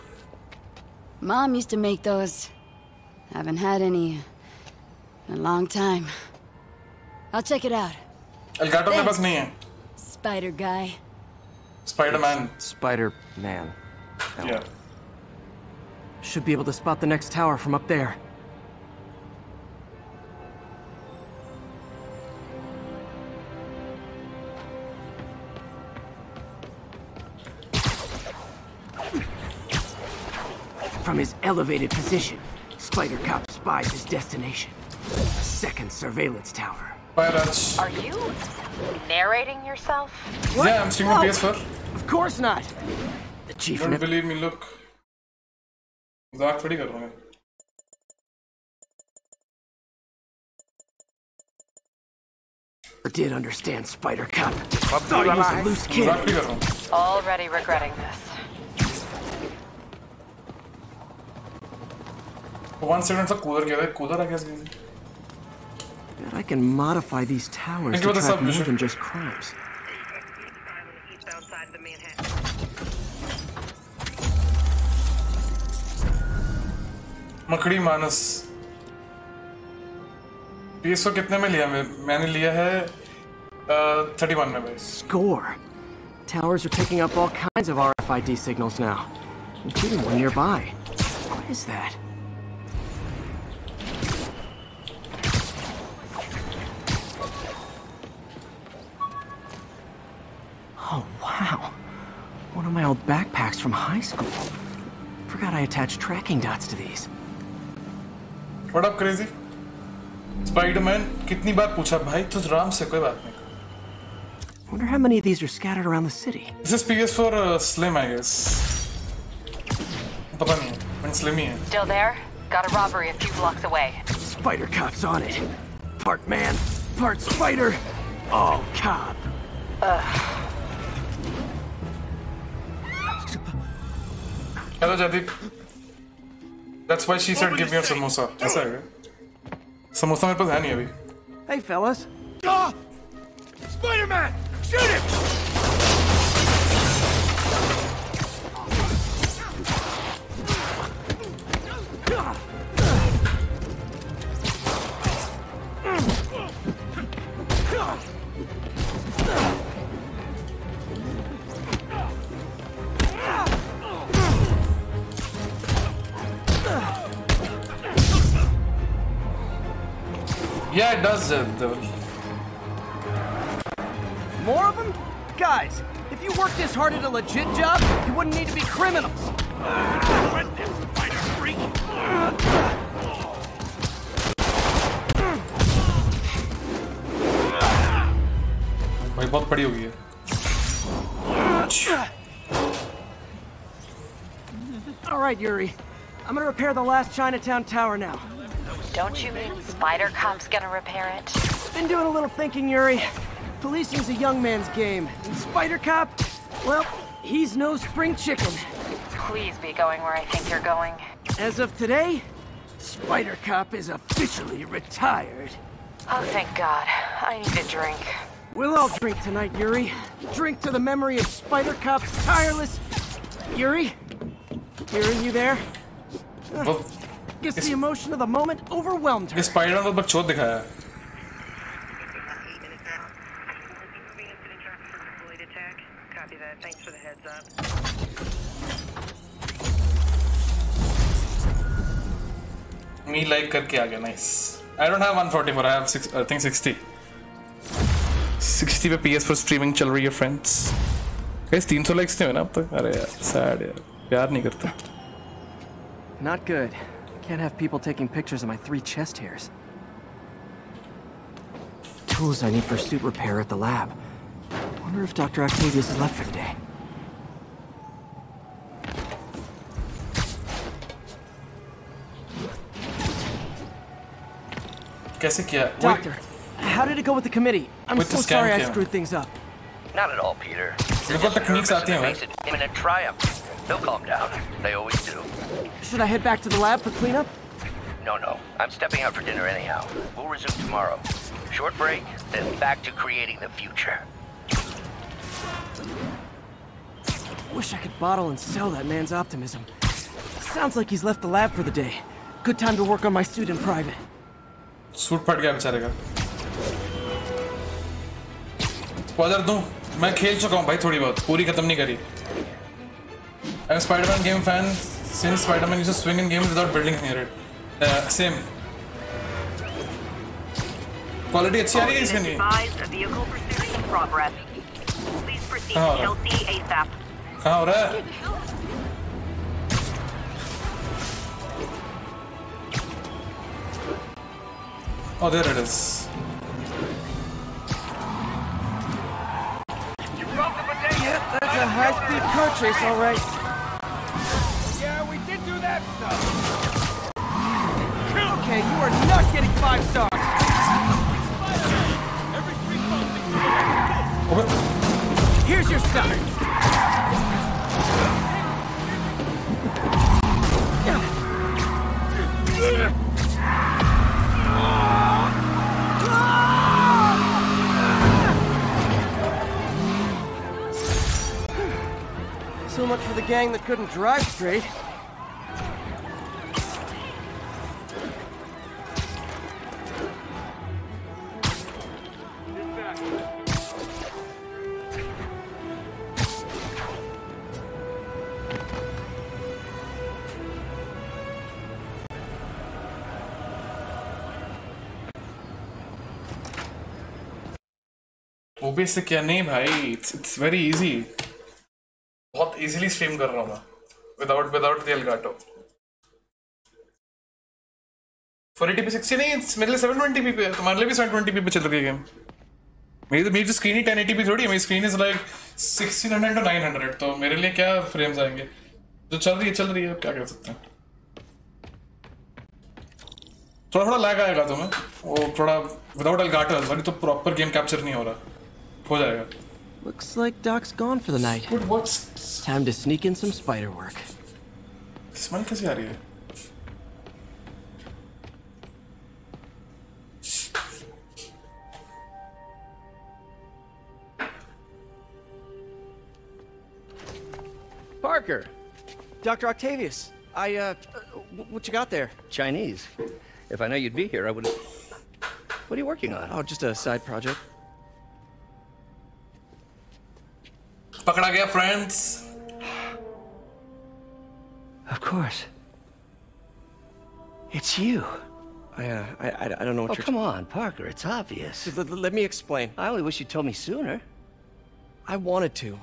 Mom used to make those. Haven't had any in a long time. I'll check it out. El gato Thanks. pass. Spider guy. Spider-Man. Spider-Man. Yeah. Should be able to spot the next tower from up there. From his elevated position, Spider Cop spies his destination. Second surveillance tower. Are you narrating yourself? Yeah, I'm streaming PS4. Of course not. The chief Don't never- believe me, look. मजाक थोड़ी कर रहा हूँ मैं did understand Spider Cop. Thought he was a loose मजाक भी kid. कर रहा हूँ Already regretting this. One second से कूलर किया था कूलर आ कैसे Bet I can modify these towers Think to about the track more submission. than just crimes. मकड़ी मानस PS4 कितने में लिया मैं मैंने लिया है थर्टी वन में भाई Score. Towers are picking up all kinds of RFID signals now, including one nearby. What is that? Oh, wow. One of my old backpacks from high school. Forgot I attached tracking dots to these. What up crazy? Spiderman कितनी बार पूछा भाई तो राम से कोई बात नहीं Wonder how many of these are scattered around the city. This is PS4 uh, Slim I guess पता नहीं है मैं Slim ही है Still there? Got a robbery a few blocks away. Spider Cop's on it. Part man, part spider. All cop. Hello Jaydeep That's why she said give me a samosa ऐसा है क्या? समोसा मेरे पास है नहीं अभी Hey, fellas. Ah! Spider-Man! Shoot him! Yeah, it does, uh, Devil. More of them? Guys, if you worked this hard at a legit job, you wouldn't need to be criminals. भाई बहुत बड़ी हो गई है All right, Yuri. I'm gonna repair the last Chinatown tower now. Don't you mean Spider Comp's gonna repair it? Been doing a little thinking, Yuri. Policing's a young man's game. And Spider Cop, well, he's no spring chicken. Please be going where I think you're going. As of today, Spider Cop is officially retired. Oh, thank God. I need a drink. We'll all drink tonight, Yuri. Drink to the memory of Spider Cop's tireless. Yuri? Yuri, you there? वो Guess the emotion of the moment overwhelmed her. ये spider तो बकचोद दिखाया है me like करके आ गया nice I don't have 144 I have I think 60 60 पे PS4 streaming चल रही है फ्रेंड्स गाइस 300 लाइक्स थे ना अब तक अरे यार सैड यार प्यार नहीं करता Not good. Can't have people taking pictures of my three chest hairs. Tools I need for suit repair at the lab. Wonder if Dr. Octavius is left for the day. कैसे किया Doctor, how did it go with the committee? I'm With the so scam sorry I cam. screwed things up. Not at all, Peter. मेरे को techniques आती हैं भाई Makes it imminent triumph. They'll calm down. They always do. Should I head back to the lab for cleanup? No, no. I'm stepping out for dinner anyhow. We'll resume tomorrow. Short break, then back to creating the future. Wish I could bottle and sell that man's optimism. Sounds like he's left the lab for the day. Good time to work on my suit in private. Suit फट गया बेचारे का spoiler दूं मैं खेल चुका हूं भाई थोड़ी बहुत पूरी खत्म नहीं करी I'm a Spider-Man game fan since Spider-Man used to swing in games without buildings near it. Uh, same. Quality अच्छी आ रही है इसके नहीं Advised a vehicle pursuit is in progress. Please proceed हाँ, to Chelsea ASAP. कहाँ हो रहा है Oh, there it is. Yep, that's a high-speed car chase, all right. stuff. Okay, you are not getting five stars. Here's your stuff. So much for the gang that couldn't drive straight. से क्या? नहीं भाई it's it's very easy बहुत easily stream कर रहा हूँ मैं without without the Elgato 480p 60 नहीं, it's मेरे लिए 720p पे है, तुम्हारे लिए भी 720p पे चल रही है गेम मेरी तो मेरी तो स्क्रीन ही 1080p थोड़ी है, मेरी स्क्रीन इज़ लाइक 1600 टू 900 तो मेरे लिए क्या फ्रेम्स आएँगे? जो चल रही है, चल रही है क्या कर सकते हैं? थोड़ा थोड़ा लैग आएगा तुम्हें, वो थोड़ा विदाउट एलगाटो अभी तो प्रॉपर गेम कैप्चर नहीं हो रहा। हो जाएगा Looks like Doc's gone for the night. Good, what's... Time to sneak in some spider work. Smell कैसे आ रही है Parker! Dr. Octavius, I, uh, uh, what you got there? Chinese. If I know you'd be here, I would. What are you working on? Oh, just a side project. पकड़ा गया friends Of course. It's you. I, uh, I, I, I don't know what Oh, you're. come on, Parker. It's obvious. Let, let- let me explain. I only wish you told me sooner. I wanted to,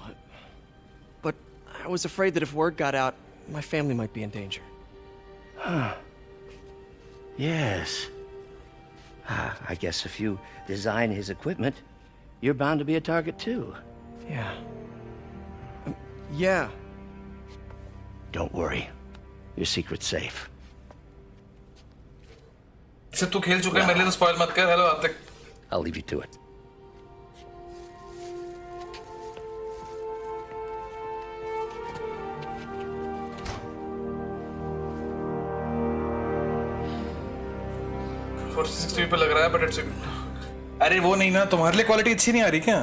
but I was afraid that if word got out, my family might be in danger. Huh. Yes. Ah, I guess if you design his equipment, you're bound to be a target too. Yeah. Um, yeah. Don't worry. Your secret's safe. इसे तू खेल चुका है मेरे लिए तो spoil मत कर hello Aatik I'll leave you to it. Four sixty पे लग रहा है बट इट्स अरे वो नहीं ना तुम्हारे लिए क्वालिटी अच्छी नहीं आ रही क्या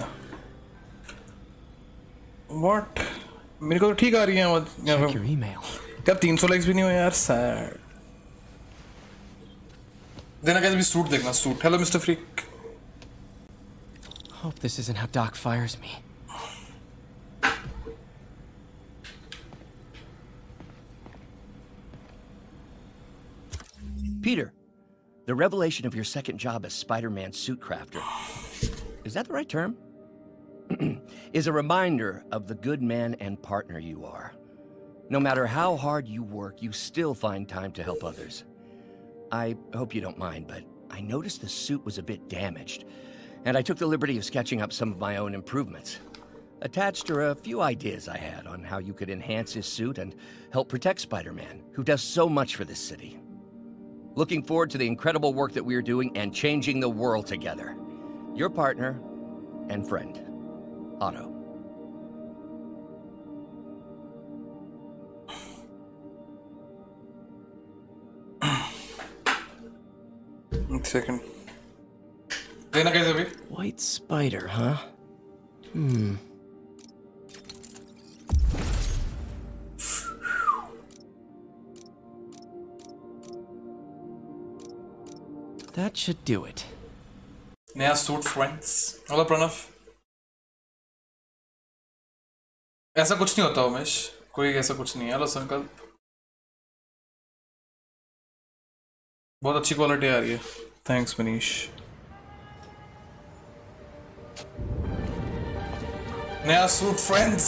व्हाट मेरे को तो ठीक आ रही है यहाँ पे यार 300 लाइक्स भी नहीं हो यार सैड देना कैसे भी सूट देखना suit hello mister freak Hope this isn't how Doc fires me. Peter, the revelation of your second job as Spider Man suit crafter is that the right term? *clears throat* is a reminder of the good man and partner you are. No matter how hard you work, you still find time to help others. I hope you don't mind, but I noticed the suit was a bit damaged, and I took the liberty of sketching up some of my own improvements. Attached are a few ideas I had on how you could enhance his suit and help protect Spider Man, who does so much for this city. Looking forward to the incredible work that we are doing and changing the world together. Your partner and friend, Otto. One second. White spider, huh? Hmm. That should do it. Now, sword friends. Hello, Pranav. ऐसा कुछ नहीं होता उमेश। कोई ऐसा कुछ नहीं है। Hello संकल्प। बहुत अच्छी क्वालिटी आ रही है। थैंक्स मनीष नया suit friends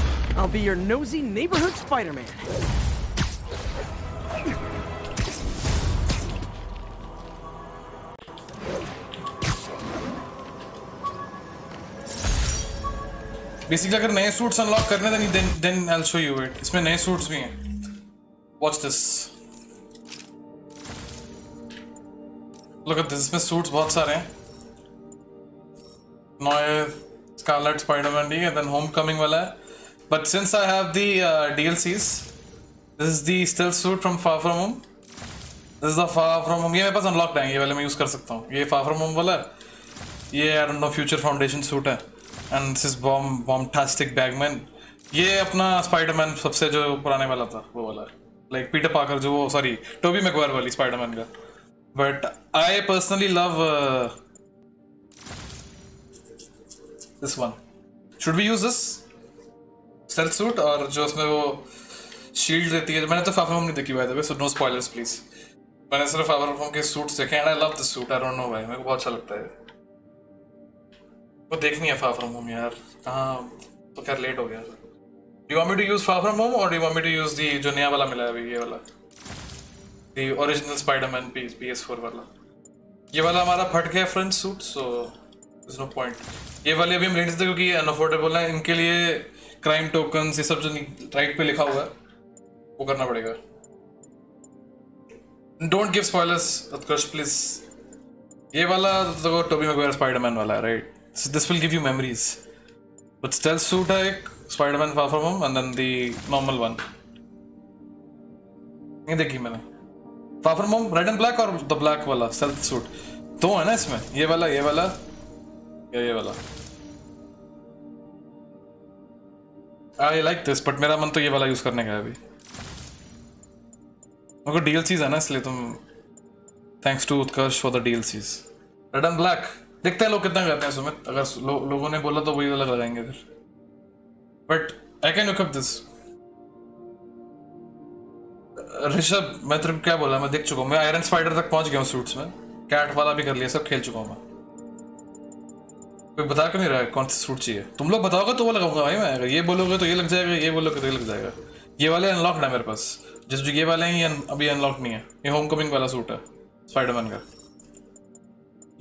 I'll be your nosy neighborhood Spider-Man. Basically अगर नए सूट्स अनलॉक करने then then then I will show you it इसमें नए सूट्स भी हैं watch this look at this इसमें सूट्स बहुत सारे हैं नए स्कारलेट स्पाइडरमैन ठीक है देन होम कमिंग वाला है But since I have the DLCs this is the stealth suit from far from home this is the far from home ये मेरे पास अनलॉक्ड है, ये वाले मैं यूज़ कर सकता हूँ। ये फार फ्रॉम होम वाला है। ये I don't know future foundation suit है। And this is bom bombastic bagman ये अपना स्पाइडरमैन सबसे जो पुराने वाला था, वो वाला लाइक पीटर पाकर जो वो सॉरी टोबी मैगवायर वाली स्पाइडरमैन का। But I personally love this one should we use this stealth suit और जो उसमें वो शील्ड देती है, मैंने तो फाफर होम नहीं देखी by the way so no spoilers please मैंने सिर्फ़ फाफर होम के सूट्स देखे and I love this suit I don't know भाई मेरे को बहुत अच्छा लगता है। वो देखनी है फार फ्रॉम होम यार। कहाँ तो खैर लेट हो गया। Do want me to use far from home और do want me to use the जो नया वाला मिला है अभी, ये वाला? The original Spiderman P P S four वाला। ये वाला हमारा फट गया front suit so is no point ये वाले अभी हम थे क्योंकि अनअफोर्डेबल है, इनके लिए क्राइम टोकन ये सब जो राइट पे लिखा हुआ है वो करना पड़ेगा don't give spoilers Utkarsh please ये वाला तो टोबी मैगवायर स्पाइडरमैन वाला है right this will give you memories. But stealth suit है एक Spider-Man Far From Home and then the normal one. ये देखी मैंने Far From Home red and black और the black वाला stealth suit दो है ना इसमें ये वाला ये वाला या ये वाला आई लाइक दिस बट मेरा मन तो ये वाला यूज़ करने का है अभी। मेरे को डीएलसीज है ना इसलिए तुम thanks to Utkarsh for the DLCs red and black देखते हैं लोग कितना करते हैं सुमित अगर लो, लोगों ने बोला तो वही वाला लगाएँगे फिर। But I can look up this Rishabh मैं को क्या बोला मैं देख चुका हूँ। मैं आयरन स्पाइडर तक पहुँच गया हूँ सूट्स में। कैट वाला भी कर लिया सब खेल चुका हूँ मैं। कोई बता क्यों नहीं रहा है? कौन सा सूट चाहिए? तुम लोग बताओगे तो वो लगाऊँगा भाई मैं। ये बोलोगे तो ये लग जाएगा, ये बोलोगे तो ये लग जाएगा। ये वाले अनलॉक्ड है मेरे पास। जिस जो ये वाले हैं, ये अभी अनलॉक नहीं है। ये होम कमिंग वाला सूट है स्पाइडरमैन का।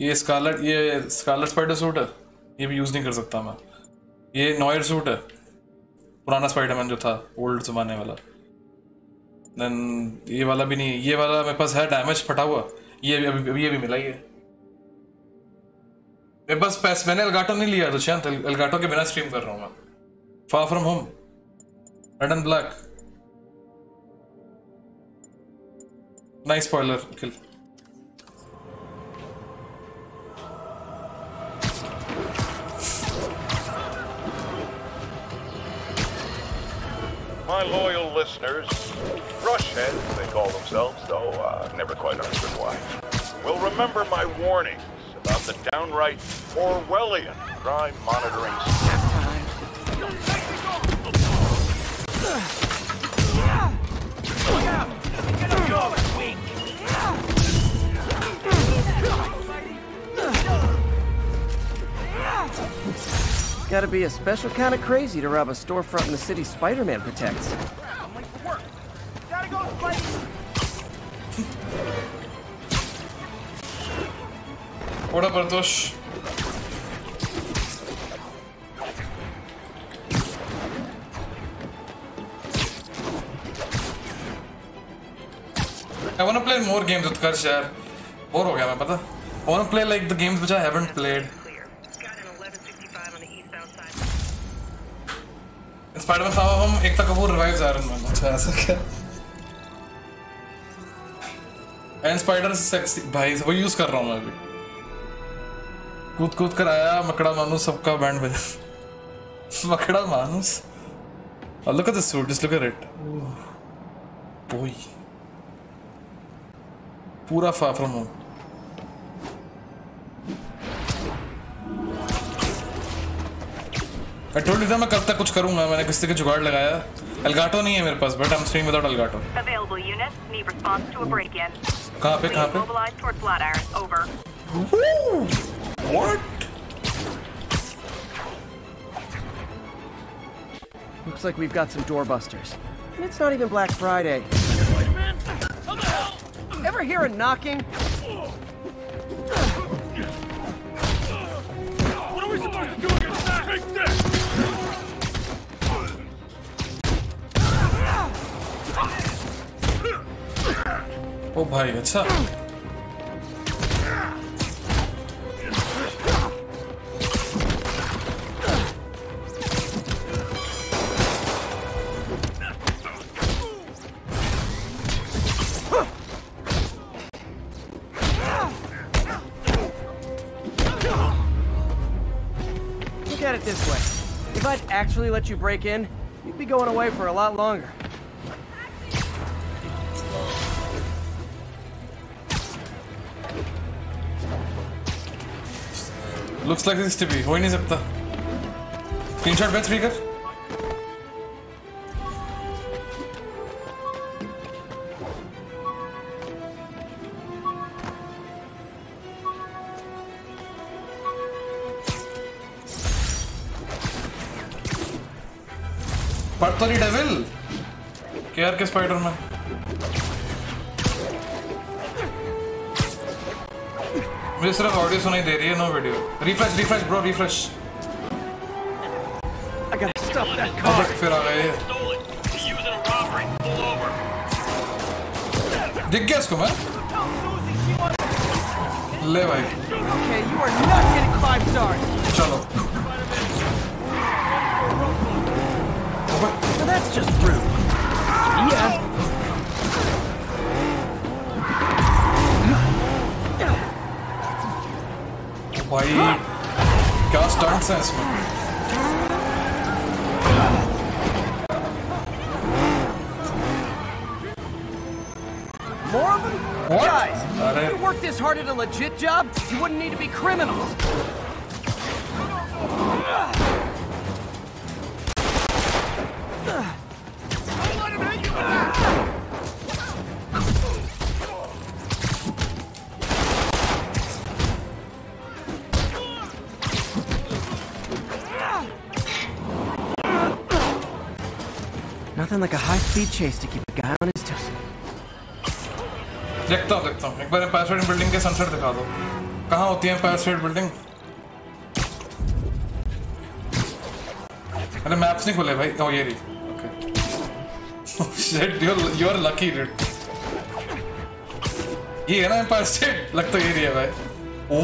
ये स्कारलेट ये स्कारलेट स्पाइडर सूट है। ये भी यूज़ नहीं कर सकता मैं। ये नॉयर सूट है। पुराना स्पाइडरमैन जो था ओल्ड जमाने वाला। देन ये वाला भी नहीं ये वाला मेरे पास है डैमेज फटा हुआ। ये अभी अभी ये भी मिला ही है। मेरे पास पैस मैंने एलगाटो नहीं लिया दुष्यंत एल- एलगाटो के बिना स्ट्रीम कर रहा हूँ मैं far from home red and black nice spoiler kill My loyal listeners, brushheads they call themselves, though uh, never quite understood why, will remember my warnings about the downright Orwellian crime monitoring. Gotta be a special kind of crazy to rob a storefront in the city Spider-Man protects. What up, Artosh? I wanna play more games with Karsh यार bore हो गया मैं पता I wanna play like the games which I haven't played Spiderman साहब हम Ekta Kapoor revives आ रहे हैं अच्छा ऐसा क्या एंड स्पाइडर सेक्सी भाई वो यूज़ कर रहा हूँ मैं अभी कूद कूद कर आया मकड़ा मानुस सबका बैंड बजा मकड़ा मानुस Oh, look at this suit. Just look at it. Oh, boy. पूरा far from home. I told you था मैं कब तक कुछ करूँगा मैंने किसी के जुगाड़ लगाया एलगाटो नहीं है मेरे पास but I am stream without break-in. कहाँ पे कहाँ पे Mobilize toward Flatiron. Over. What? Looks like we've got some doorbusters. And it's not even Black Friday. Ever hear a knocking? What are we supposed to do against that? Take this! Oh, buddy, what's up? actually let you break in, you'd be going away for a lot longer. Looks like this to be. Why is up the screenshot Bed speaker? Purple Devil. KR के Spiderman मुझे सिर्फ़ audio सुनाई दे रही है no video refresh refresh bro refresh. फिर आ गए दिख गया इसको मैं? ले भाई. चलो. that's just rude. Yeah. Why do you Gus darn sense. More of them? What? Guys, if you worked this hard at a legit job, you wouldn't need to be criminals. High-speed chase to keep a guy on his toes. देखता हूँ देखता हूँ। एक बार empire building के sunset दिखा दो। कहाँ होती है एम्पायर बिल्डिंग अरे मैप्स नहीं खुले भाई। ओ ये रही। Shit you you are lucky did ये है ना एम्पायर स्टेट लग तो है भाई। ओ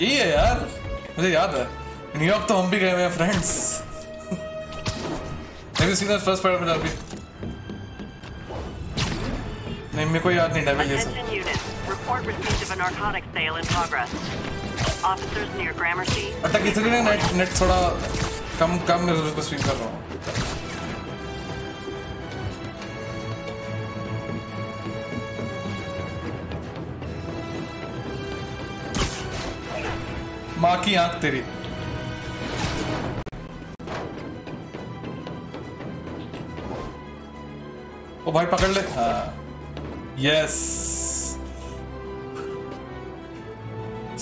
यही है यार। मुझे याद है न्यूयॉर्क तो हम भी गए हुए हैं friends that first part of it, Arby? नहीं मेरे को याद नहीं डेविल Gramercy. अटक इसलिए ना नेट नेट थोड़ा कम कम मैं स्वीप कर रहा हूँ माँ की आँख तेरी ओ भाई पकड़ ले हाँ yes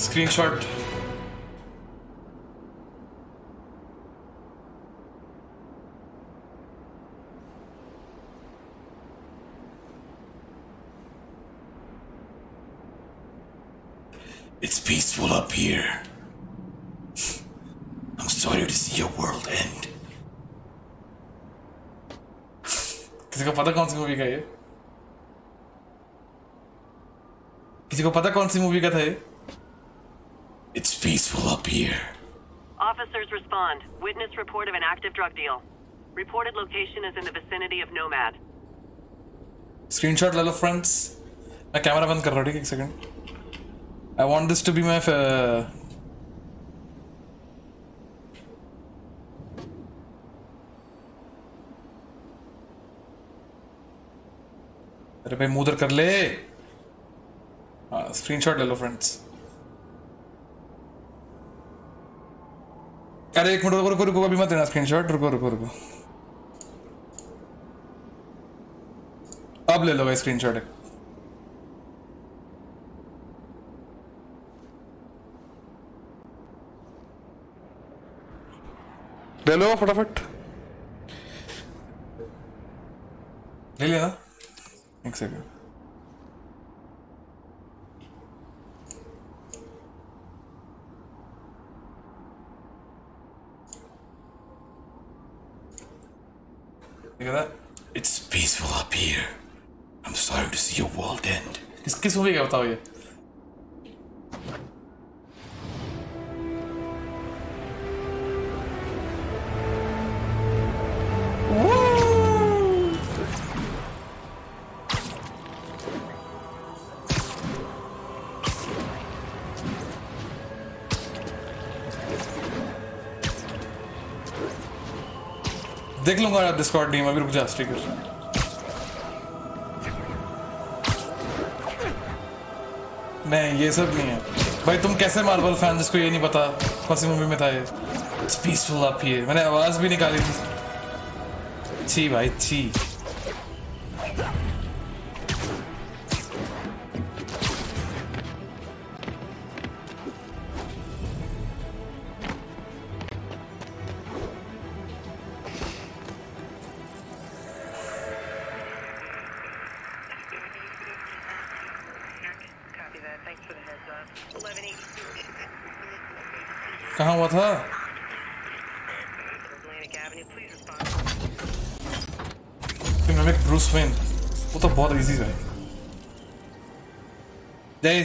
screenshot It's peaceful up here. I'm sorry to see your world end. किसी को पता कौन सी मूवी का ये किसी को पता कौन सी मूवी का था ये It's peaceful up here. Officers respond. Witness report of an active drug deal. Reported location is in the vicinity of Nomad. Screenshot ले लो फ्रेंड्स मैं कैमरा बंद कर रहा हूँ ठीक है एक second I want this to be my अरे भाई उधर कर ले। स्क्रीनशॉट ले लो फ्रेंड्स अरे, एक मिनट, रुको रुको रुको, अभी मत देना स्क्रीनशॉट रुको रुको रुको। अब ले लो भाई स्क्रीनशॉट एक। ले लो फटाफट। ले लिया ना एक second Look at that. It's peaceful up here. I'm sorry to see your world end. किस किस मूवी का बताओ ये देख लूँगा डिस्कॉर्ड नहीं अभी रुक जा स्टिकर नहीं, ये सब नहीं है। भाई, तुम कैसे मार्बल फ़ैन जिसको ये नहीं पता, कौन सी मूवी में था ये? पीसफुल आप ये मैंने आवाज़ भी निकाली थी। छी भाई, छी।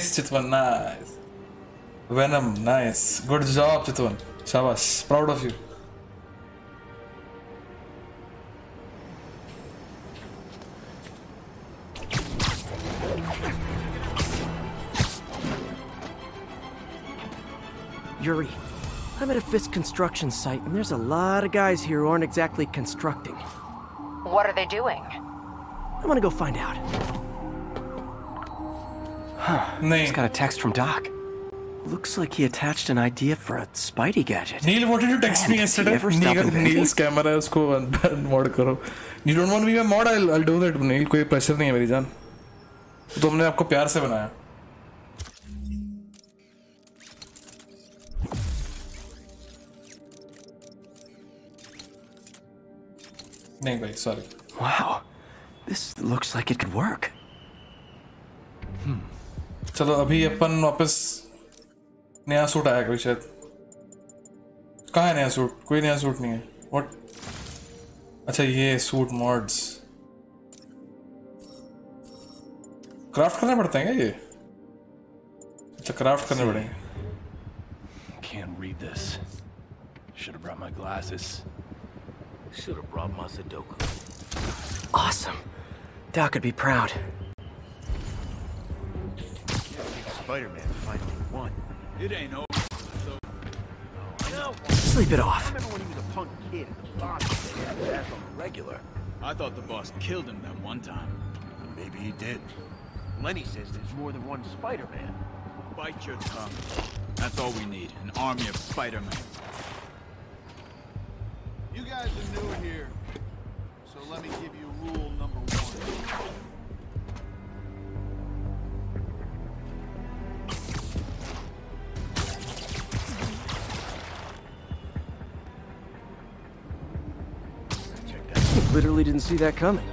Nice, Chitwan, nice. Venom, nice. Good job, Chitwan. Shabash, proud of you. Yuri, I'm at a Fisk construction site, and there's a lot of guys here who aren't exactly constructing. What are they doing? I'm gonna go find out. नहीं got a text from Doc. Looks like he attached an idea for a Spidey gadget. Neil what did you text me yesterday. Neil, Neil's *laughs* camera है उसको mod करो. You don't want to be my mod? I'll I'll do that. Neil no pressure नहीं है मेरी जान. तो हमने आपको प्यार से बनाया. नहीं भाई sorry. Wow, this looks like it could work. Hmm. चलो अभी अपन वापस नया सूट आया कोई शायद कहाँ है नया सूट कोई नया सूट नहीं है व्हाट अच्छा ये सूट मॉड्स क्राफ्ट करने पड़ते हैं क्या ये अच्छा क्राफ्ट करने पड़ेंगे Can't read this. Should have brought my glasses. Should have brought my Sudoku. Awesome. Doc would be proud. Spider-Man finally won. It ain't over. Sleep it off. I Remember when he was a punk kid the boss his on regular? I thought the boss killed him that one time. Maybe he did. Lenny says there's more than one Spider-Man. Bite your tongue. That's all we need. An army of Spider-Man. You guys are new here, so let me give you rule number one. Literally didn't see that coming.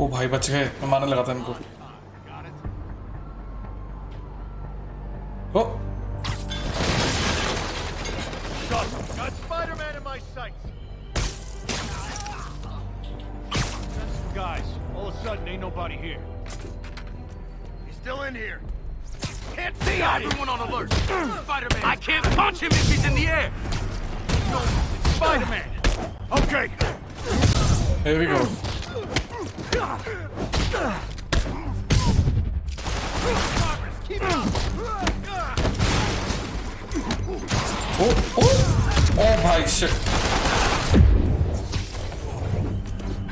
ओ भाई बच गए मैं मारने लगा था इनको ओ Got Spider-Man in my sights. Guys, all of a sudden ain't nobody here. He's still in here. can't see Got Everyone on alert! Spider-Man! I can't punch him if he's in the air! No, Spider-Man! Okay! Here we go. Oh, oh! Oh my shit!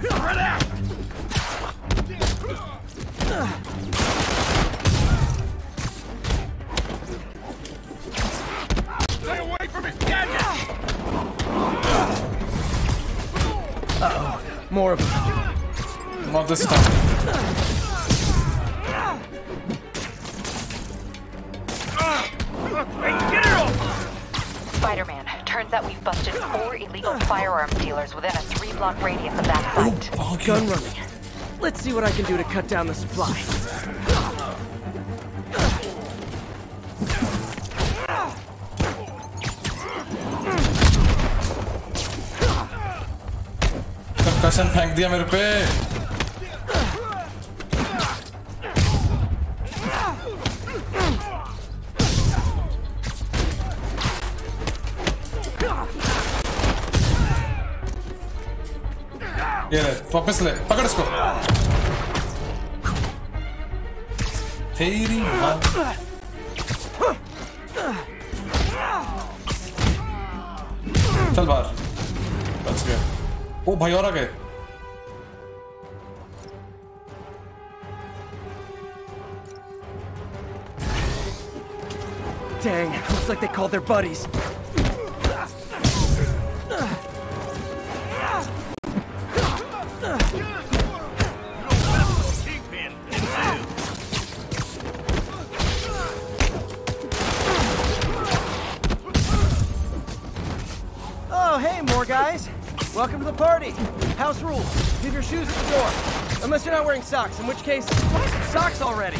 Right out! More of them. not this time Get it! Spider-Man, turns out we've busted four illegal firearms dealers within a three-block radius of that site. All gun running. Let's see what I can do to cut down the supply. Concussion फेंक दिया मेरे पे ये वापस ले पकड़ इसको तेरी माँ चल बाहर बच गया ओ भाई और आ गए looks like they called their buddies. Oh, hey, more guys. Welcome to the party. House rules. Leave your shoes at the door. Unless you're not wearing socks, in which case, socks already.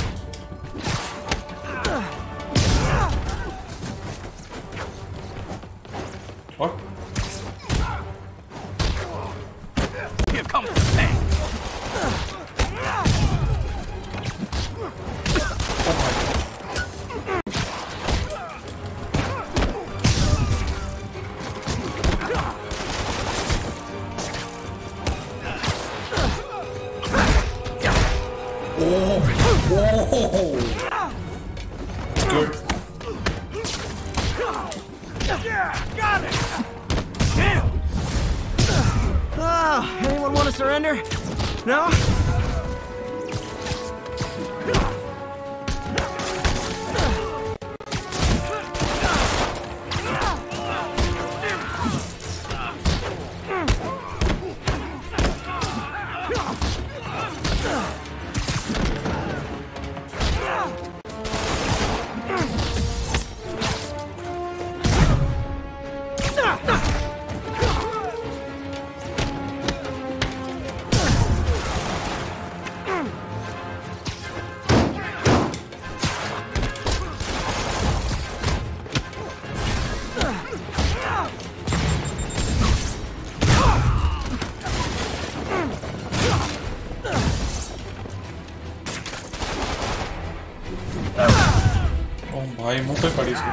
भाई मुंह पे पड़ी इसको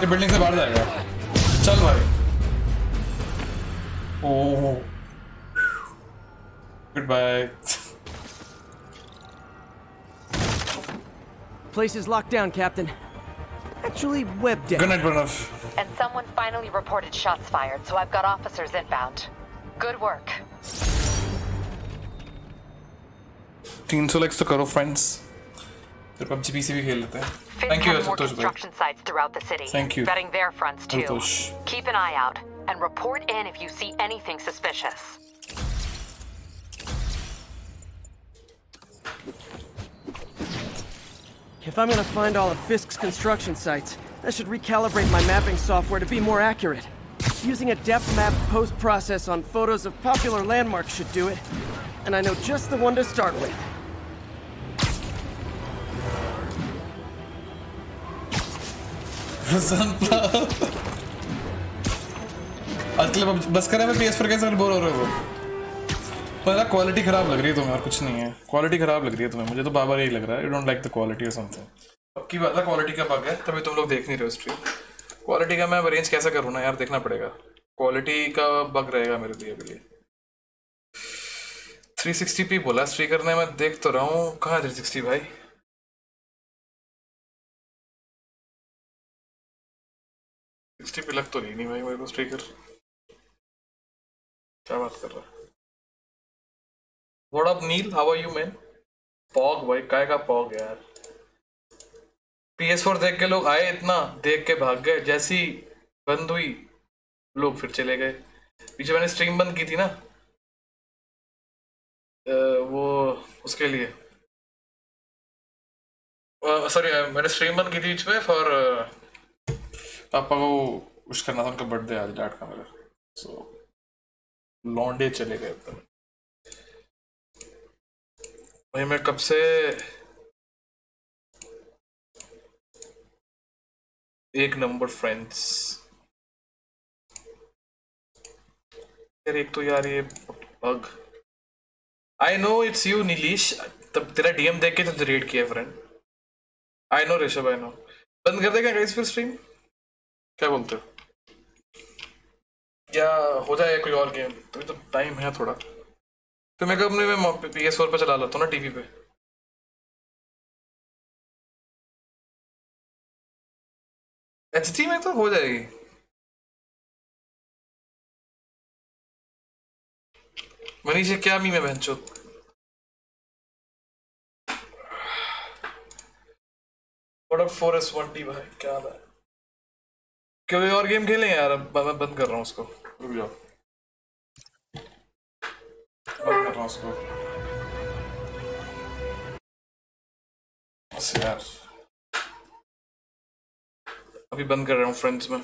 ये building से बाहर जाएगा चल भाई oh goodbye Place is locked down, Captain. Actually, web dead. Good night, Pranav. And someone finally reported shots fired, so I've got officers inbound. Good work. 300 likes तो करो फ्रेंड्स फिर पबजी पीसी भी खेल लेते हैं Finn thank you has more Santosh भाई construction sites throughout the city. Thank you. Vetting their fronts too. Santosh. Keep an eye out and report in if you see anything suspicious. If I'm gonna find all of Fisk's construction sites, I should recalibrate my mapping software to be more accurate. Using a depth map post-process on photos of popular landmarks should do it. And I know just the one to start with. *laughs* आजकल बस करे, मैं PS4 कैसे bore हो रहे हो। पहला quality खराब लग रही है तुम्हें और कुछ नहीं है। क्वालिटी खराब लग रही है तुम्हें, मुझे तो बार यही लग रहा है। You don't like the quality और समथिंग अब की बात है क्वालिटी का बग है, तभी तुम लोग देख नहीं रहे हो स्ट्रीम क्वालिटी का मैं अरेंज कैसे करूँ ना यार, देखना पड़ेगा। क्वालिटी का बग रहेगा मेरे लिए अभी। थ्री सिक्सटी पी बोला स्ट्रीक करने में देख तो रहा हूँ। कहाँ थ्री सिक्सटी भाई? सिक्सटी पे लग तो नहीं, नहीं भाई मेरे को स्ट्रीकर क्या बात कर रहा है? What up, Neil? How are you, man? पॉग भाई काय का पॉग यार? PS4 देख के लोग आए इतना देख के भाग गए। जैसी बंद हुई लोग फिर चले गए। पीछे मैंने स्ट्रीम बंद की थी ना? वो उसके लिए। सॉरी मैंने स्ट्रीम बंद की थी बीच में फॉर पापा को विश करना था उनका बर्थडे आज डैड का मेरा सो लॉन्डे चले गए एकदम। भाई, मैं कब से एक नंबर फ्रेंड्स यार, एक तो यार ये bug I know it's you Nilesh तब तेरा डीएम देख के तो रेड किया friend I know Rishabh I know बंद कर देगा गाइस फिर स्ट्रीम क्या बोलते हो? या हो जाए कोई और गेम तो तो टाइम है थोड़ा। तो मैं कब मैं पी एस फोर पे चला लेता हूँ ना टीवी पे। एच डी में तो हो जाएगी। मनीष क्या मी में बहन What up 4S1T भाई? क्या है? कोई और गेम खेलें यार? अब बंद कर रहा हूँ उसको। रुक जाओ। बंद कर रहा हूँ उसको। यार। अभी बंद कर रहा हूँ फ्रेंड्स में।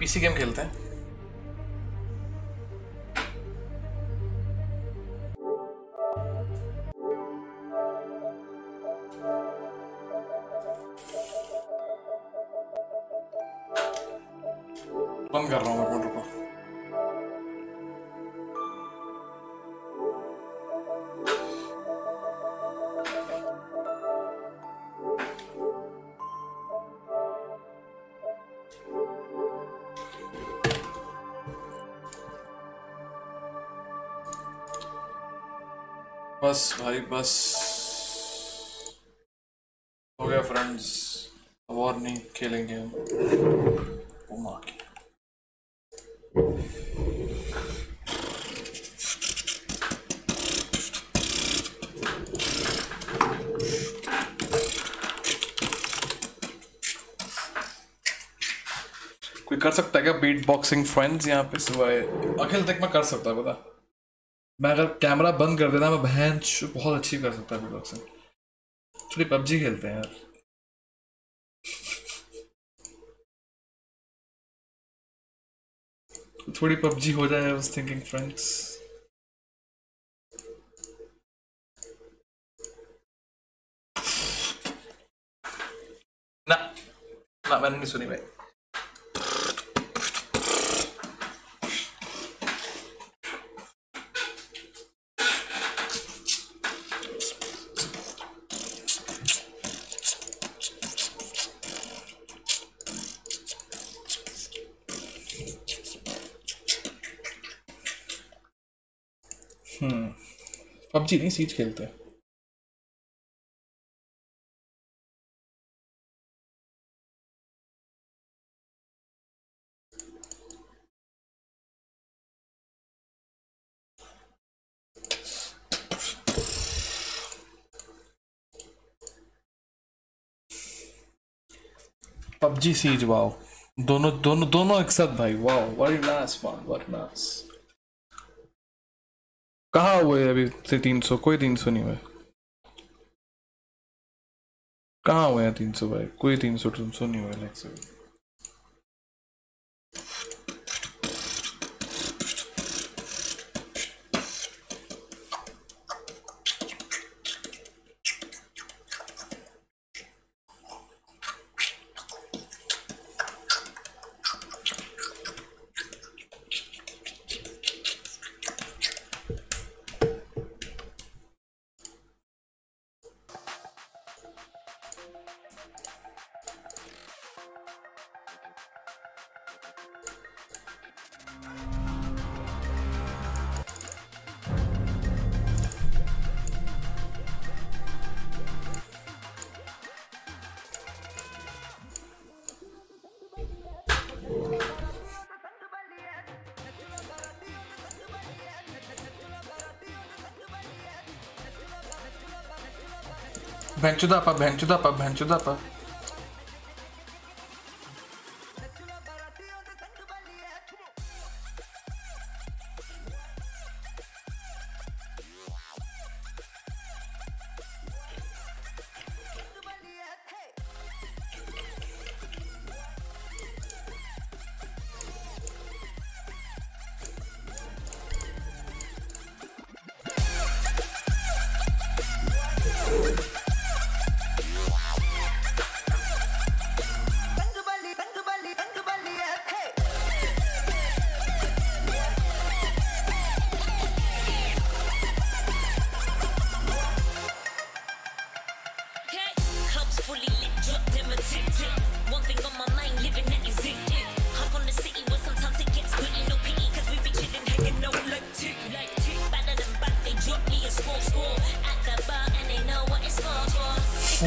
पीसी गेम खेलते हैं? बंद कर रहा हूँ मैं बस भाई, बस। हो गया फ्रेंड्स अब और नहीं खेलेंगे हम ओ माँ की कोई कर सकता क्या बीट बॉक्सिंग फ्रेंड्स यहाँ पे सिवाय अखिल तक मैं कर सकता, पता। मैं अगर कैमरा बंद कर देना मैं बहन बहुत अच्छी कर सकता है बीट बॉक्सिंग थोड़ी पबजी खेलते हैं यार। थोड़ी पबजी हो जाए वाज थिंकिंग फ्रेंड्स ना ना, मैंने नहीं सुनी भाई। पबजी नहीं सीज खेलते पबजी सीज वाओ। दोनों दोनों दोनों एक साथ भाई, wow very nice man very nice कहाँ हुए अभी से तीन सौ? कोई तीन सौ नहीं हुए। कहा हुए हैं तीन सौ भाई? कोई तीन सौ तीन सौ नहीं हुए लाइक से Benchudapa, benchudapa, benchudapa. Cups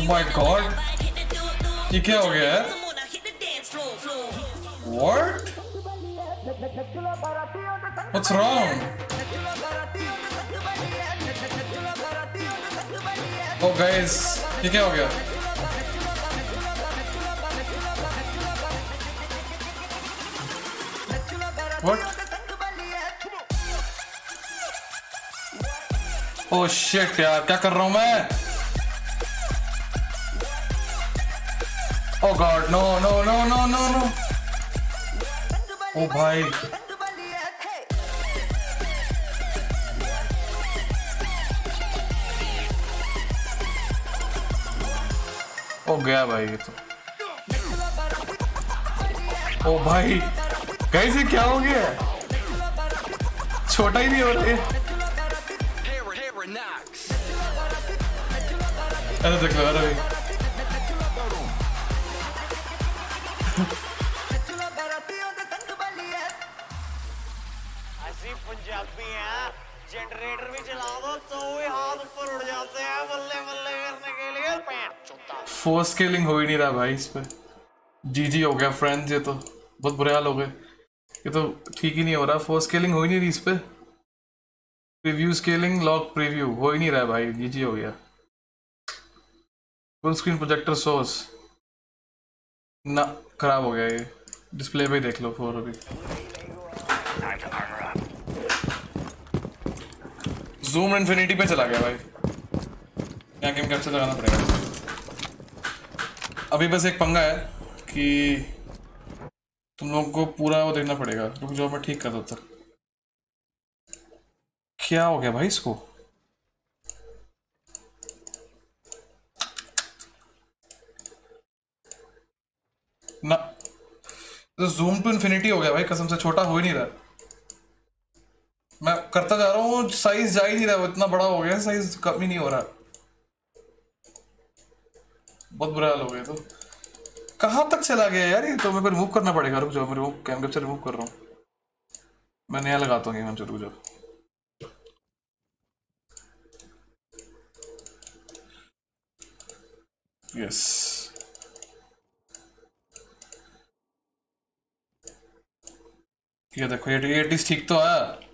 Oh my god. ये क्या हो गया है What? What's wrong? Oh guys, ये क्या हो गया? What? Oh shit यार क्या कर रहा हूँ मैं? Oh god, no, no, no, no, no, no. भाई. ओ गया भाई ये तो ओ भाई कैसे क्या हो गया छोटा ही नहीं हो रहा अरे देख लो अरे भाई फोर स्केलिंग हो ही नहीं रहा भाई इस पर जी जी हो गया फ्रेंड्स ये तो बहुत बुरे हाल हो गए। ये तो ठीक ही नहीं हो रहा। फोर स्केलिंग हो ही नहीं रही इस पे प्रीव्यू स्केलिंग लॉक प्रीव्यू हो ही नहीं रहा भाई। जी जी हो गया। फुल स्क्रीन प्रोजेक्टर सोर्स ना, खराब हो गया ये। डिस्प्ले पे देख लो फोर अभी। जूम इन्फिनिटी पे चला गया भाई। यहाँ गेम कैप्चर लगाना पड़ेगा। अभी बस एक पंगा है कि तुम लोगों को पूरा वो देखना पड़ेगा रुक जाओ मैं ठीक कर देता क्या हो गया भाई इसको? ना तो जूम टू इन्फिनिटी हो गया भाई, कसम से छोटा हो ही नहीं रहा। मैं करता जा रहा हूँ साइज़ जा ही नहीं रहा इतना बड़ा हो गया साइज़ कम ही नहीं हो रहा। बहुत बुरा हाल हो गया तो। कहाँ तक चला गया यार ये तो? मेरे को रिमूव करना पड़ेगा। रुक जाओ मेरे को कैम कैप्चर रिमूव कर रहा हूँ। मैं नया लगाता हूँ गेम रुक जाओ। यस ये देखो, ये एटीज ठीक तो है।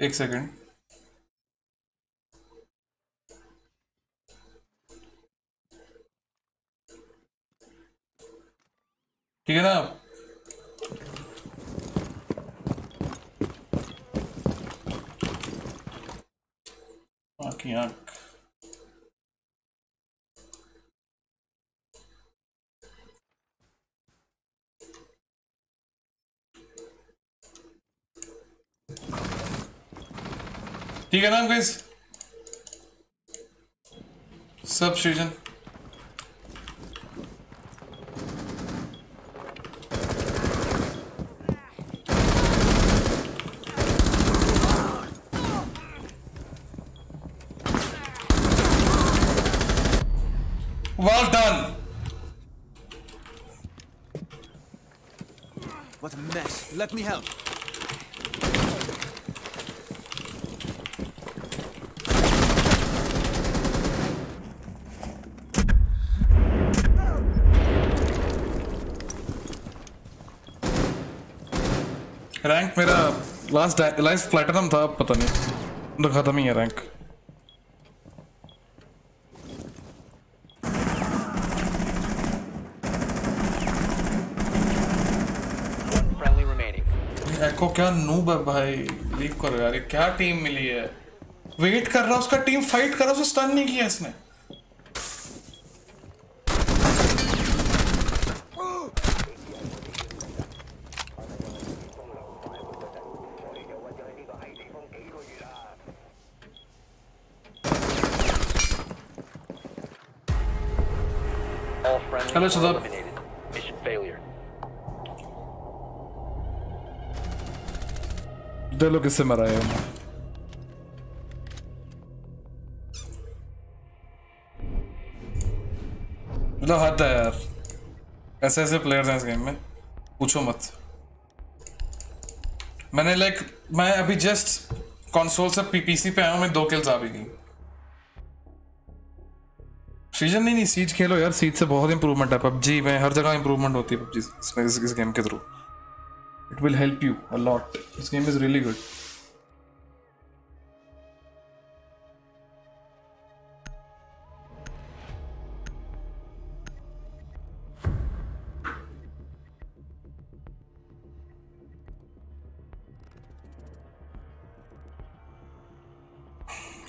एक second ठीक है ना आँख ही आँख ठीक है ना गाइस सब season Let me help. Rank मेरा लास्ट लास्ट प्लेटिनम था, पता नहीं तो खत्म ही है रैंक Friendly remaining. एको क्या नूब है भाई? लीव करो यार क्या टीम मिली है? वेट कर रहा उसका टीम फाइट कर रहा उसे स्टन नहीं किया इसने। Hello, Shadab. दिलो किससे मरा है मतलब हद है यार ऐसे ऐसे प्लेयर्स हैं इस गेम में पूछो मत मैंने लाइक मैं अभी जस्ट कंसोल से पीपीसी पे आया हूँ, मैं दो किल्स आ भी गई। सीज़न नहीं नहीं सीज खेलो यार सीज से बहुत इंप्रूवमेंट है, पबजी में हर जगह इंप्रूवमेंट होती है, पबजी इस गेम के through will help you a lot this game is really good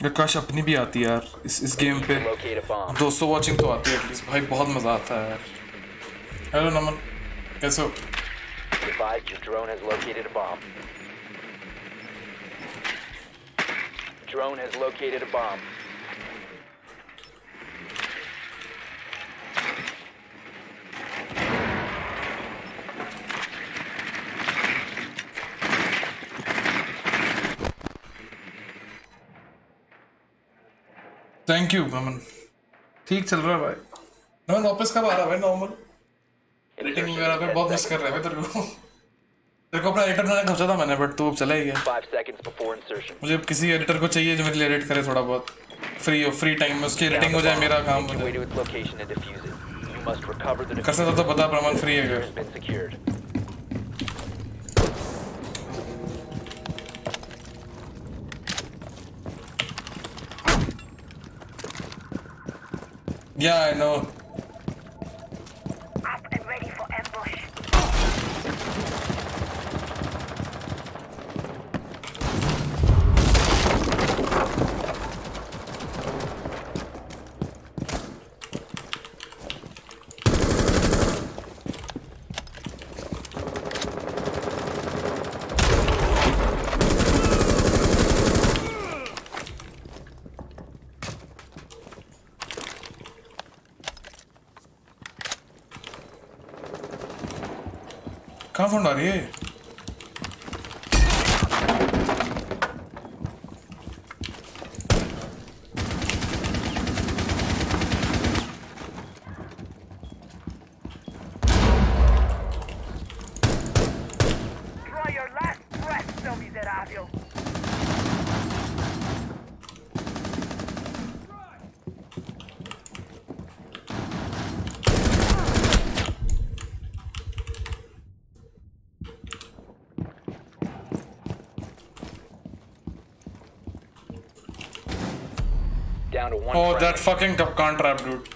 ये काश अपनी भी आती यार, इस इस गेम पे। Locate a 200 वाचिंग तो आती है एटलीस्ट भाई, बहुत मज़ा आता है यार। हेलो नमन कैसे हो? Advised your drone has located a bomb. Drone has located a bomb. Thank you Naman ठीक चल रहा है भाई नमन वापस कब आ रहा है भाई नॉर्मल एडिटिंग वगैरह पे बहुत मिस कर रहे हैं तेरे को तेरे को अपना एडिटर बनाने सोचा था मैंने बट तू अब चला ही गया. मुझे किसी एडिटर को चाहिए जो मेरे लिए एडिट करे थोड़ा बहुत। फ्री हो फ्री टाइम में उसकी एडिटिंग हो जाए मेरा काम हो जाए। कर सकता तो बता प्रमाण फ्री है been secured. या forno a areia. One Oh, friendly. that fucking Capcan trap, dude.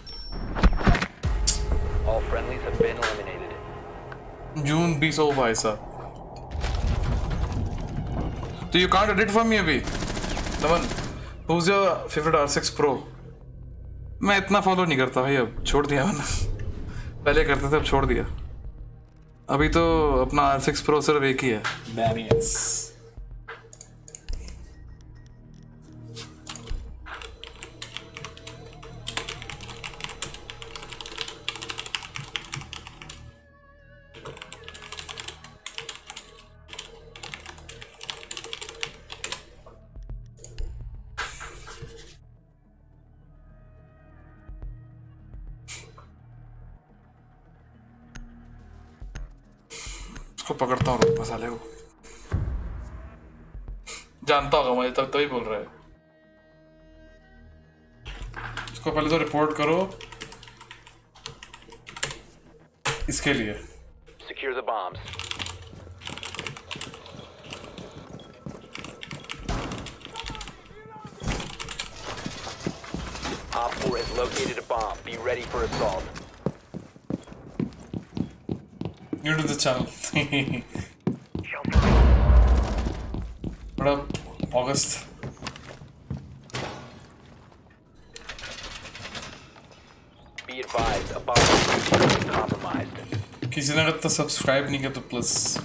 All friendlies have been eliminated. June be so भाई साहब. So you can't edit for me अभी. Naman, who's your favorite R6 Pro? मैं इतना follow नहीं करता भाई अब छोड़ दिया मैंने पहले करते थे अब छोड़ दिया अभी तो अपना R6 Pro सिर्फ़ एक ही है इसको पहले तो रिपोर्ट करो इसके लिए Secure the bombs. Op 4 has located a bomb. Be ready for assault. new to the channel *laughs* what up August The subscribe, negative the plus.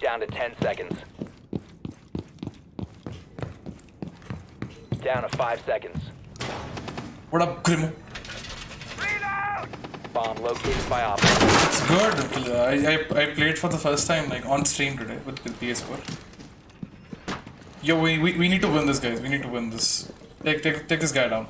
Down to 10 seconds. Down to 5 seconds. What up, Grimo? Bomb located by op. It's good. I, I, I played for the first time like on stream today with, with PS4. Yo, we, we, we need to win this, guys. We need to win this. Take, take, take this guy down.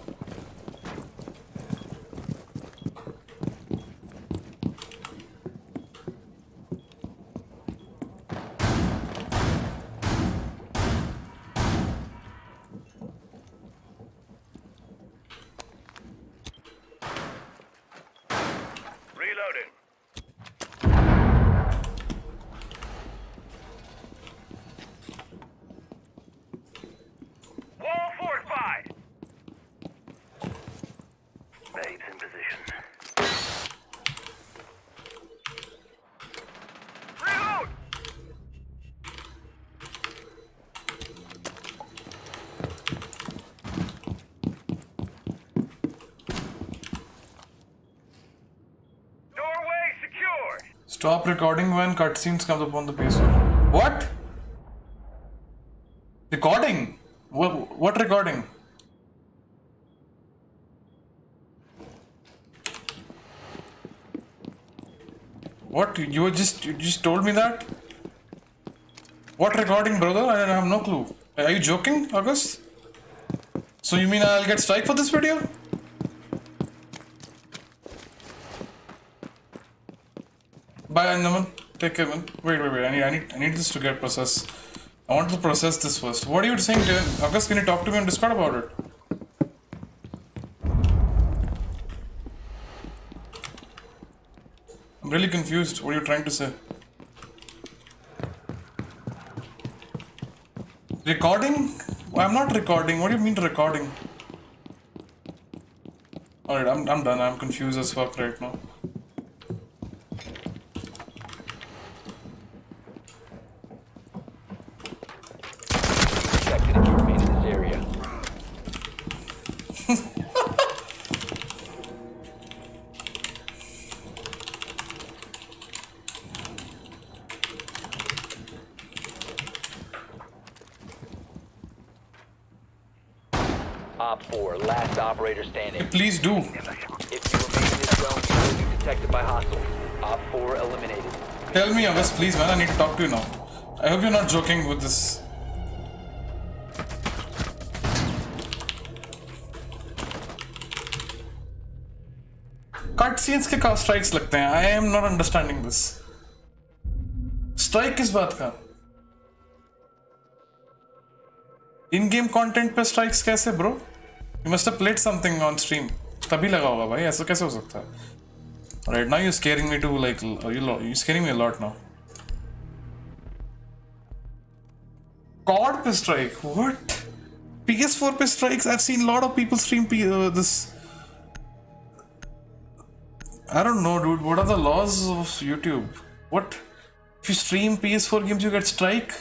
Stop recording when cutscenes comes up on the PS4. What? Recording? What, what recording? What? You just you just told me that? What recording, brother? I have no clue. Are you joking, August? So you mean I'll get strike for this video? Bye, Andaman. Take care, man. Wait, wait, wait. I need, I need, I need this to get processed. I want to process this first. What are you saying, Dylan? August, can you talk to me on Discord about it? I'm really confused. What are you trying to say? Recording? I'm not recording. What do you mean recording? Alright, I'm, I'm done. I'm confused as fuck right now. Protected if you remain in this area. Op 4, last operator standing. Please do. If you remain in this zone, you will be detected by hostiles. Op 4 eliminated. Tell me, August, please, man. I need to talk to you now. I hope you're not joking with this. Cut scenes के का strikes लगते हैं I am not understanding this strike किस बात का in game content पे strikes कैसे bro You must have played something on stream तभी लगा होगा भाई ऐसा कैसे हो सकता है right now you scaring me too like you you scaring me a lot now COD पे strike. What? PS4 पे strikes. I've seen a lot of people stream P uh, this. I don't know, dude. What are the laws of YouTube? What? If you stream PS4 games, you get strike.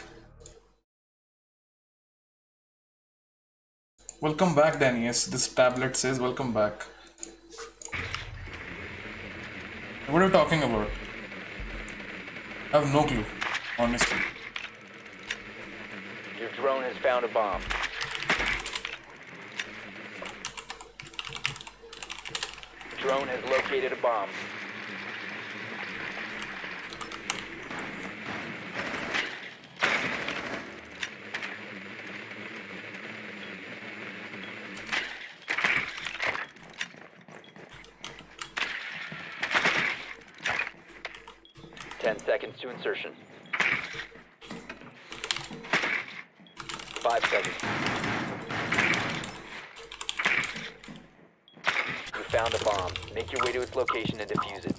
Welcome back, Danny. This tablet says welcome back. What are you talking about? I have no clue, honestly. Your drone has found a bomb. Drone has located a bomb. To insertion. Five seconds. You found a bomb. Make your way to its location and defuse it.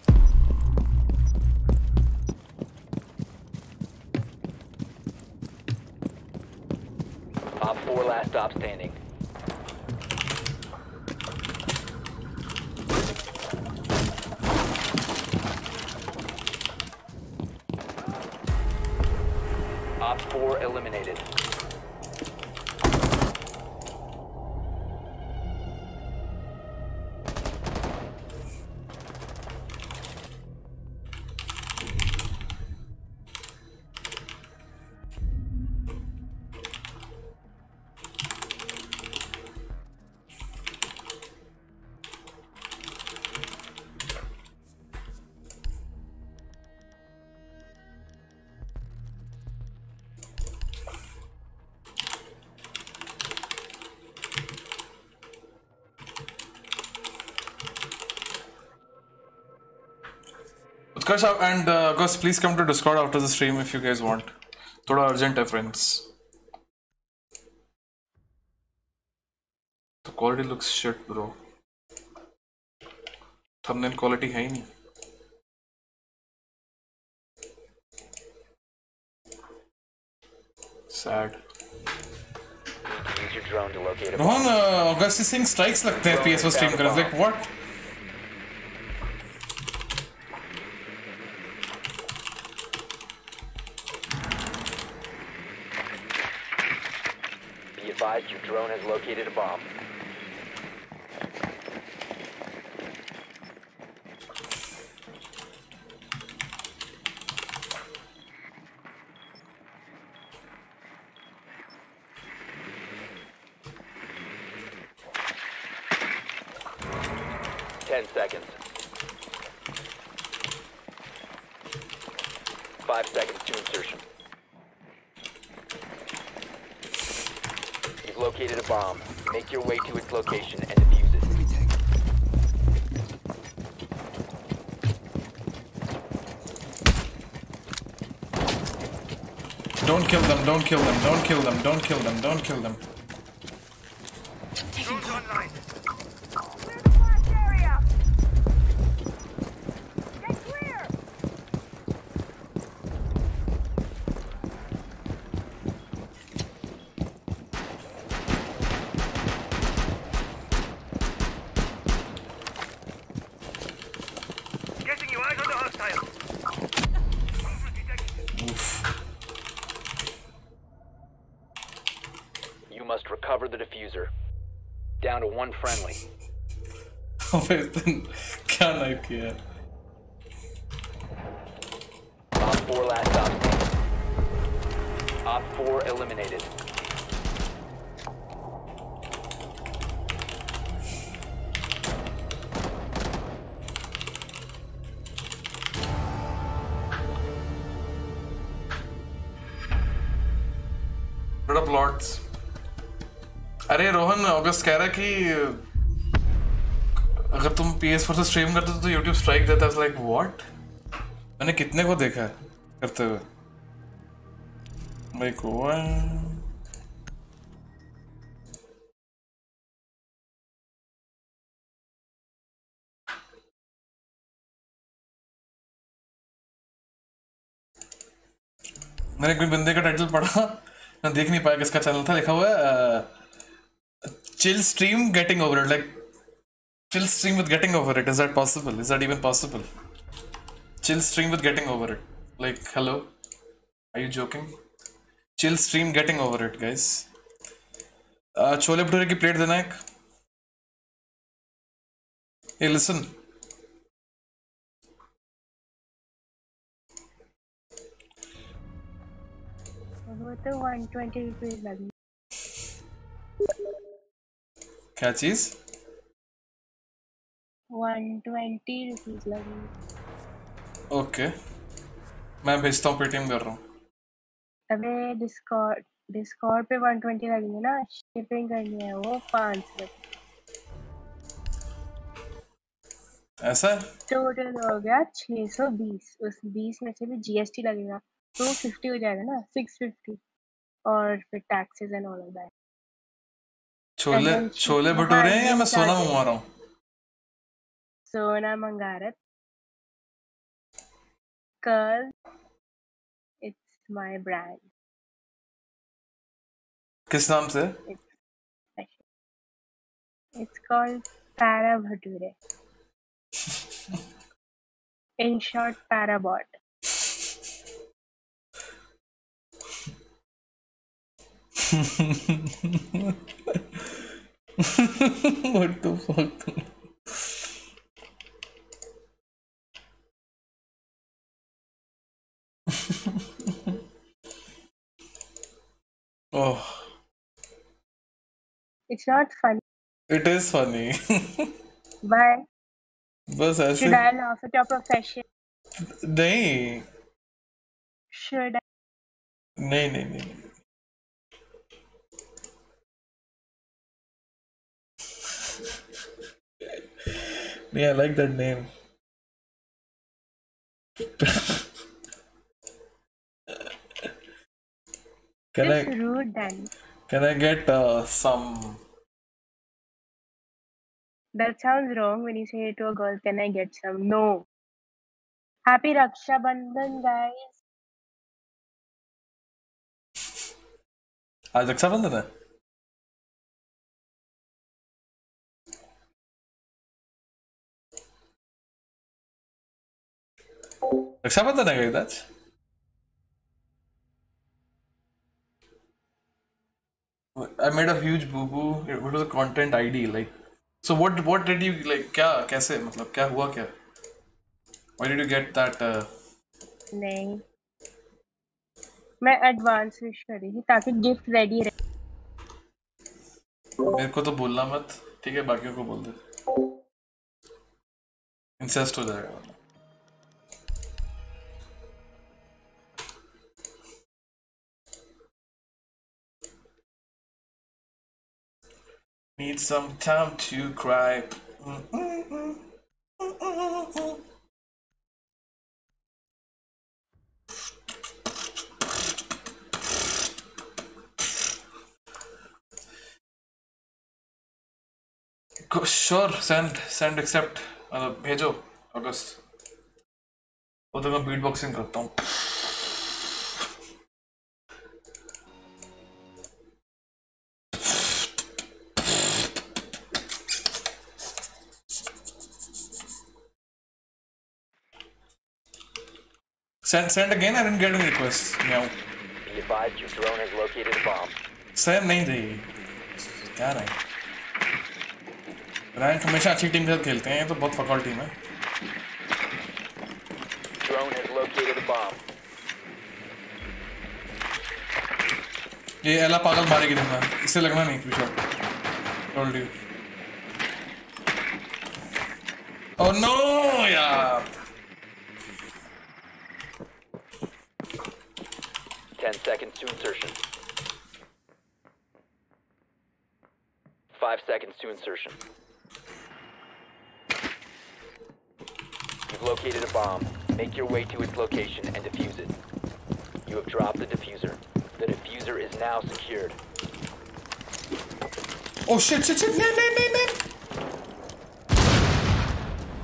Op 4 last stop standing. Utkarsh uh, and uh, Gus, please come to Discord after the stream if you guys want. थोड़ा urgent है friends. The quality looks shit, bro. Thumbnail quality है ही नहीं. Sad. Use your drone to locate a Rohan August Singh strikes लगते हैं PS4 stream कर like what? Located a bomb. Make your way to its location and defuse it. Don't kill them, don't kill them, don't kill them, don't kill them, don't kill them. अगस्त कह रहा है कि, अगर तुम PS4 से stream करते हो तो YouTube स्ट्राइक देता है लाइक व्हाट मैंने कितने को देखा है करते हुए? लाइक वन मैंने कोई बंदे का टाइटल पढ़ा, *laughs* मैं देख नहीं पाया किसका चैनल था, लिखा हुआ है Chill stream getting over it like chill stream with getting over it is that possible is that even possible chill stream with getting over it like hello are you joking chill stream getting over it guys chole bhature की plate देना एक Hey, listen. वो तो 120 rupees लगी क्या चीज़? 120 rupees लगी। Okay. मैं भेजता हूँ पेटीएम कर रहा हूँ। अबे डिस्कॉर्ड डिस्कॉर्ड पे 120 लगेंगे ना। शिपिंग करनी है वो 500 ऐसा टोटल हो गया 620 उस 20 में से भी जीएसटी लगेगा। तो 50 हो जाएगा ना 650 और फिर taxes and all of that chole chole bhature हैं या मैं सोना मंगवा रहा हूँ सोना मंगा रहा cause it's my brand किस नाम से it's called para bhature in short parabot *laughs* what the fuck *laughs* oh it's not funny it is funny *laughs* why बस ऐसे should I laugh at your profession नहीं should I नहीं नहीं नहीं नहीं I like that name can it's I rude then can I get uh, some That sounds wrong when you say it to a girl, can I get some? No. Happy Raksha Bandhan, guys. आज रक्षाबंधन है रक्षाबंधन है guys आज I made a huge boo boo. It was a content ID like. So what what did you like? क्या कैसे मतलब क्या हुआ क्या? Why did you get that? Uh, नहीं मैं एडवांस विश कर रही थी ताकि गिफ्ट रेडी रहे मेरे को तो बोलना मत ठीक है बाकियों को बोल दे इंसेस्ट हो जाएगा Need some time to cry. Go- Sure, send, send, accept. मतलब भेजो अगस्त वो तो मैं बीट बॉक्सिंग करता हूँ Send, send again. I didn't get any request. Meow. Be advised your drone has located a bomb. Send नहीं दी क्या रैंक रैंक हमेशा अच्छी टीम के साथ खेलते हैं तो बहुत फकौल टीम है Drone has located a bomb. ये एला पागल मारेगी तुमने इससे लगना नहीं पीछे टोल्ड यू ओह नो यार 10 seconds to insertion. 5 seconds to insertion. You've located a bomb. Make your way to its location and defuse it. You have dropped the diffuser. The diffuser is now secured. Oh shit, shit, shit, man, man, man, man!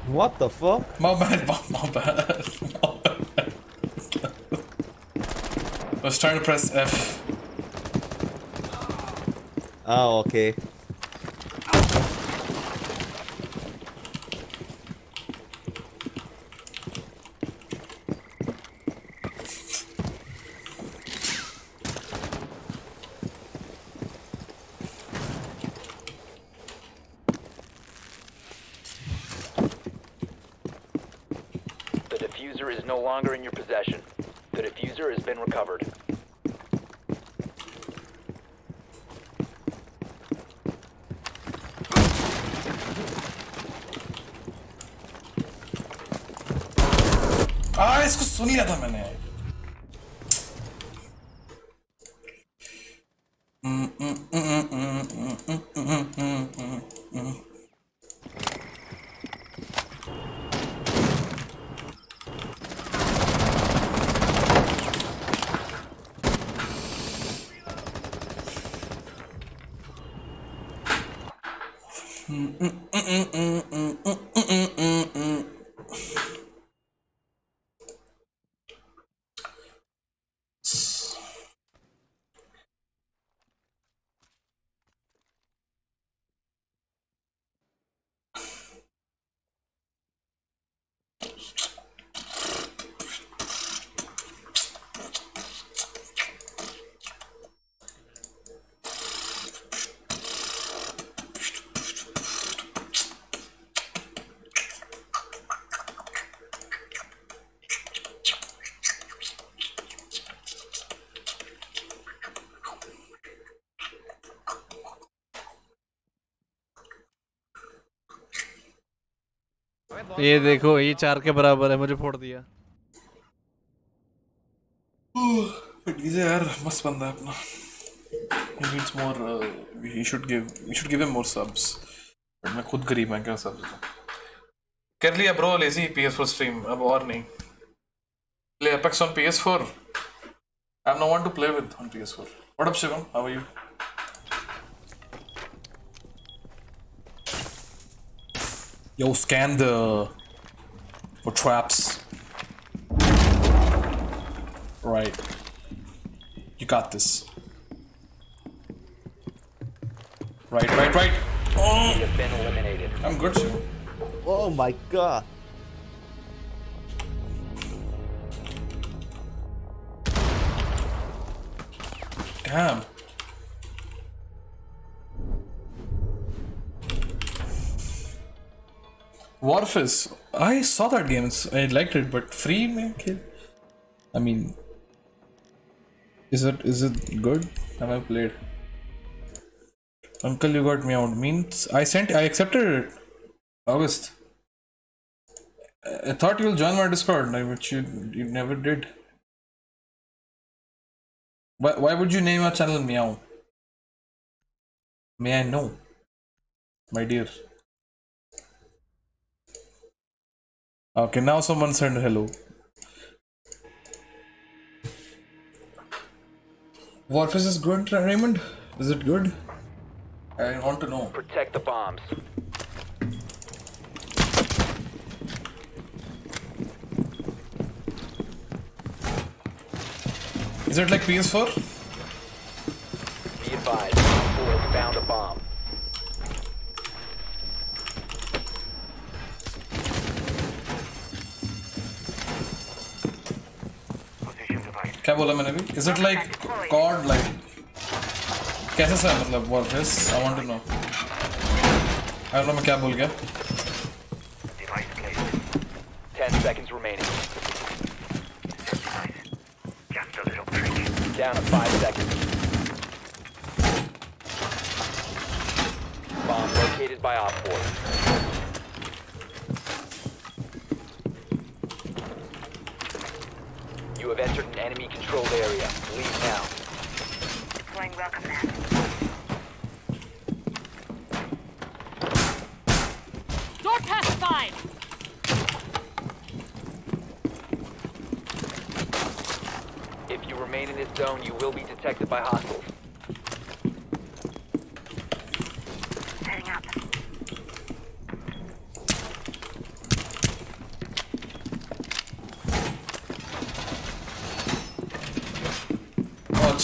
What the fuck? My bad, my bad. *laughs* I was trying to press F. Oh, okay. ये देखो ये चार के बराबर है मुझे फोड़ दिया डीजे यार मस्त बंदा है अपना he needs more uh, he should give we should give him more subs but मैं खुद गरीब मैं क्या subs कर लिया ब्रो लेजी PS4 stream अब और नहीं play Apex on PS4 I have no one to play with on PS4 what up Shivam how are you Yo, scan the for traps. Right. You got this. Right, right, right. Oh, You have been eliminated. I'm good, Shivam. Oh my god. Damn. Warface. I saw that game. I liked it, but free, man. I mean, is it is it good? Have I played? Uncle, you got me out. Means I sent. I accepted it. August. I- thought you'll join my Discord, which you you never did. Why why would you name your channel Meow? May I know, my dear? Okay, now someone send hello. Warface is good, Raymond? Is it good? I want to know. Protect the bombs. Is it like PS4? क्या बोला मैंने भी is it like COD like कैसे सा है मतलब Warface I want to know I don't know मैं क्या बोल गया 10 seconds remaining. Down to 5 seconds. Bomb located by Op 4.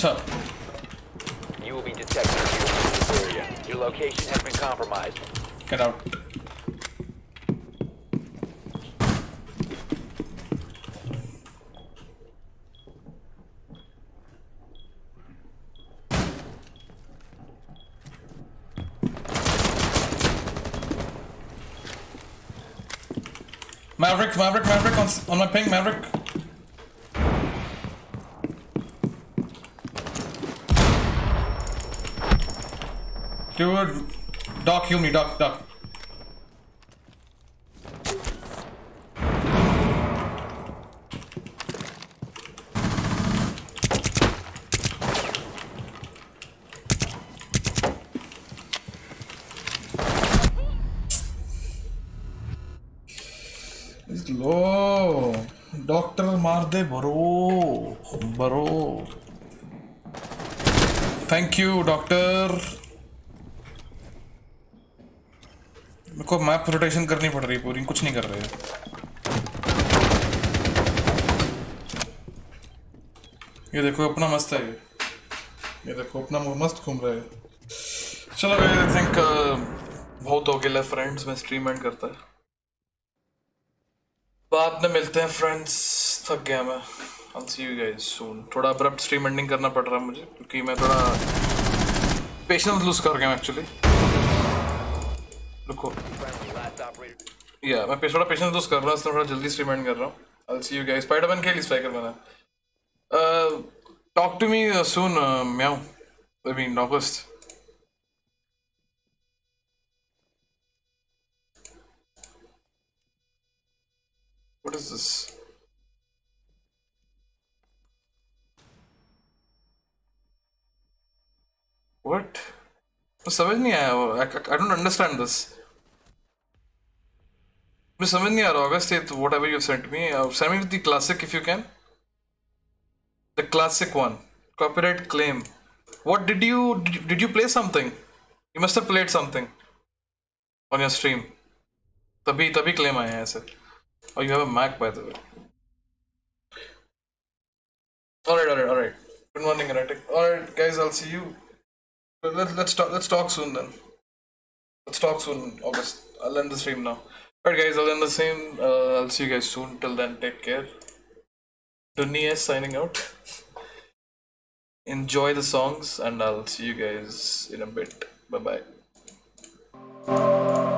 sir. You will be detected in this area. Your location has been compromised. Get out. Maverick, Maverick, Maverick on, on my ping, Maverick. Dude, Doc, heal me, Doc, Doc. He's low. Doctor मार दे बरो बरो thank you doctor मेरे को map rotation करनी पड़ रही है पूरी, कुछ नहीं कर रहे ये देखो, अपना मस्त है ये। ये देखो, अपना मस्त घूम रहा है। चलो आई थिंक बहुत हो गया फ्रेंड्स मैं स्ट्रीम एंड करता है। बाद में मिलते हैं फ्रेंड्स थक गया मैं। I'll see you guys soon थोड़ा अब्रप्ट स्ट्रीम एंडिंग करना पड़ रहा है मुझे, क्योंकि मैं थोड़ा पेशेंस लूज कर गया हूँ एक्चुअली रुको। या मैं पे- थोड़ा पेशेंस लूज कर रहा हूँ थोड़ा जल्दी स्ट्रीम एंड कर रहा हूँ। I'll see you guys Spiderman खेली स्ट्राइकर मैंने talk to me soon meow I mean August What is this? What? समझ नहीं आया वो। I, I don't understand this. मुझे समझ नहीं आ रहा 8th, whatever you sent me. Uh, send me the classic if you can. The classic one. Copyright claim. What did you did, did you play something? You must have played something on your stream. तभी तभी claim आए हैं ऐसे. Oh, you have a Mac, by the way. Alright, alright, alright. Good morning, Erratic. Alright, guys, I'll see you. Let, let, let's talk. Let's talk soon then. Let's talk soon, August. I'll end the stream now. Alright, guys, I'll end the same. Uh, I'll see you guys soon. Till then, take care. Dunia signing out. Enjoy the songs, and I'll see you guys in a bit. Bye bye.